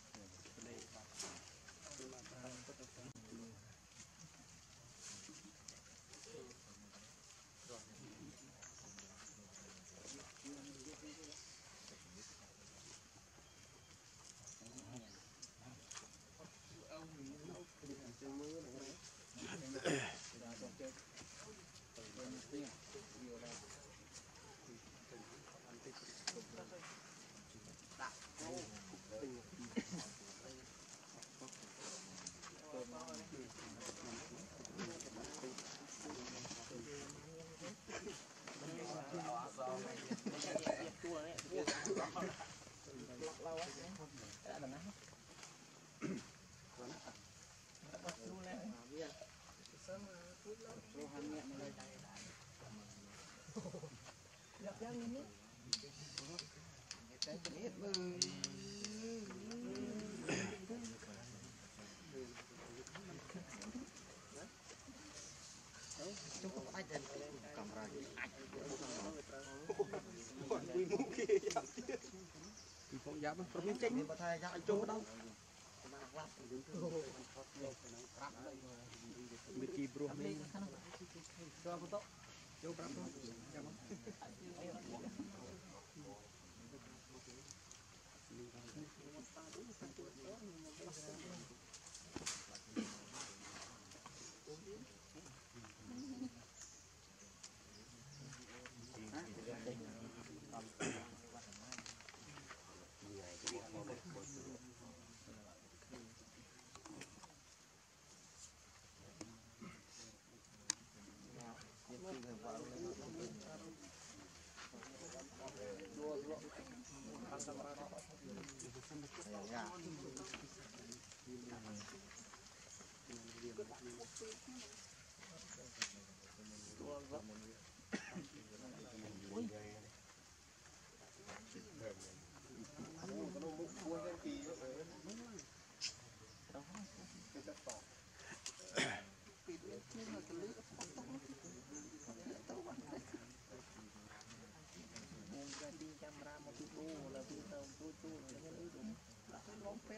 យ៉ាប់ព្រមចេញបើថាយ៉ាប់ឲ្យចូលដល់មេទីព្រោះនេះចូលបន្តចូលប្រាប់ Tuh,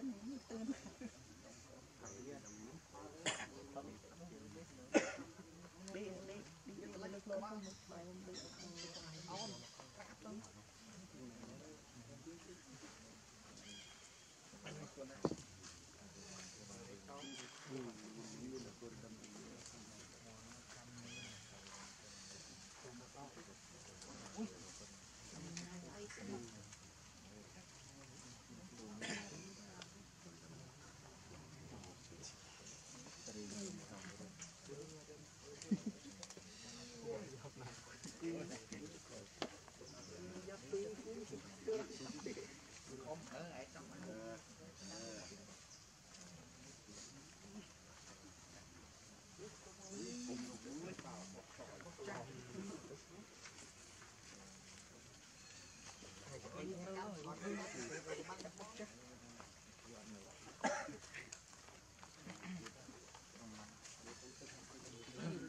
Amen.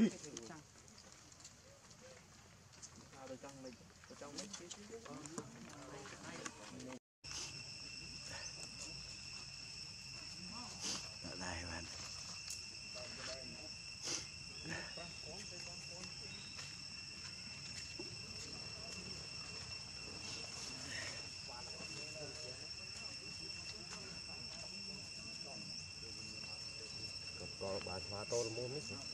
បាទស្មាតូលមួយនេះ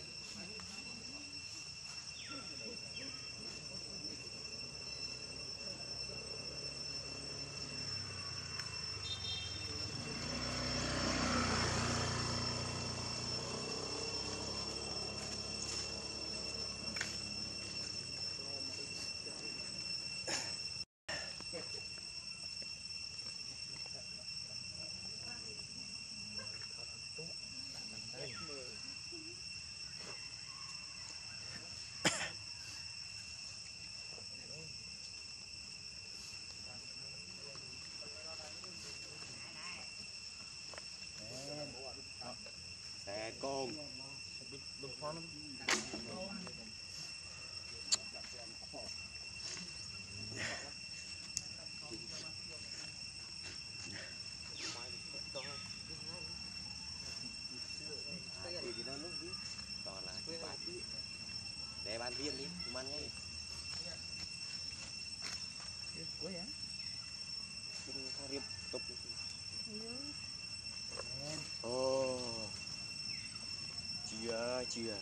chưa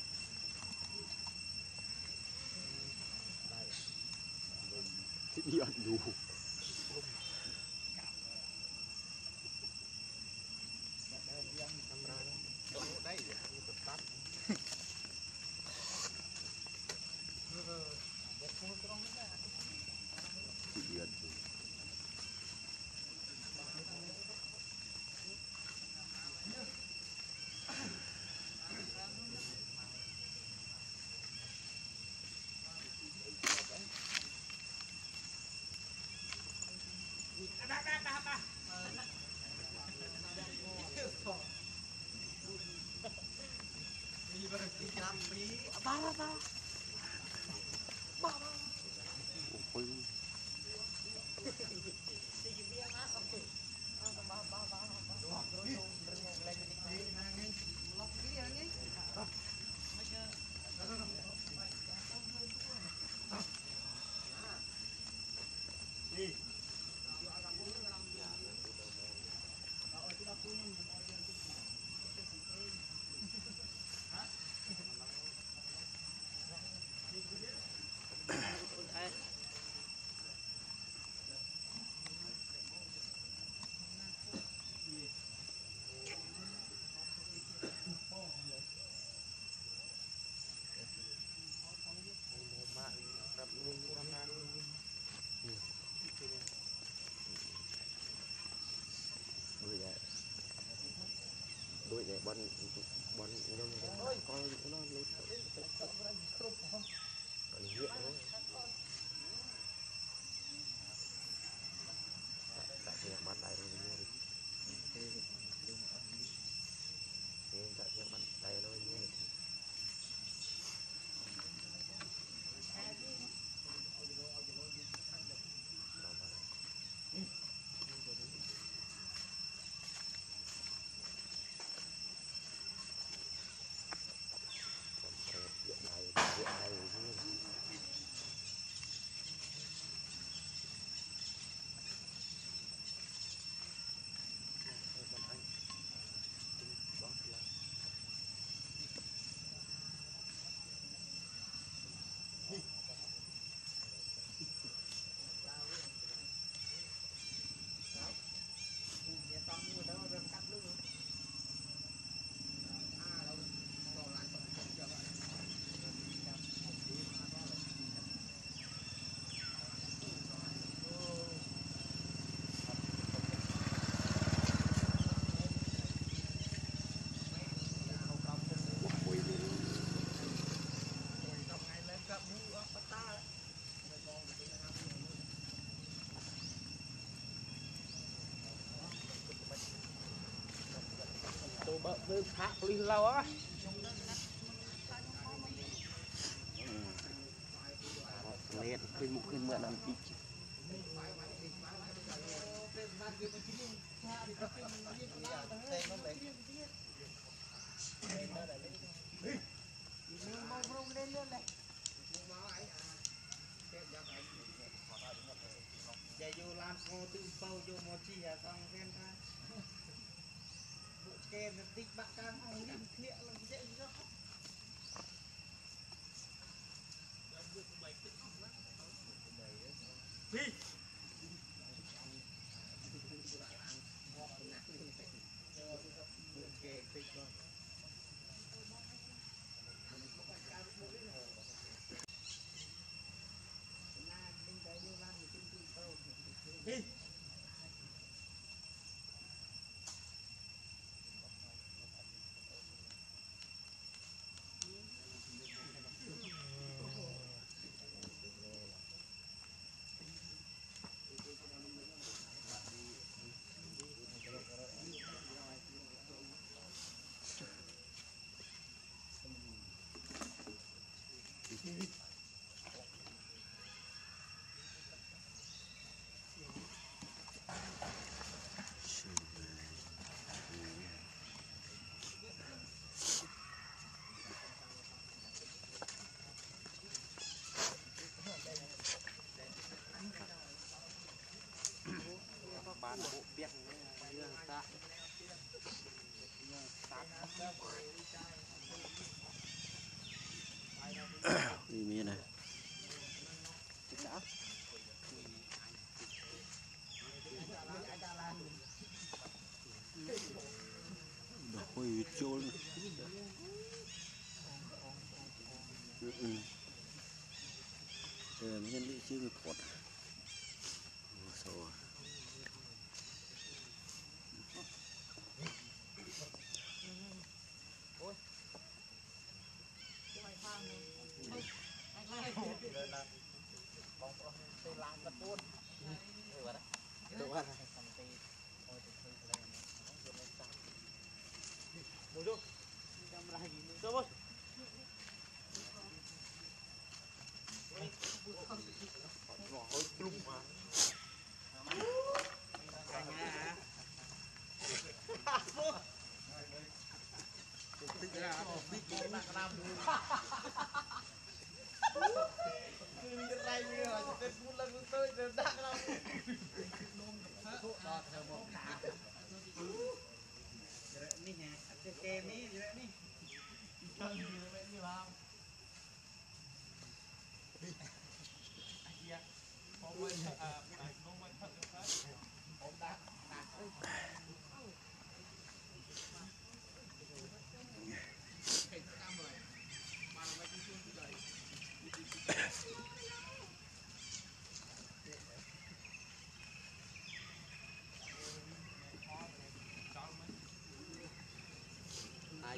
chưa đi ăn đủ Ôi. Đuổi lại Đuổi lại bọn bọn nhóm này coi nó lút còn hiện thôi tại vì bạn đại rồi nhiều đi nên tại vì bạn đại rồi nhiều đi hiện nay hiện nay như Ôi, tôi bợ với phá lý lâu á lihat khơi mục khơi mượn làm tí chứ chạy vô làm ngô tư bao vô mò chi à xong xem ta kê nó tích bạc càng không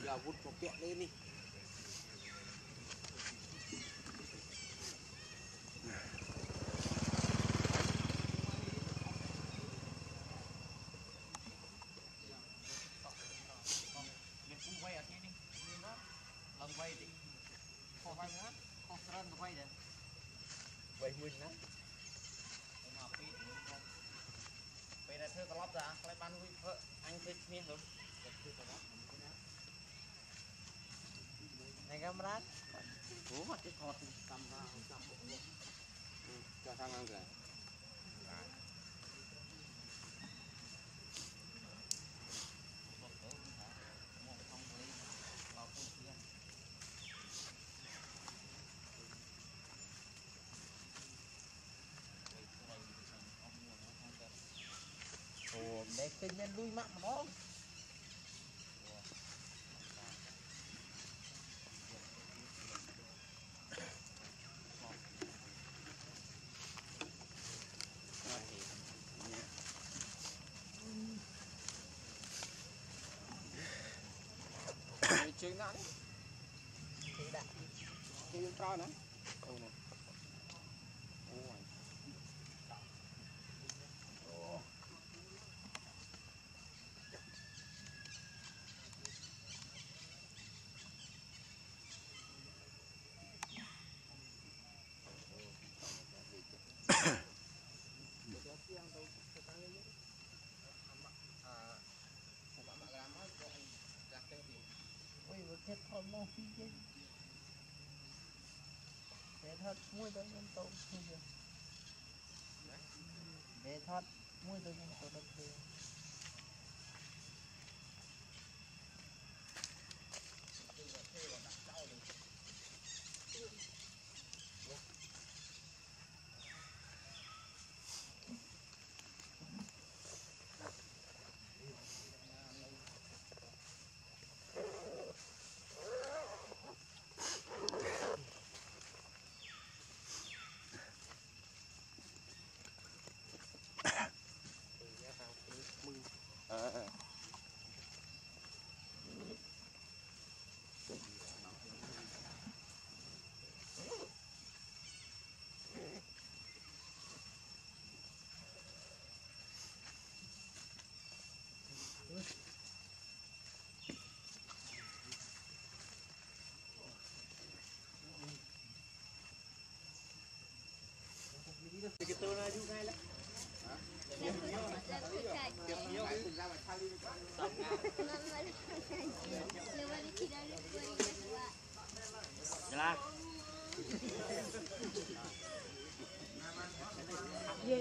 giờ vút một kiện lên đi. camera cố mà cái cột cầm ra cầm ừ, cho sang ăn rồi Ồ, mẹ kinh nên lui mạng mà không? kìa អូមិនឃើញមានលុយម៉ាក់ម្ដង chơi ngã đấy chơi trò chết thôi chứ Để thoát mũi tới nhân tố bây giờ Để thoát mũi tới nhân tố đất Begitu laju kayak Jalan. Iya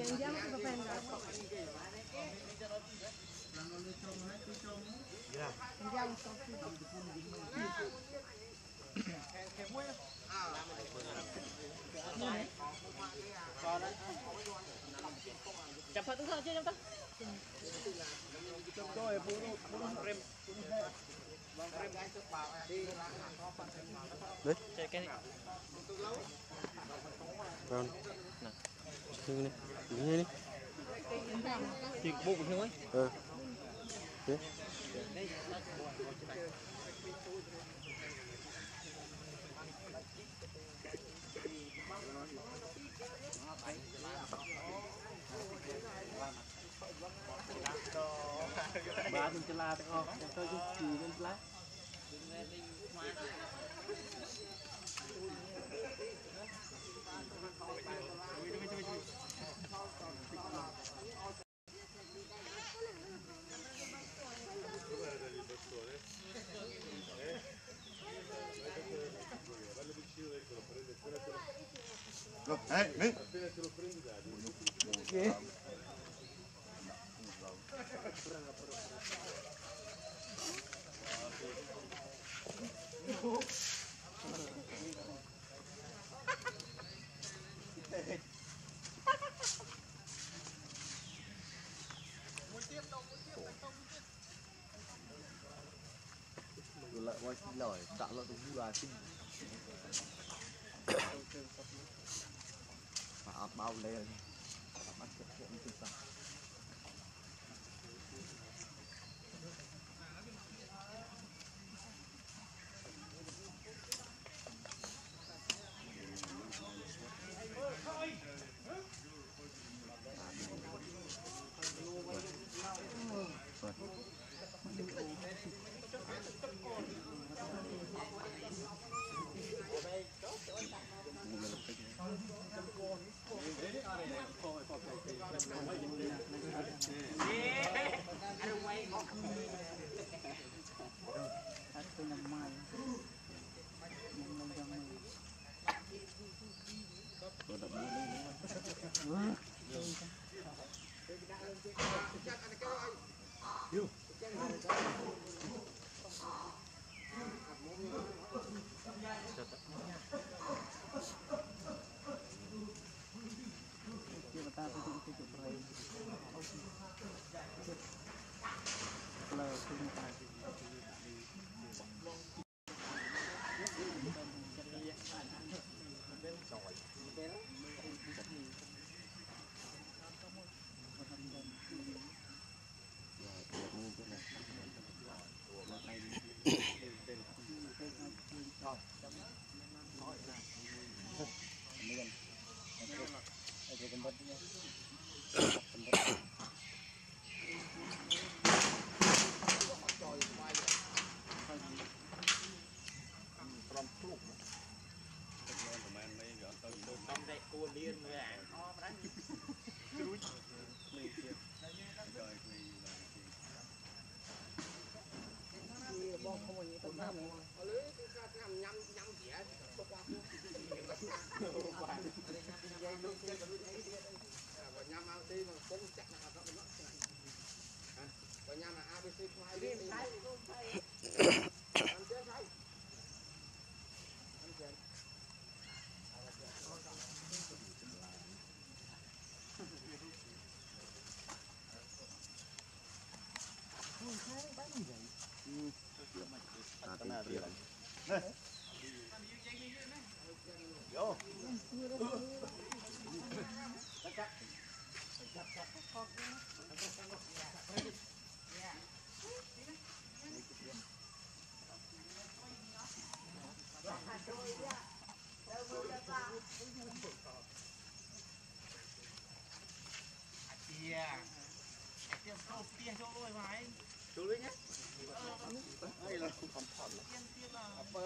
Rồi, Đấy. cái này. Vâng. Nè. Như này. Như này. Thì bộ của thương ấy. Ừ. Đấy. បាទនឹងចលាទាំងអស់ទៅយកជីវិញខ្លះ lợi quay xin lời tạo lợi đúng là xin mà bao lên bắt chuyện chúng ta.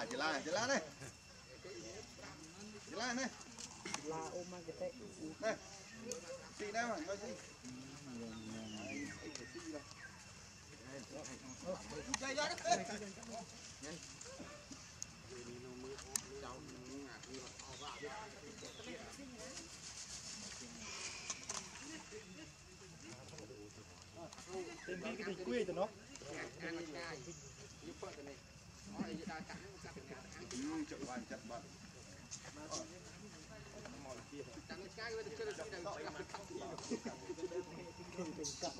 Jelah, jelah, jelah nih. Jelah nih. Jelah oma kita. Nih. Si dah bang, kau si. Tìm đi cái gì quê cho nó បានចិត្តបាត់មកទៀតចាំឆ្ងាយវាទៅជិះដល់ស្ដាប់ពីកាត់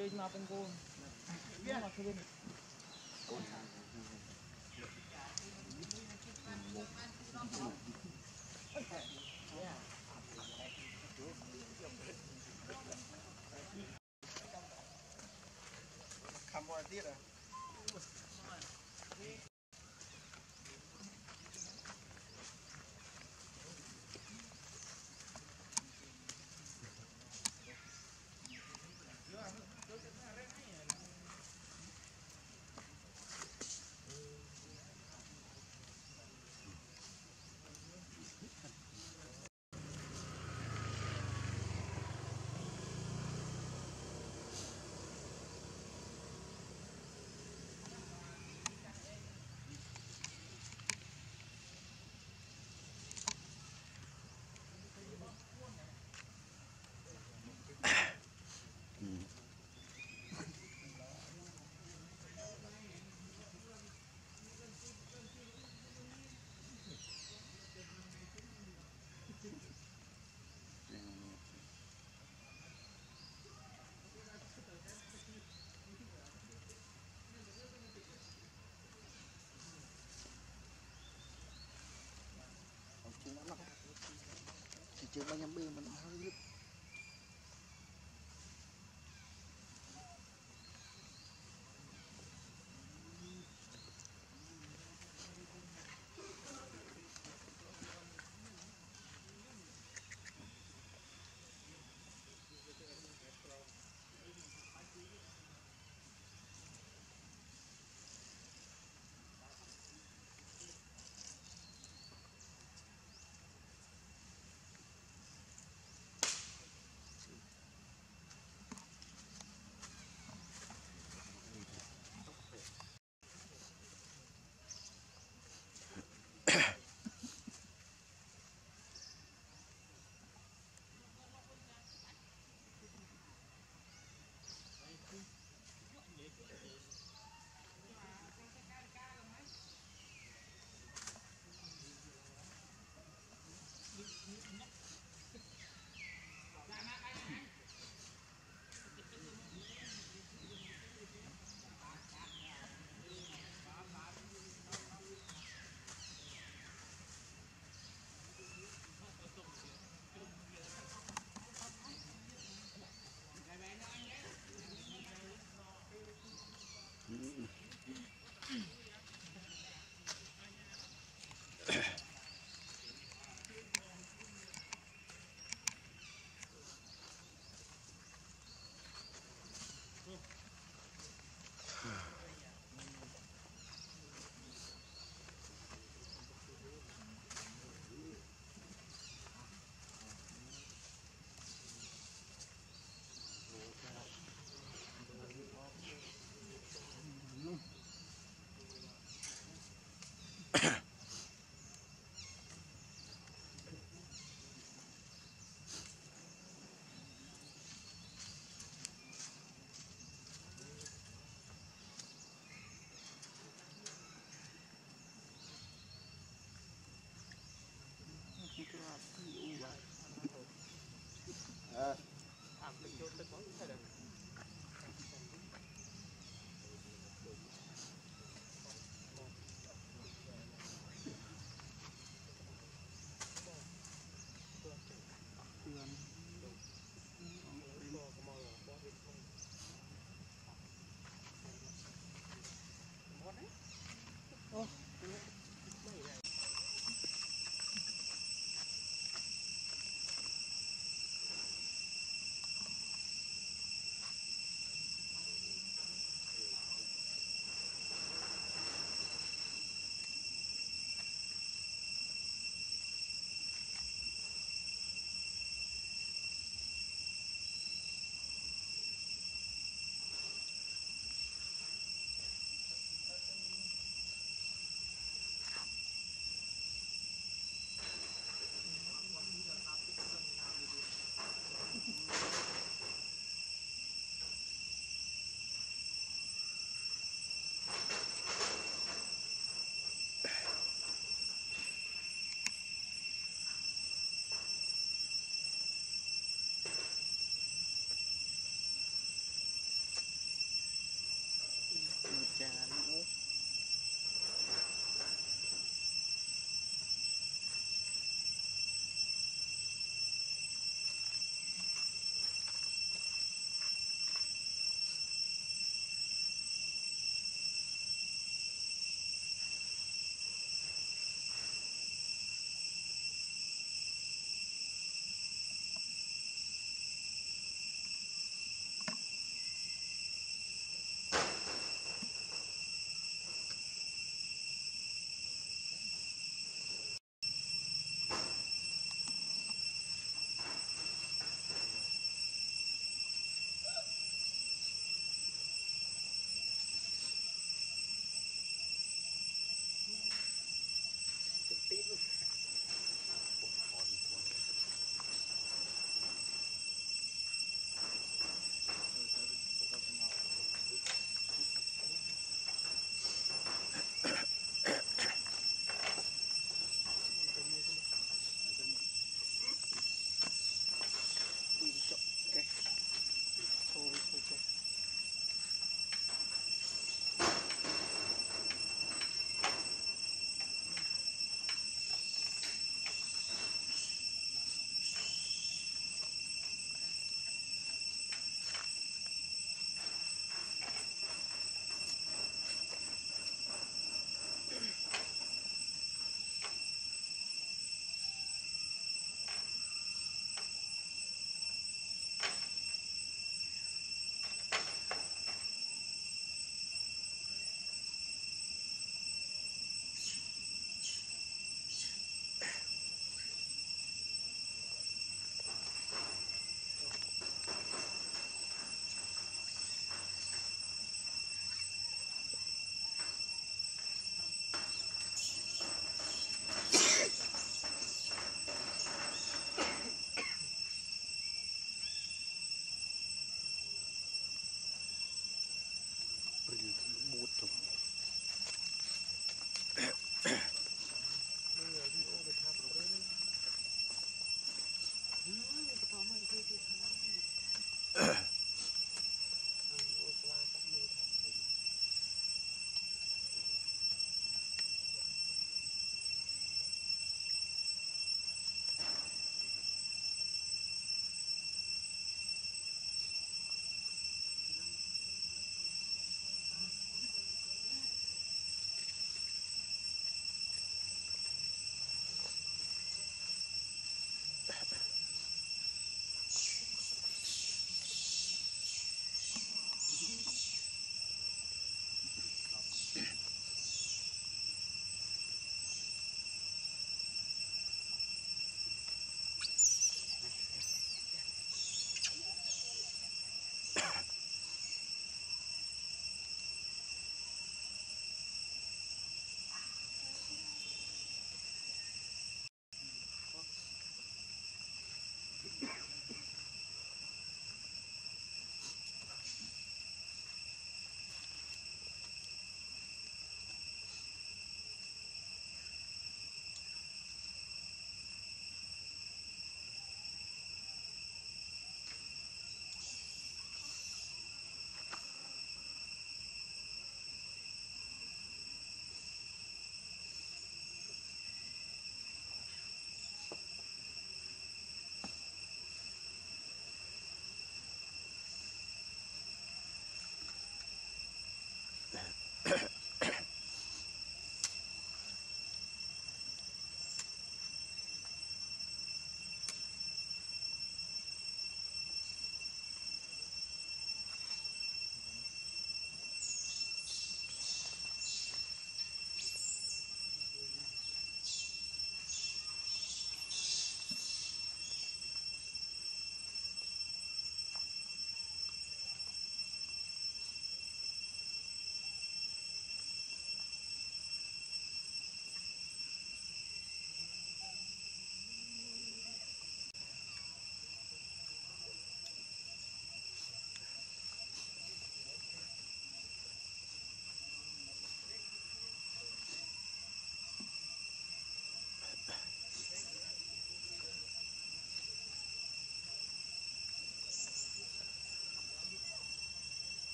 chơi mà bên cô mà chơi Come on, theater. trường ban em bên mình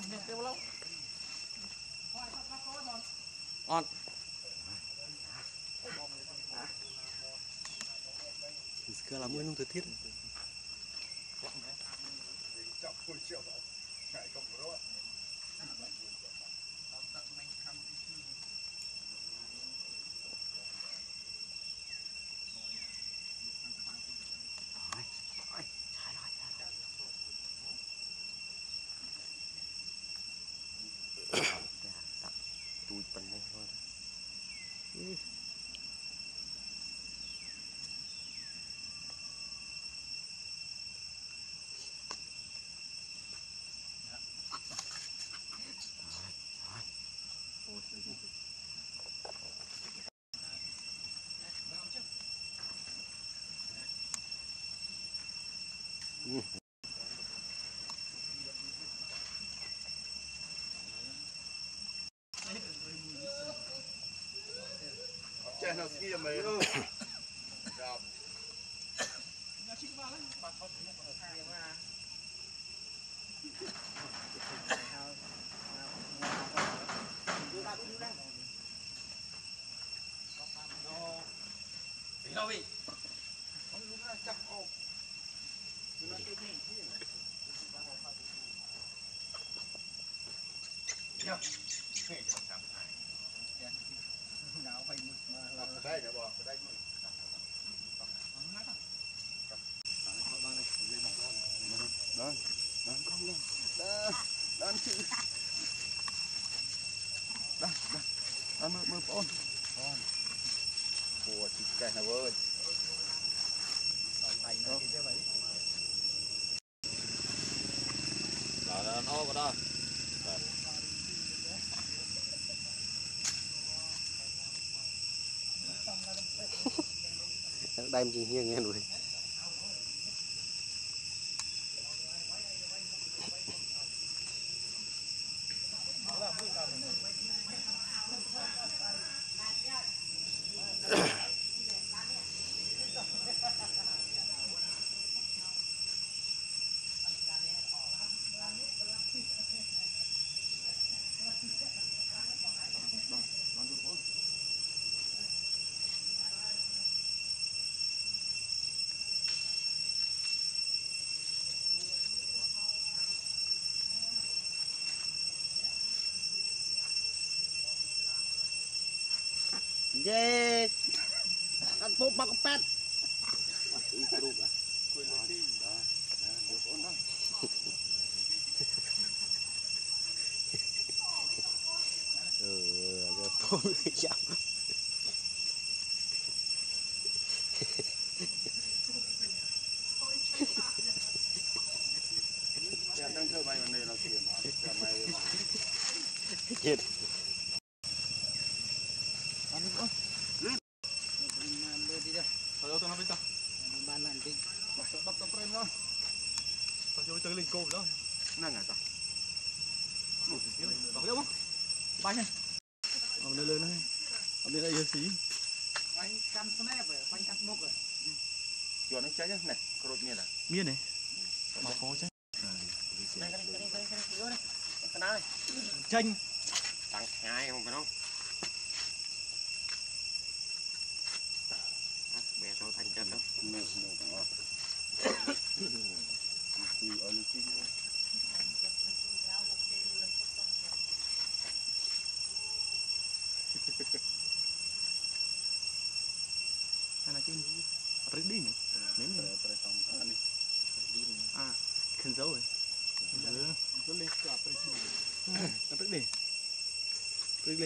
ជើជាខំនេះទៅឡូវ cứ làm nguyên không thời tiết tụi nó kia mày. đi đâu đi Đây nè bò, đây. Đó, đó không đâu. Đó, đó chữ. Đó, đó. Đó mưa mưa ôn. Ủa, chị cái nào ơi. đó đó nó có đó đây mình hiên nghe rồi យេអត់ពុកបកប៉ាត់អីគ្រូបអា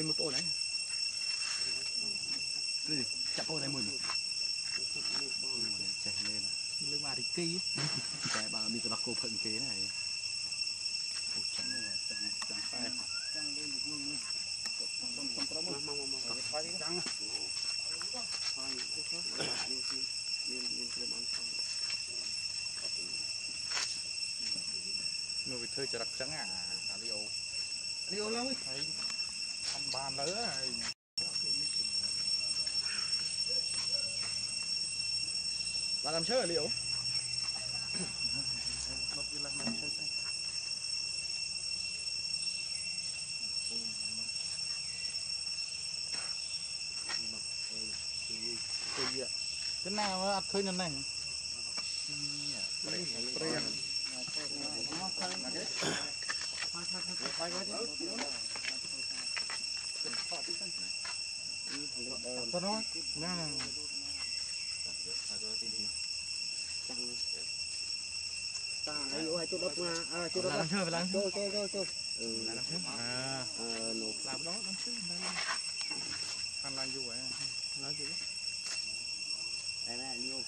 một ô này. Pergi. Chặt ô này mười. chạy lên Lên mà thì kỳ. Cái bà bị cái bạc cô phận kế này. Chẳng chẳng phải. Người bị thuê cho đặc trắng à, à đi ô. Đi ô lâu ấy làm nữa rồi. Làm sớ liệu cái nào ăn khơi nhân này Hãy subscribe cho kênh Ghiền Mì Gõ Để không bỏ lỡ những video hấp dẫn Thật thôi. Nha. Ta hãy hai chút đất mà, à chút đất. Làm chưa phải làm. Chơi chơi chơi chơi. Ừ, làm chưa. À, ờ nó. Làm đó làm chứ. Ăn lại vô vậy. Nói chứ. Đây này vô.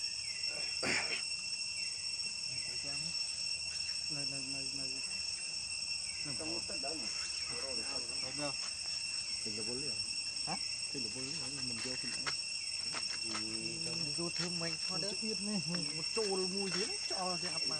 Này này này này. Không có tất đâu mà. Rồi. Được chưa? Bốn liều hả thì là bốn liều mình vô thì vô thêm mình thôi đấy một trộn mùi gì cho cái hạt mà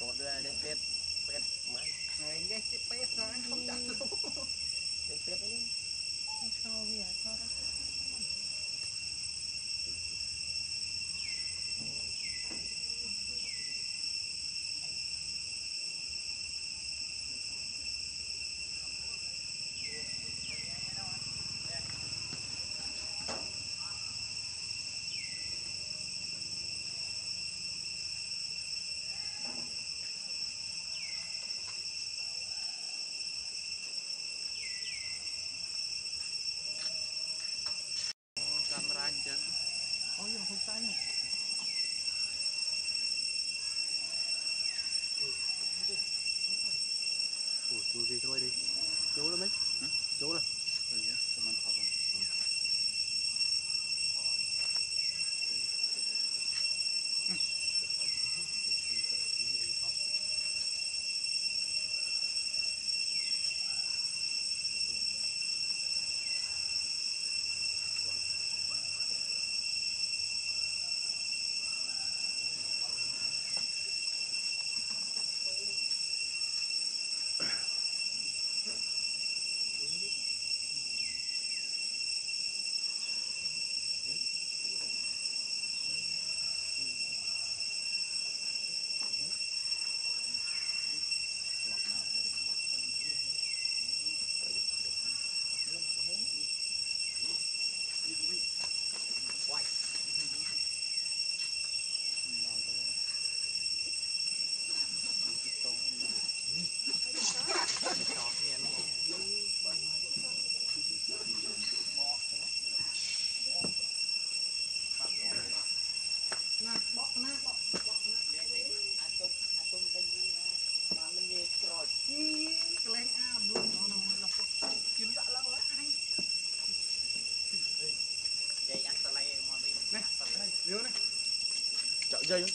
một đưa đến pet pet mà ngày nghe cái pet ra anh không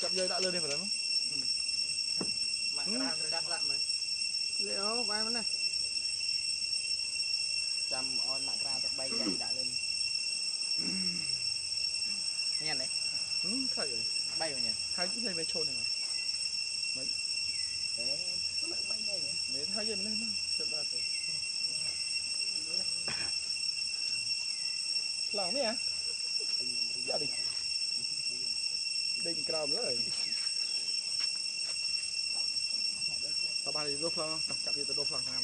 chậm dây đã lên đây phải lắm. 家里都做饭。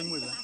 negro.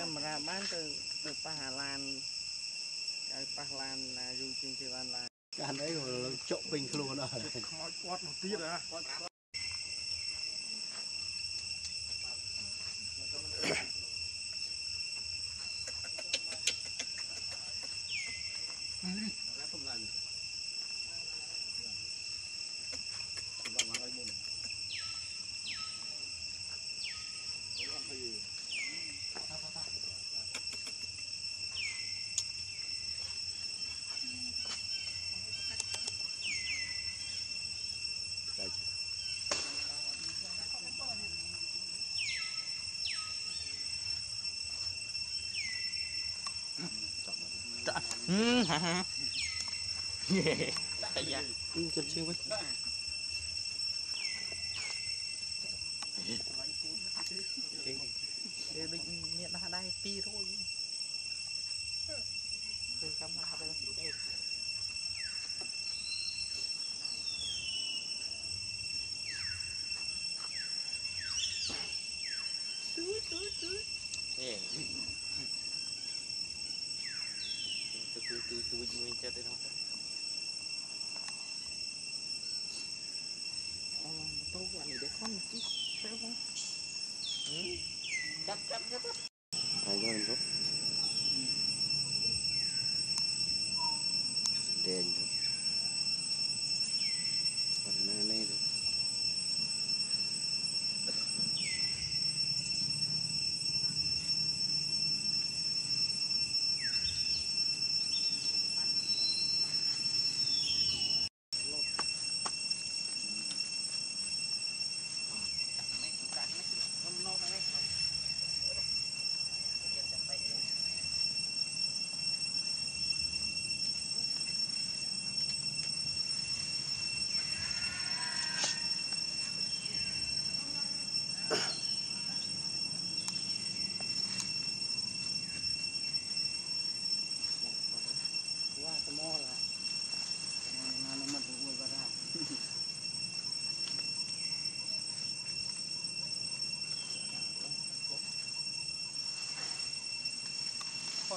កាមេរ៉ាបានទៅទៅប៉ះអាឡានហើយប៉ះឡានណាយូរជាងគេបានឡានកាន់អីក៏ជក់ពេញខ្លួនអស់ខ្មោចគាត់មកទៀតហ៎ Ừ, ha ha. [laughs] Yeah. Dạ. Ừ, chân xíu quá.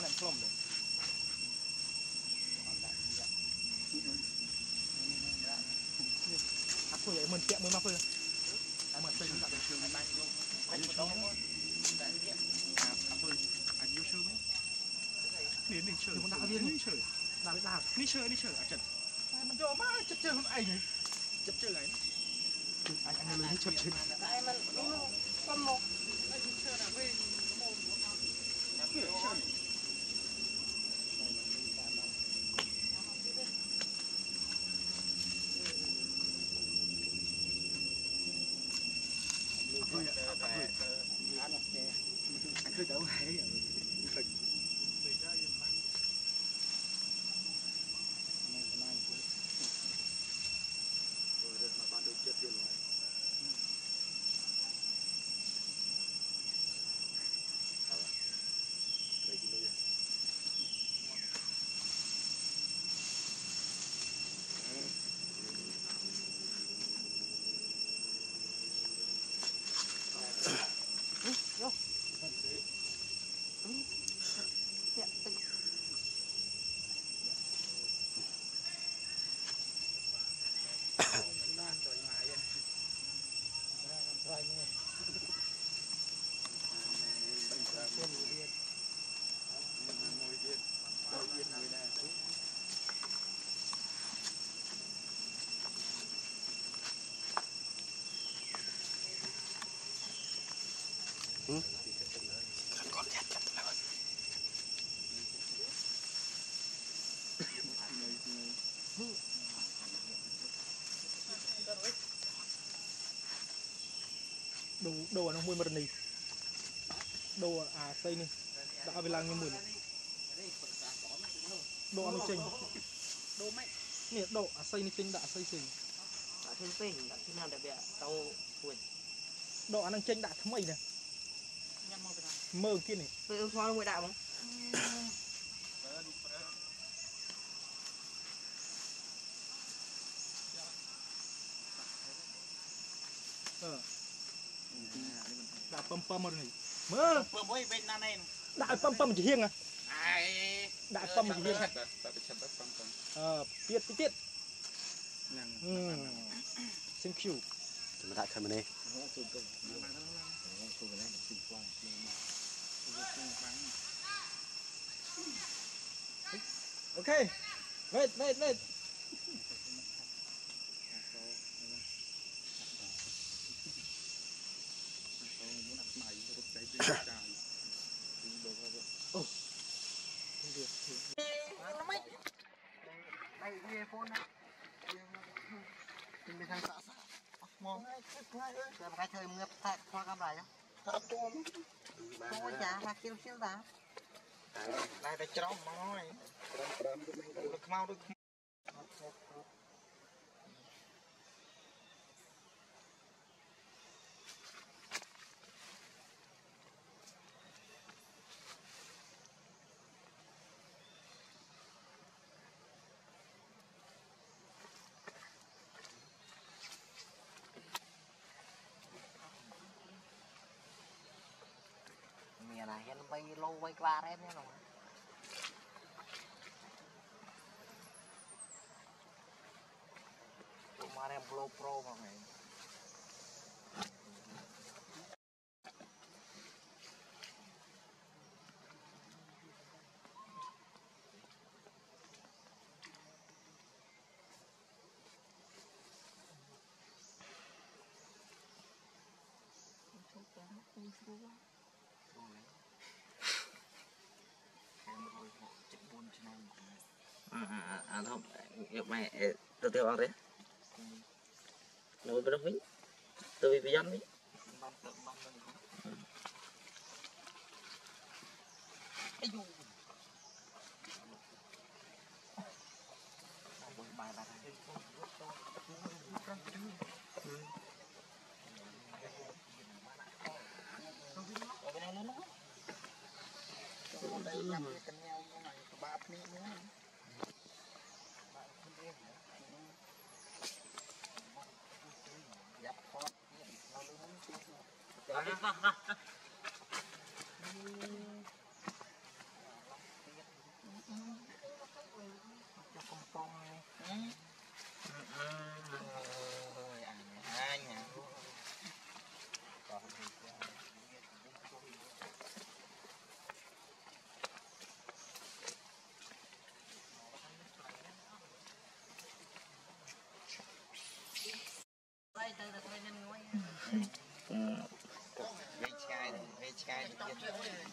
안 풀었네. à phơi ấy mình kẹo mới mà phơi à mình phơi cả trường này luôn anh yêu sớm à phơi anh yêu sớm ấy đến chơi. Cũng đã biết đi chơi. Đã biết làm. Đi chơi đi chơi. À chật mình cho má chật chơi không anh chật chơi anh anh anh lên chật chơi. ដូរអានោះមួយមរនីដូរអាស្អីនេះដាក់ឲ្យវាឡើងមួយដូរអានោះចេញដូរម៉េចនេះដូរអាស្អីនេះចេញដាក់អាស្អីចេញដាក់ធំពេកដាក់ធំណាស់តែវាតោពួយដូរអានឹងចេញដាក់ថ្មីណាញ៉ាំមកទៅមើលទៀតនេះពេលស្វាមួយដាក់ហ្មង ពឹមមកនេះមើលពឹមអុយវិញណាណែដាក់ឲ្យពឹមពឹមជាហៀងអាយដាក់ពឹមជាហៀងដាក់ប្រឆិតដាក់ពឹមពឹមអឺទៀតតិចទៀតហ្នឹងសិមឃ្យូចាំដាក់ខែមនេះជូនទៅជូនកន្លែងជូនខ្លាំងជូនមកជូនខ្លាំងអូខេ wait wait wait មានខាងសាក់សាក់អស់មកតែប្រកាជួយងើបតែខ្វល់កំឡៃទៅជុំចូលចាថាគៀវគៀវតាតែតែច្រំមកហើយច្រំច្រំដូចខ្មៅដូចខ្មៅ hiện bay lâu bay qua em nhé rồi Kemarin Pro ហ្នឹងយកម៉ែទៅទៅអត់ទេនៅប្រឹកវិញទៅវិញ្ញាណវិញបានទៅបានទៅអាយុបាយបាទទៅវិញមកអូនដល់ញ៉ាំគ្នាគ្នាក្បាលភ្នែកមួយ Hãy subscribe Yeah, yeah, yeah.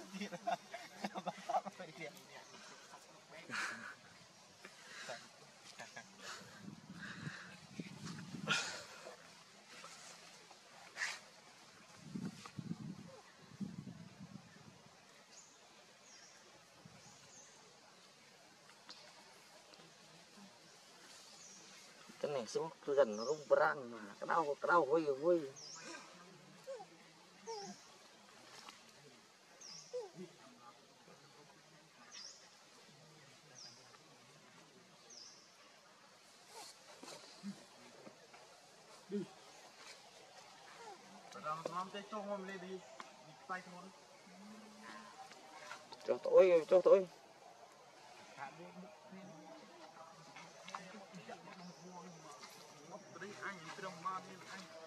này xuống, tôi gần nó rung răng mà, cái đau cái đau vui vui. Cho tôi cho tôi. ក្តៅក្តៅហុយហុយ Làm cho cho hôm lên đi. Tay thôi. cho tôi cho tôi Đấy anh trong ma đi anh.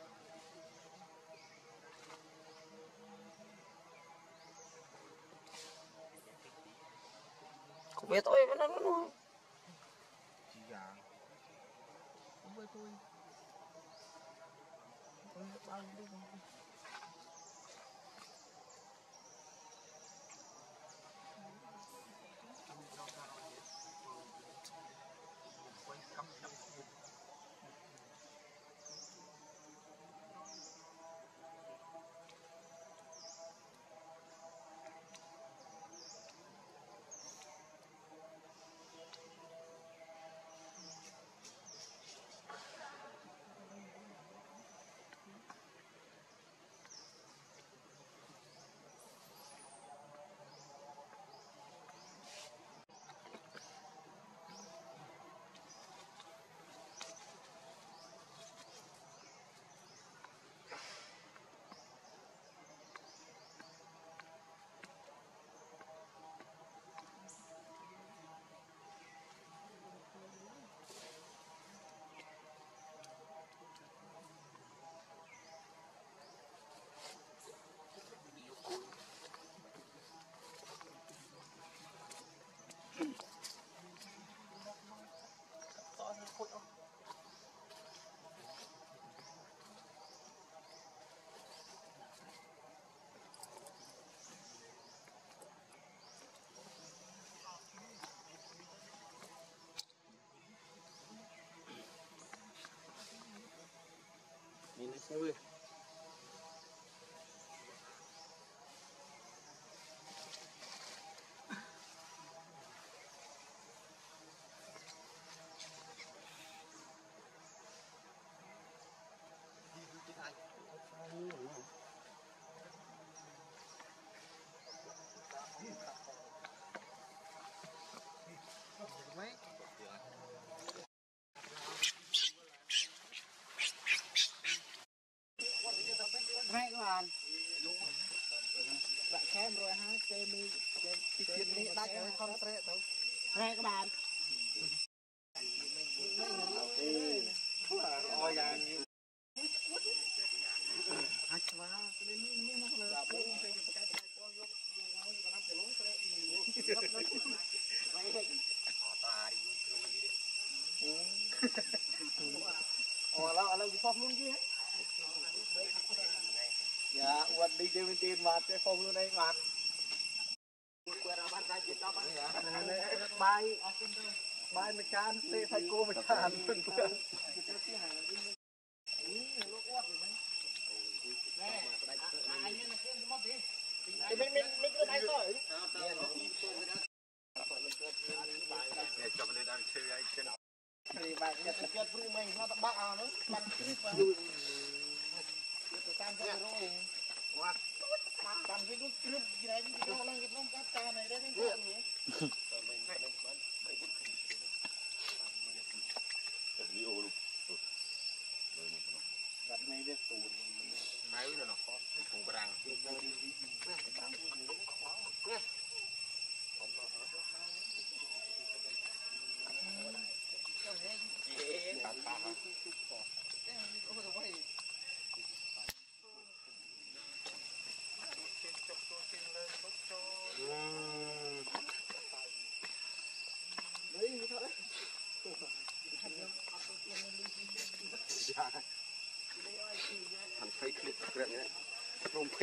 không biết tôi vẫn đang nói rồi ha, chơi mi chơi chơi mi đắt rồi không stress đâu. Right các bạn. Ôi da như Hát quá, cái đấy mi mi nó là cái cái cái cái cho vô vô ngáo như làm cái lối stress thì Vậy Ồ, lâu lâu thì phong luôn chứ. Dạ, quần đi chơi bên tiền mặt, chơi phong luôn đây mặt. Bài, bài mà chan, tê thay cô mà chan. Mình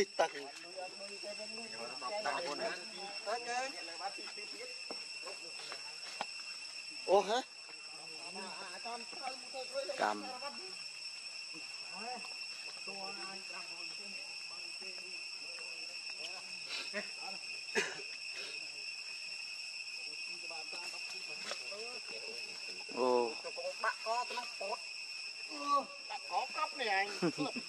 យតឹងអូហ៎កម្មអូបាក់កទៅនោះពតបាក់កកប់នេះអញ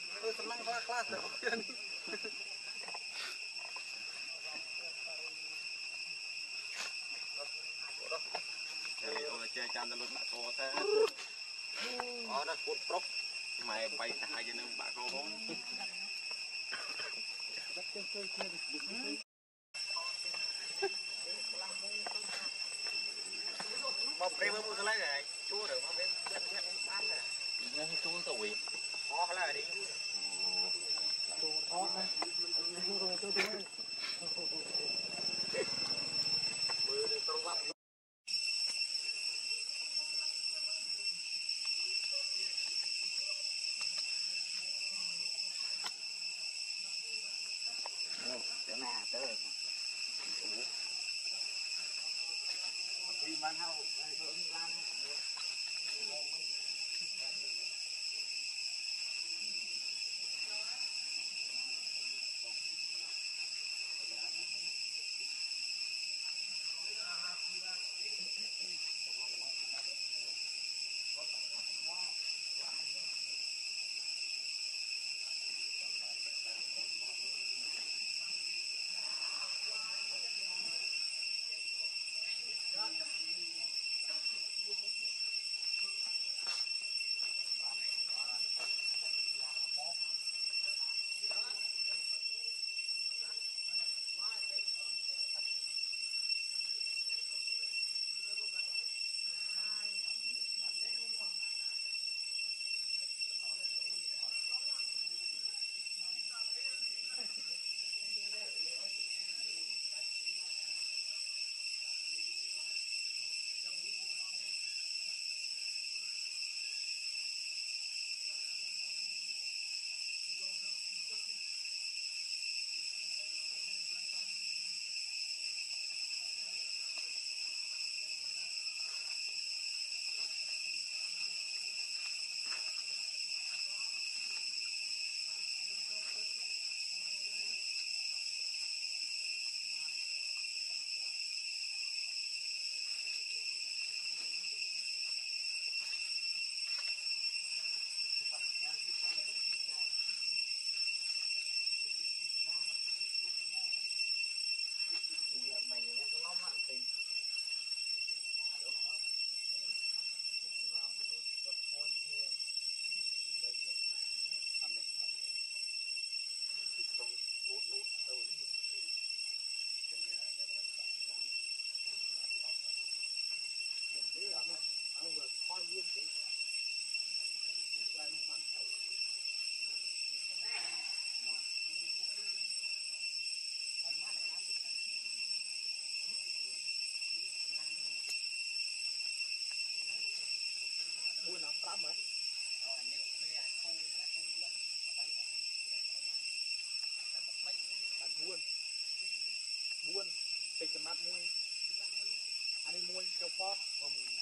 Como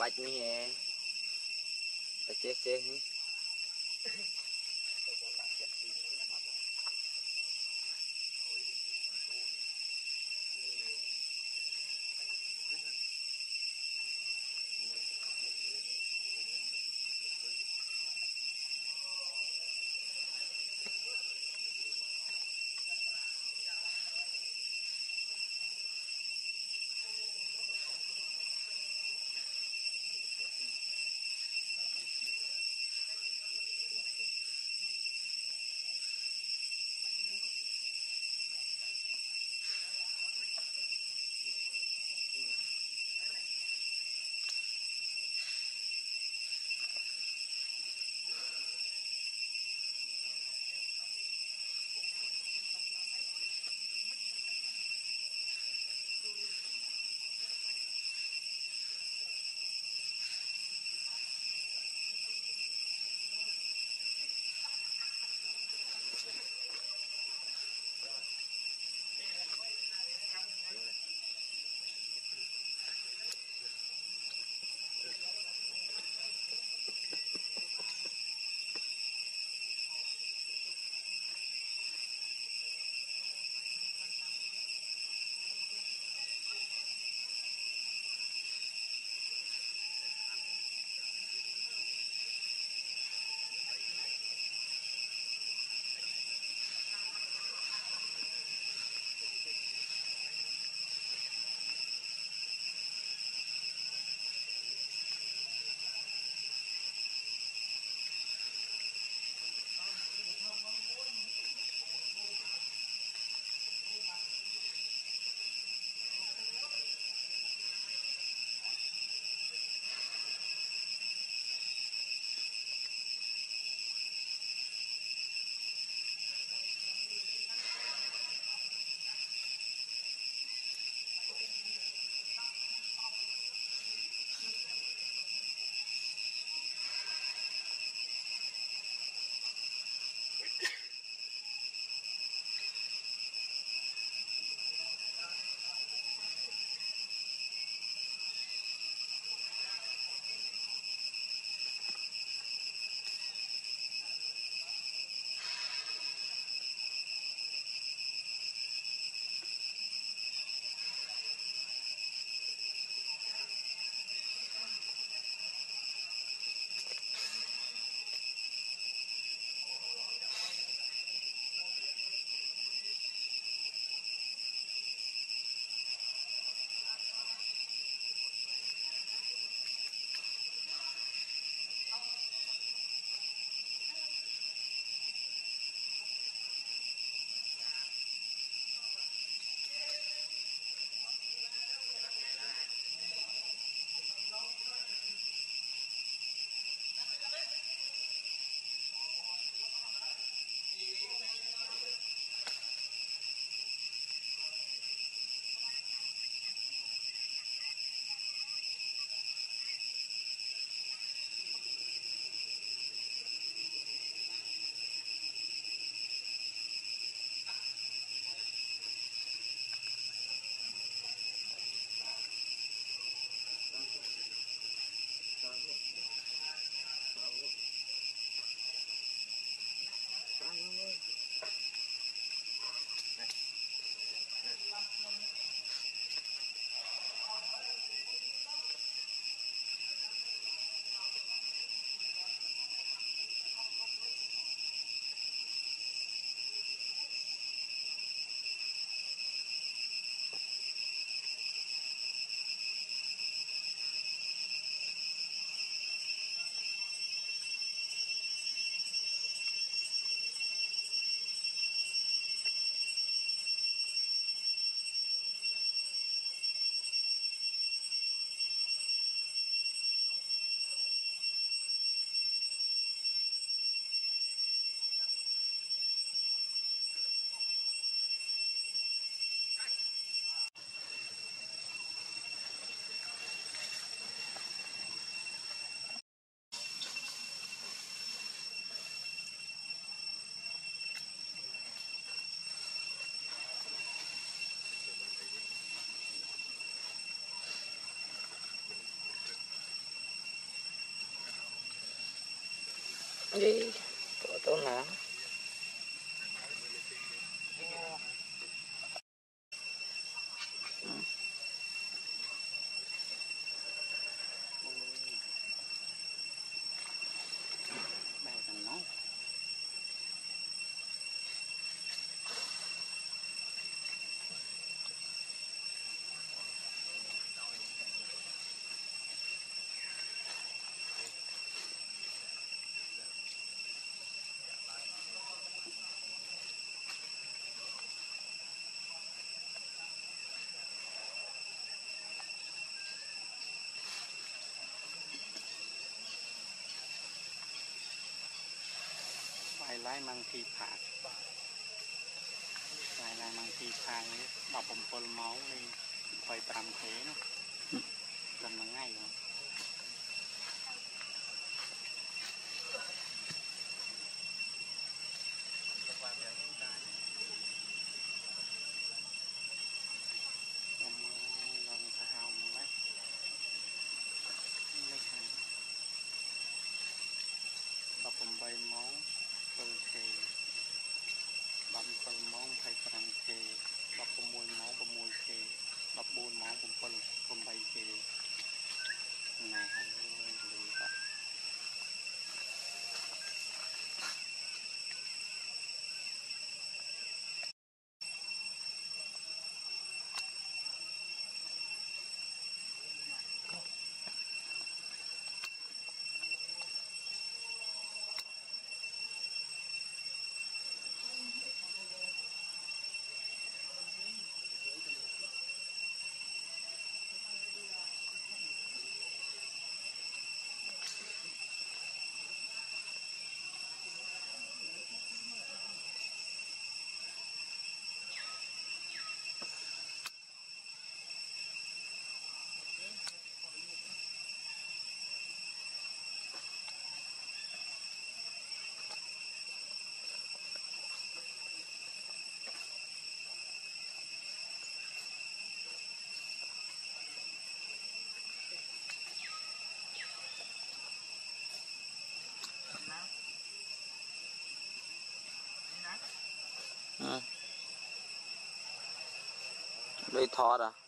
बात नहीं है अच्छे से ही। Đi của tôi làm ឡាយម៉ាំងទីផាកឡាយឡាយម៉ាំងទីផាកនេះ17ម៉ោងនេះ25ខែណា đây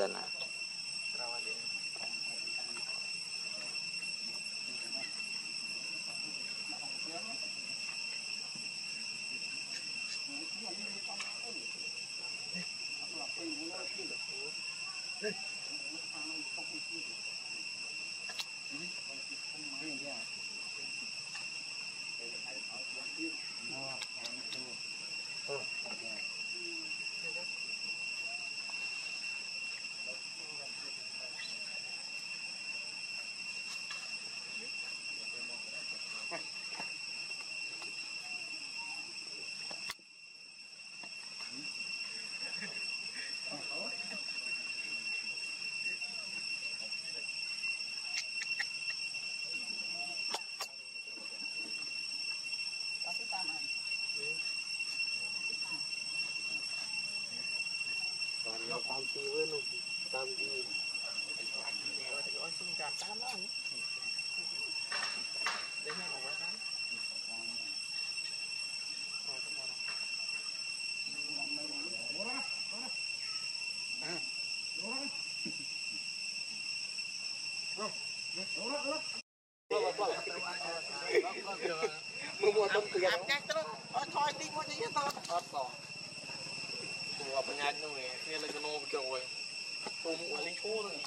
sana. Tampi wenu, tampi. không? kelihatan. Thôi, đi mua đi, tao more than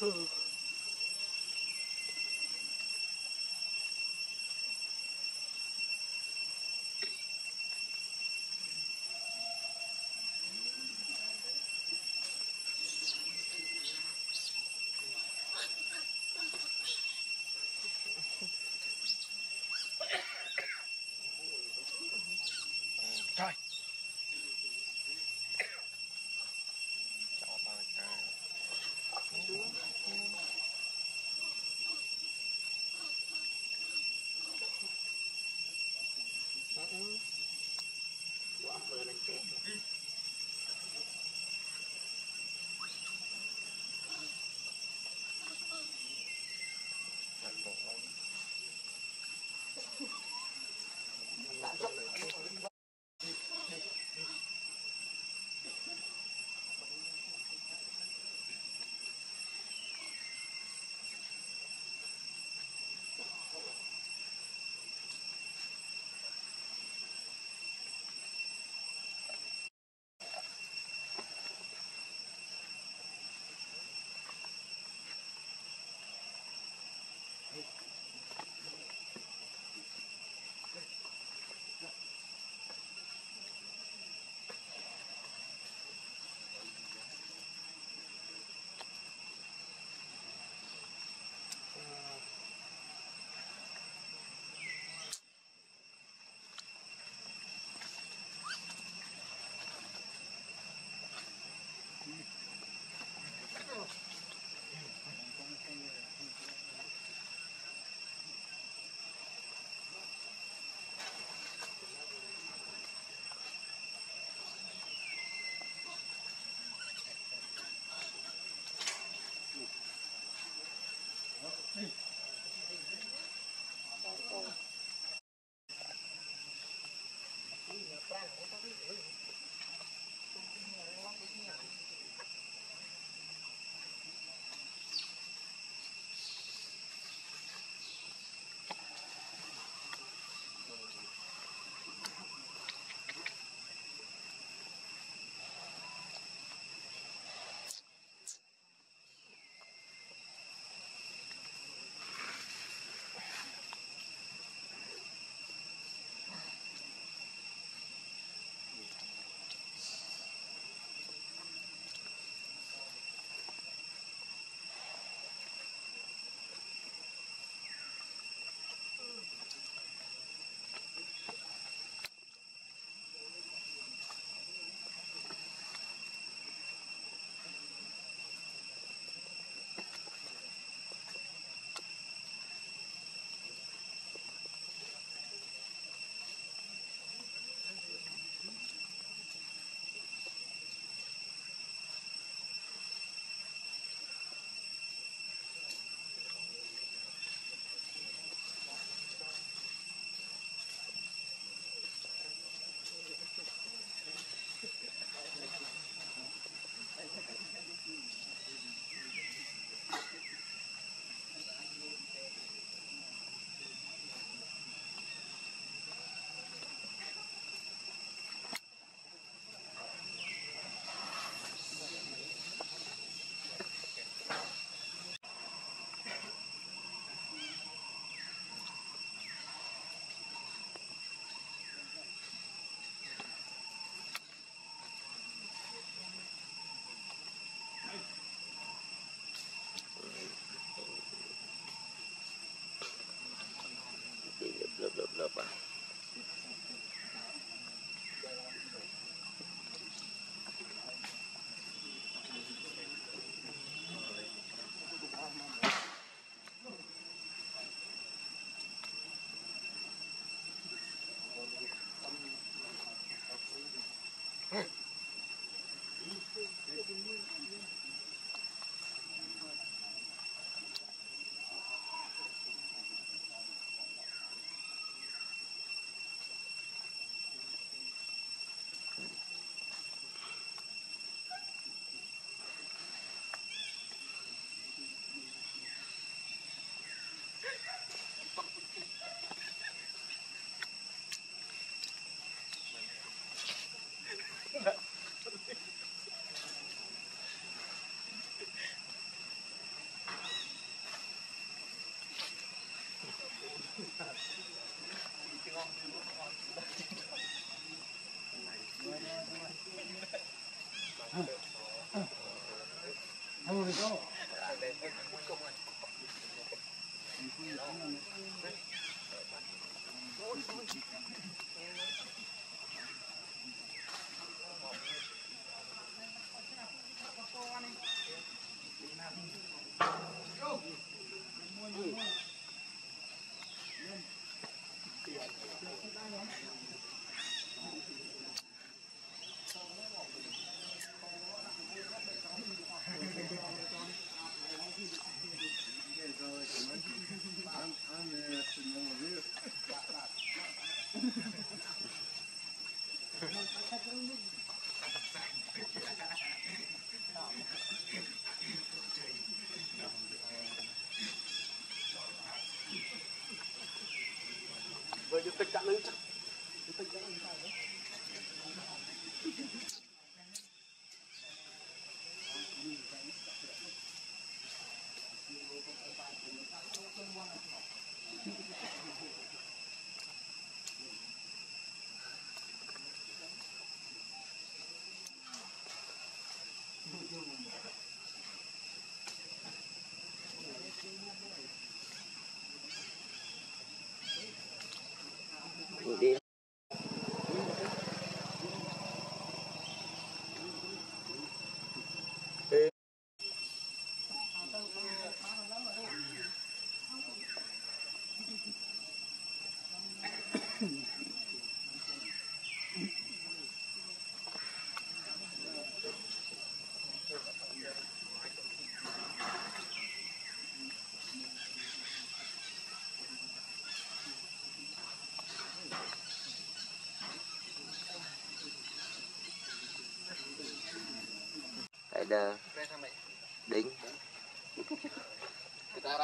Trời. [laughs]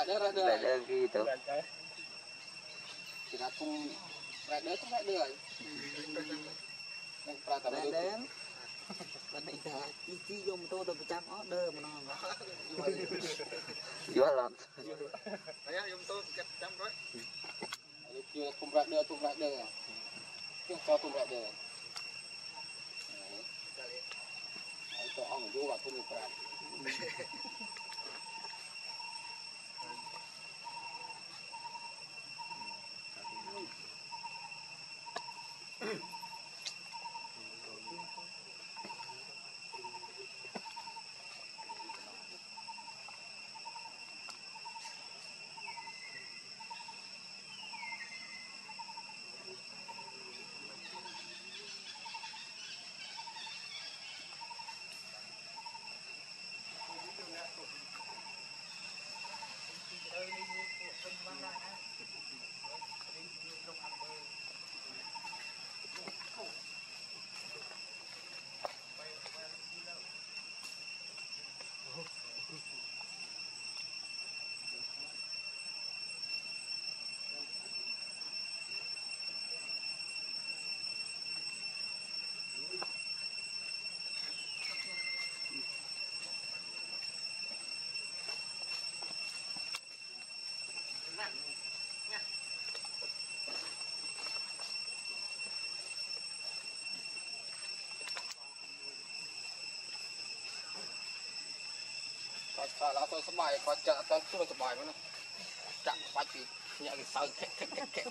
rider rider. Rider gitu Kita pun rider tu rider. Yang pertama tu. Rider. Bên này là chi chi vô mô tô tao trăm order mà nó jualan Ayah, yang betul kat jam rồi. Dia tu rider tu rider. Dia kau tu rider. គាត់ឆ្លាតអត់សម័យគាត់ចាក់អត់ស្រួលសម័យមកណាចាក់បាច់ពីញាក់វាសើខិកខិកខិកខិក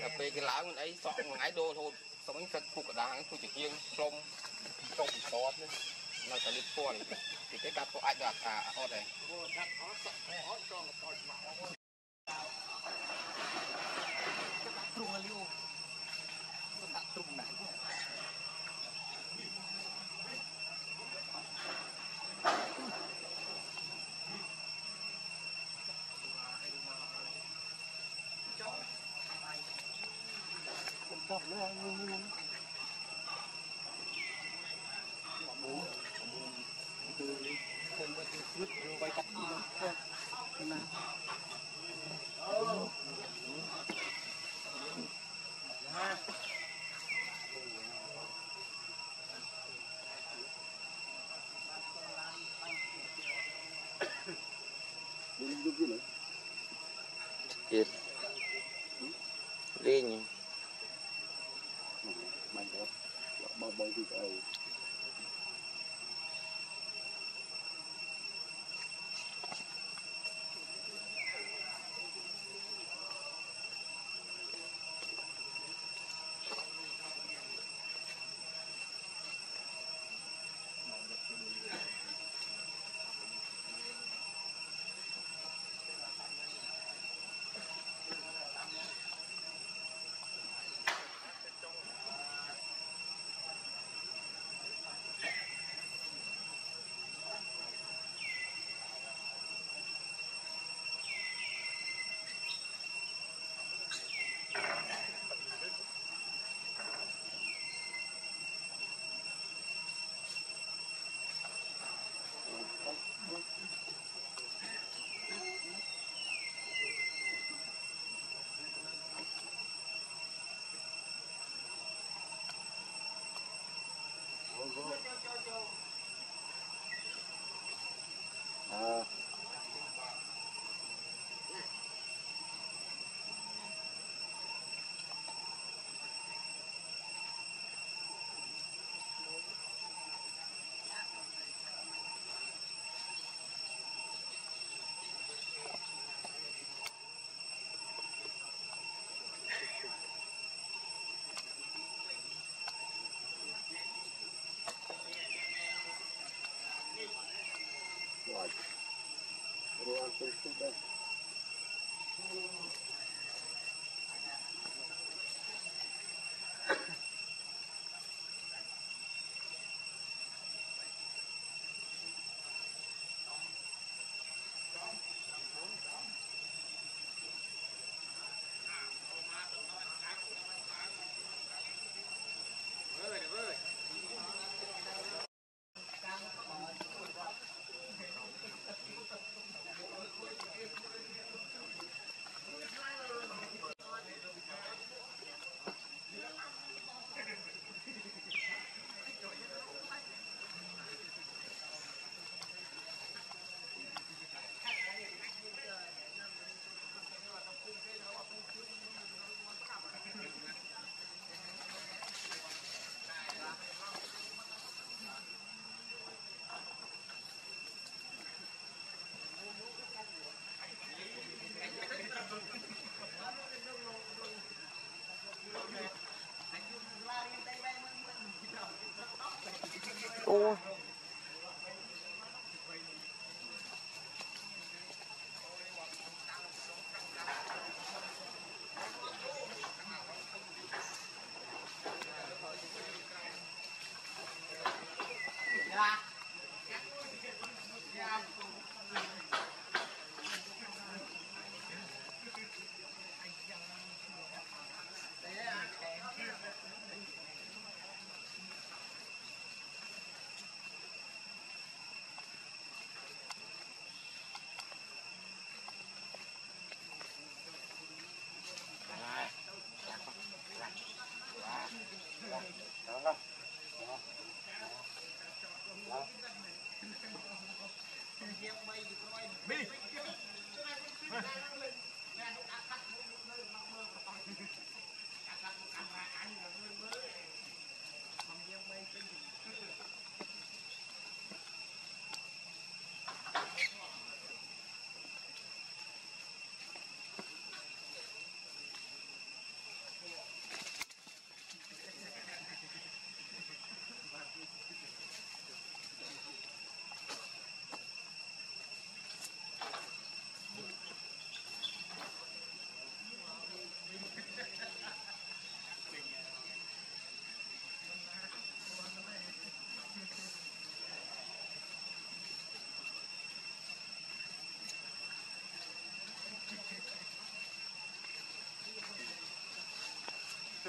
តែពេលគេឡើងមិនអីសក់មួយថ្ងៃដូររហូតសក់វិញសឹកពុកកដាងពុកជាជាងខ្លុំចុកពីតតនៅតែលៀបពណ៌នេះគេគេកាត់ពុកអាចដល់អាអត់ដែរអត់សក់អត់ចង់កោចស្មៅ tu tu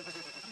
Ha ha ha ha.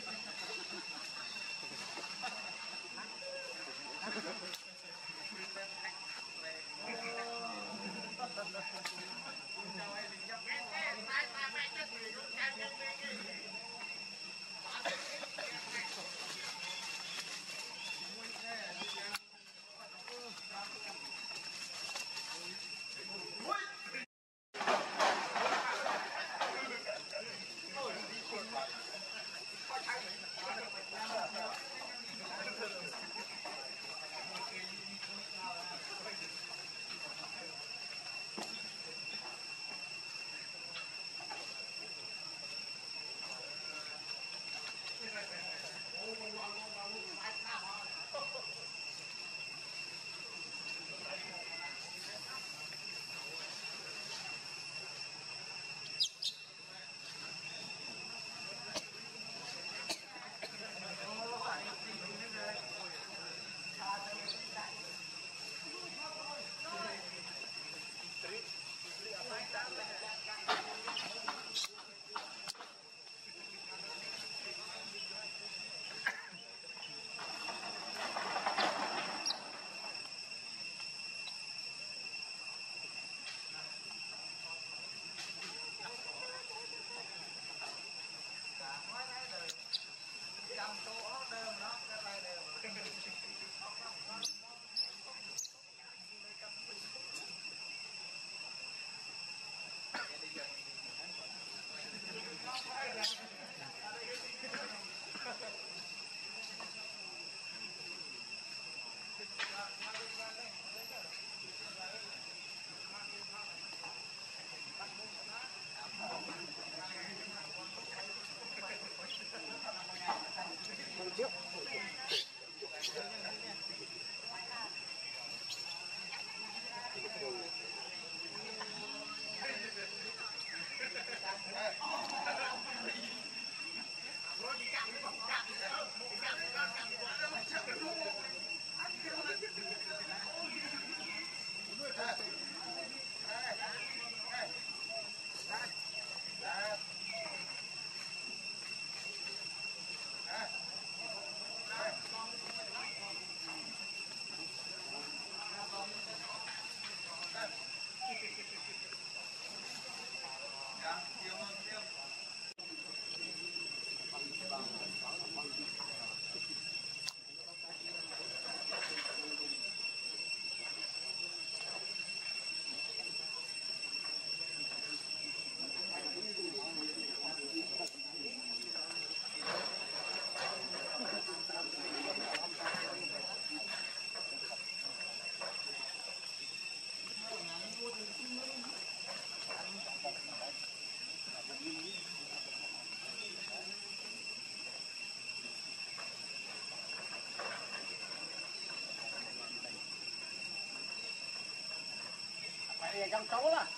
Trong số là à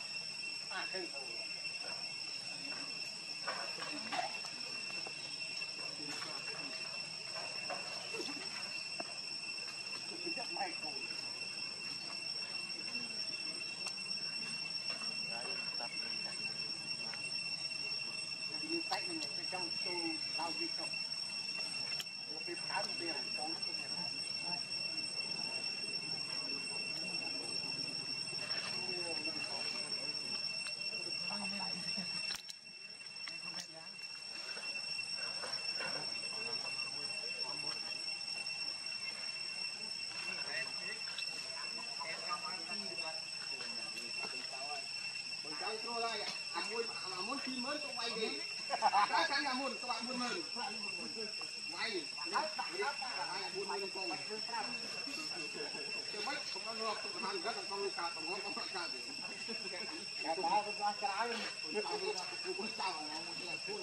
20000ក៏វាយទេតែខាងណាមុនក្បាក់40000ក្បាក់40000វាយដាក់ដាក់ដាក់ដាក់40000កងទៅមិនខ្ញុំដល់រកទៅបានរកដល់លោកកាតងងក៏ប្រកាសទេតែបើរបស់ក្រៅខ្ញុំអត់មានគូចៅមកជួយខ្ញុំ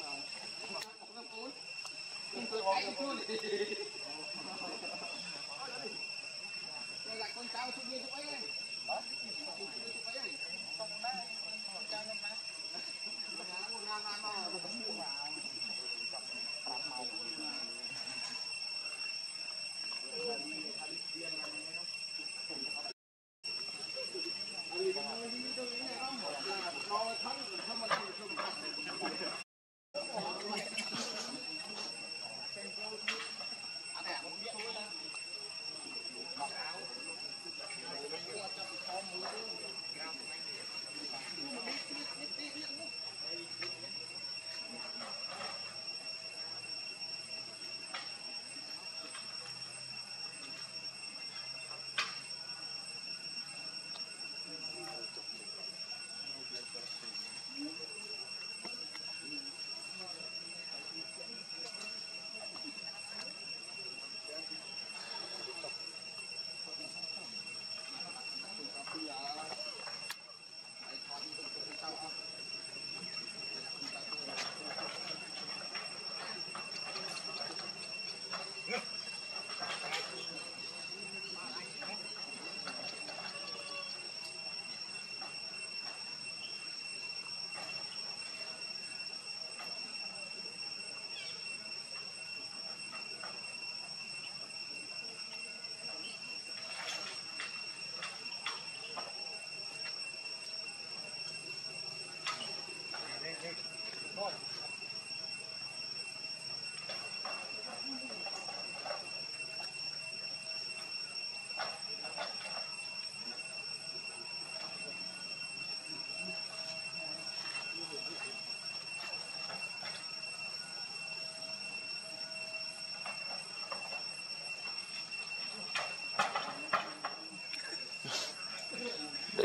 បងអូនខ្ញុំទៅអត់ទៅ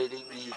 đây đi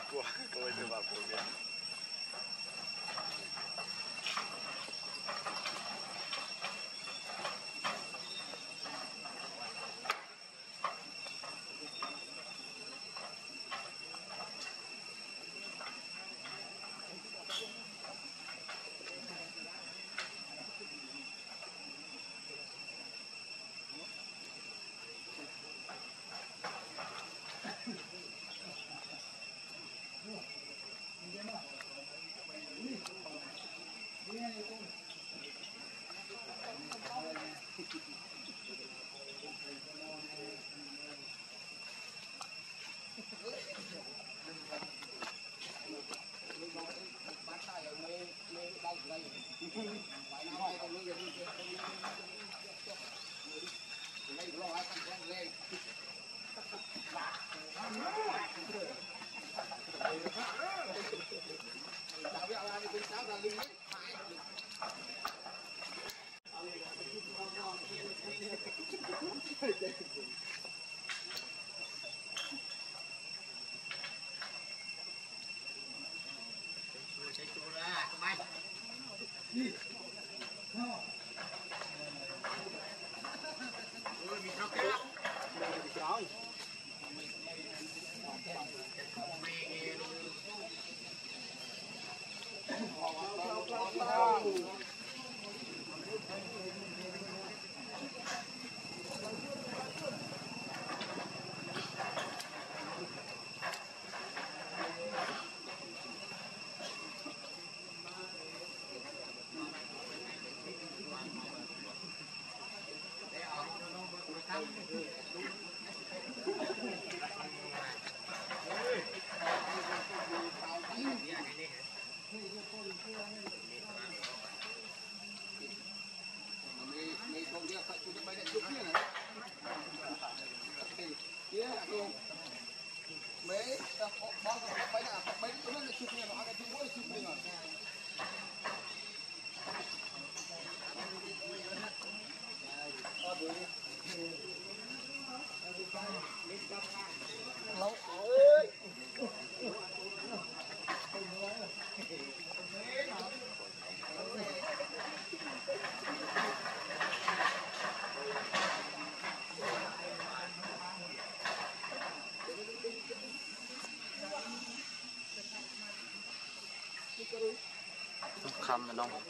他们的。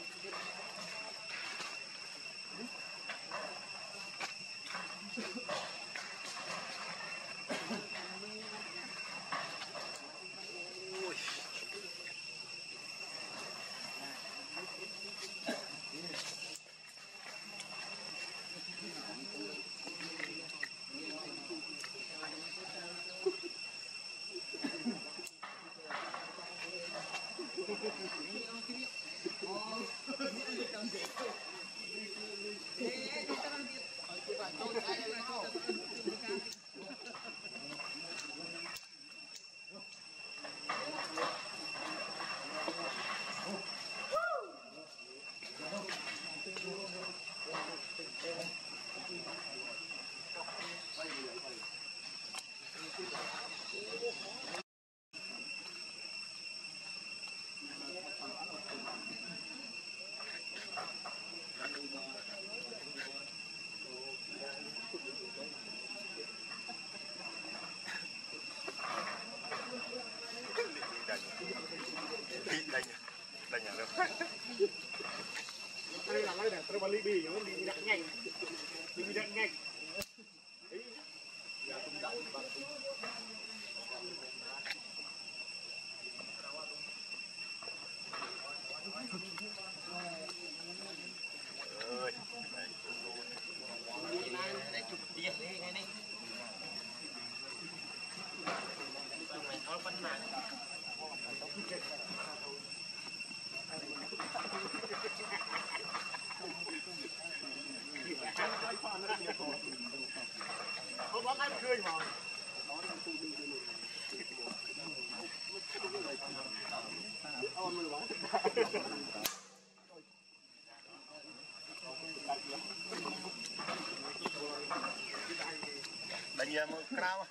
Criamos cravo.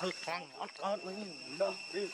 thức thằng ớt ớt lấy mình đâu đi.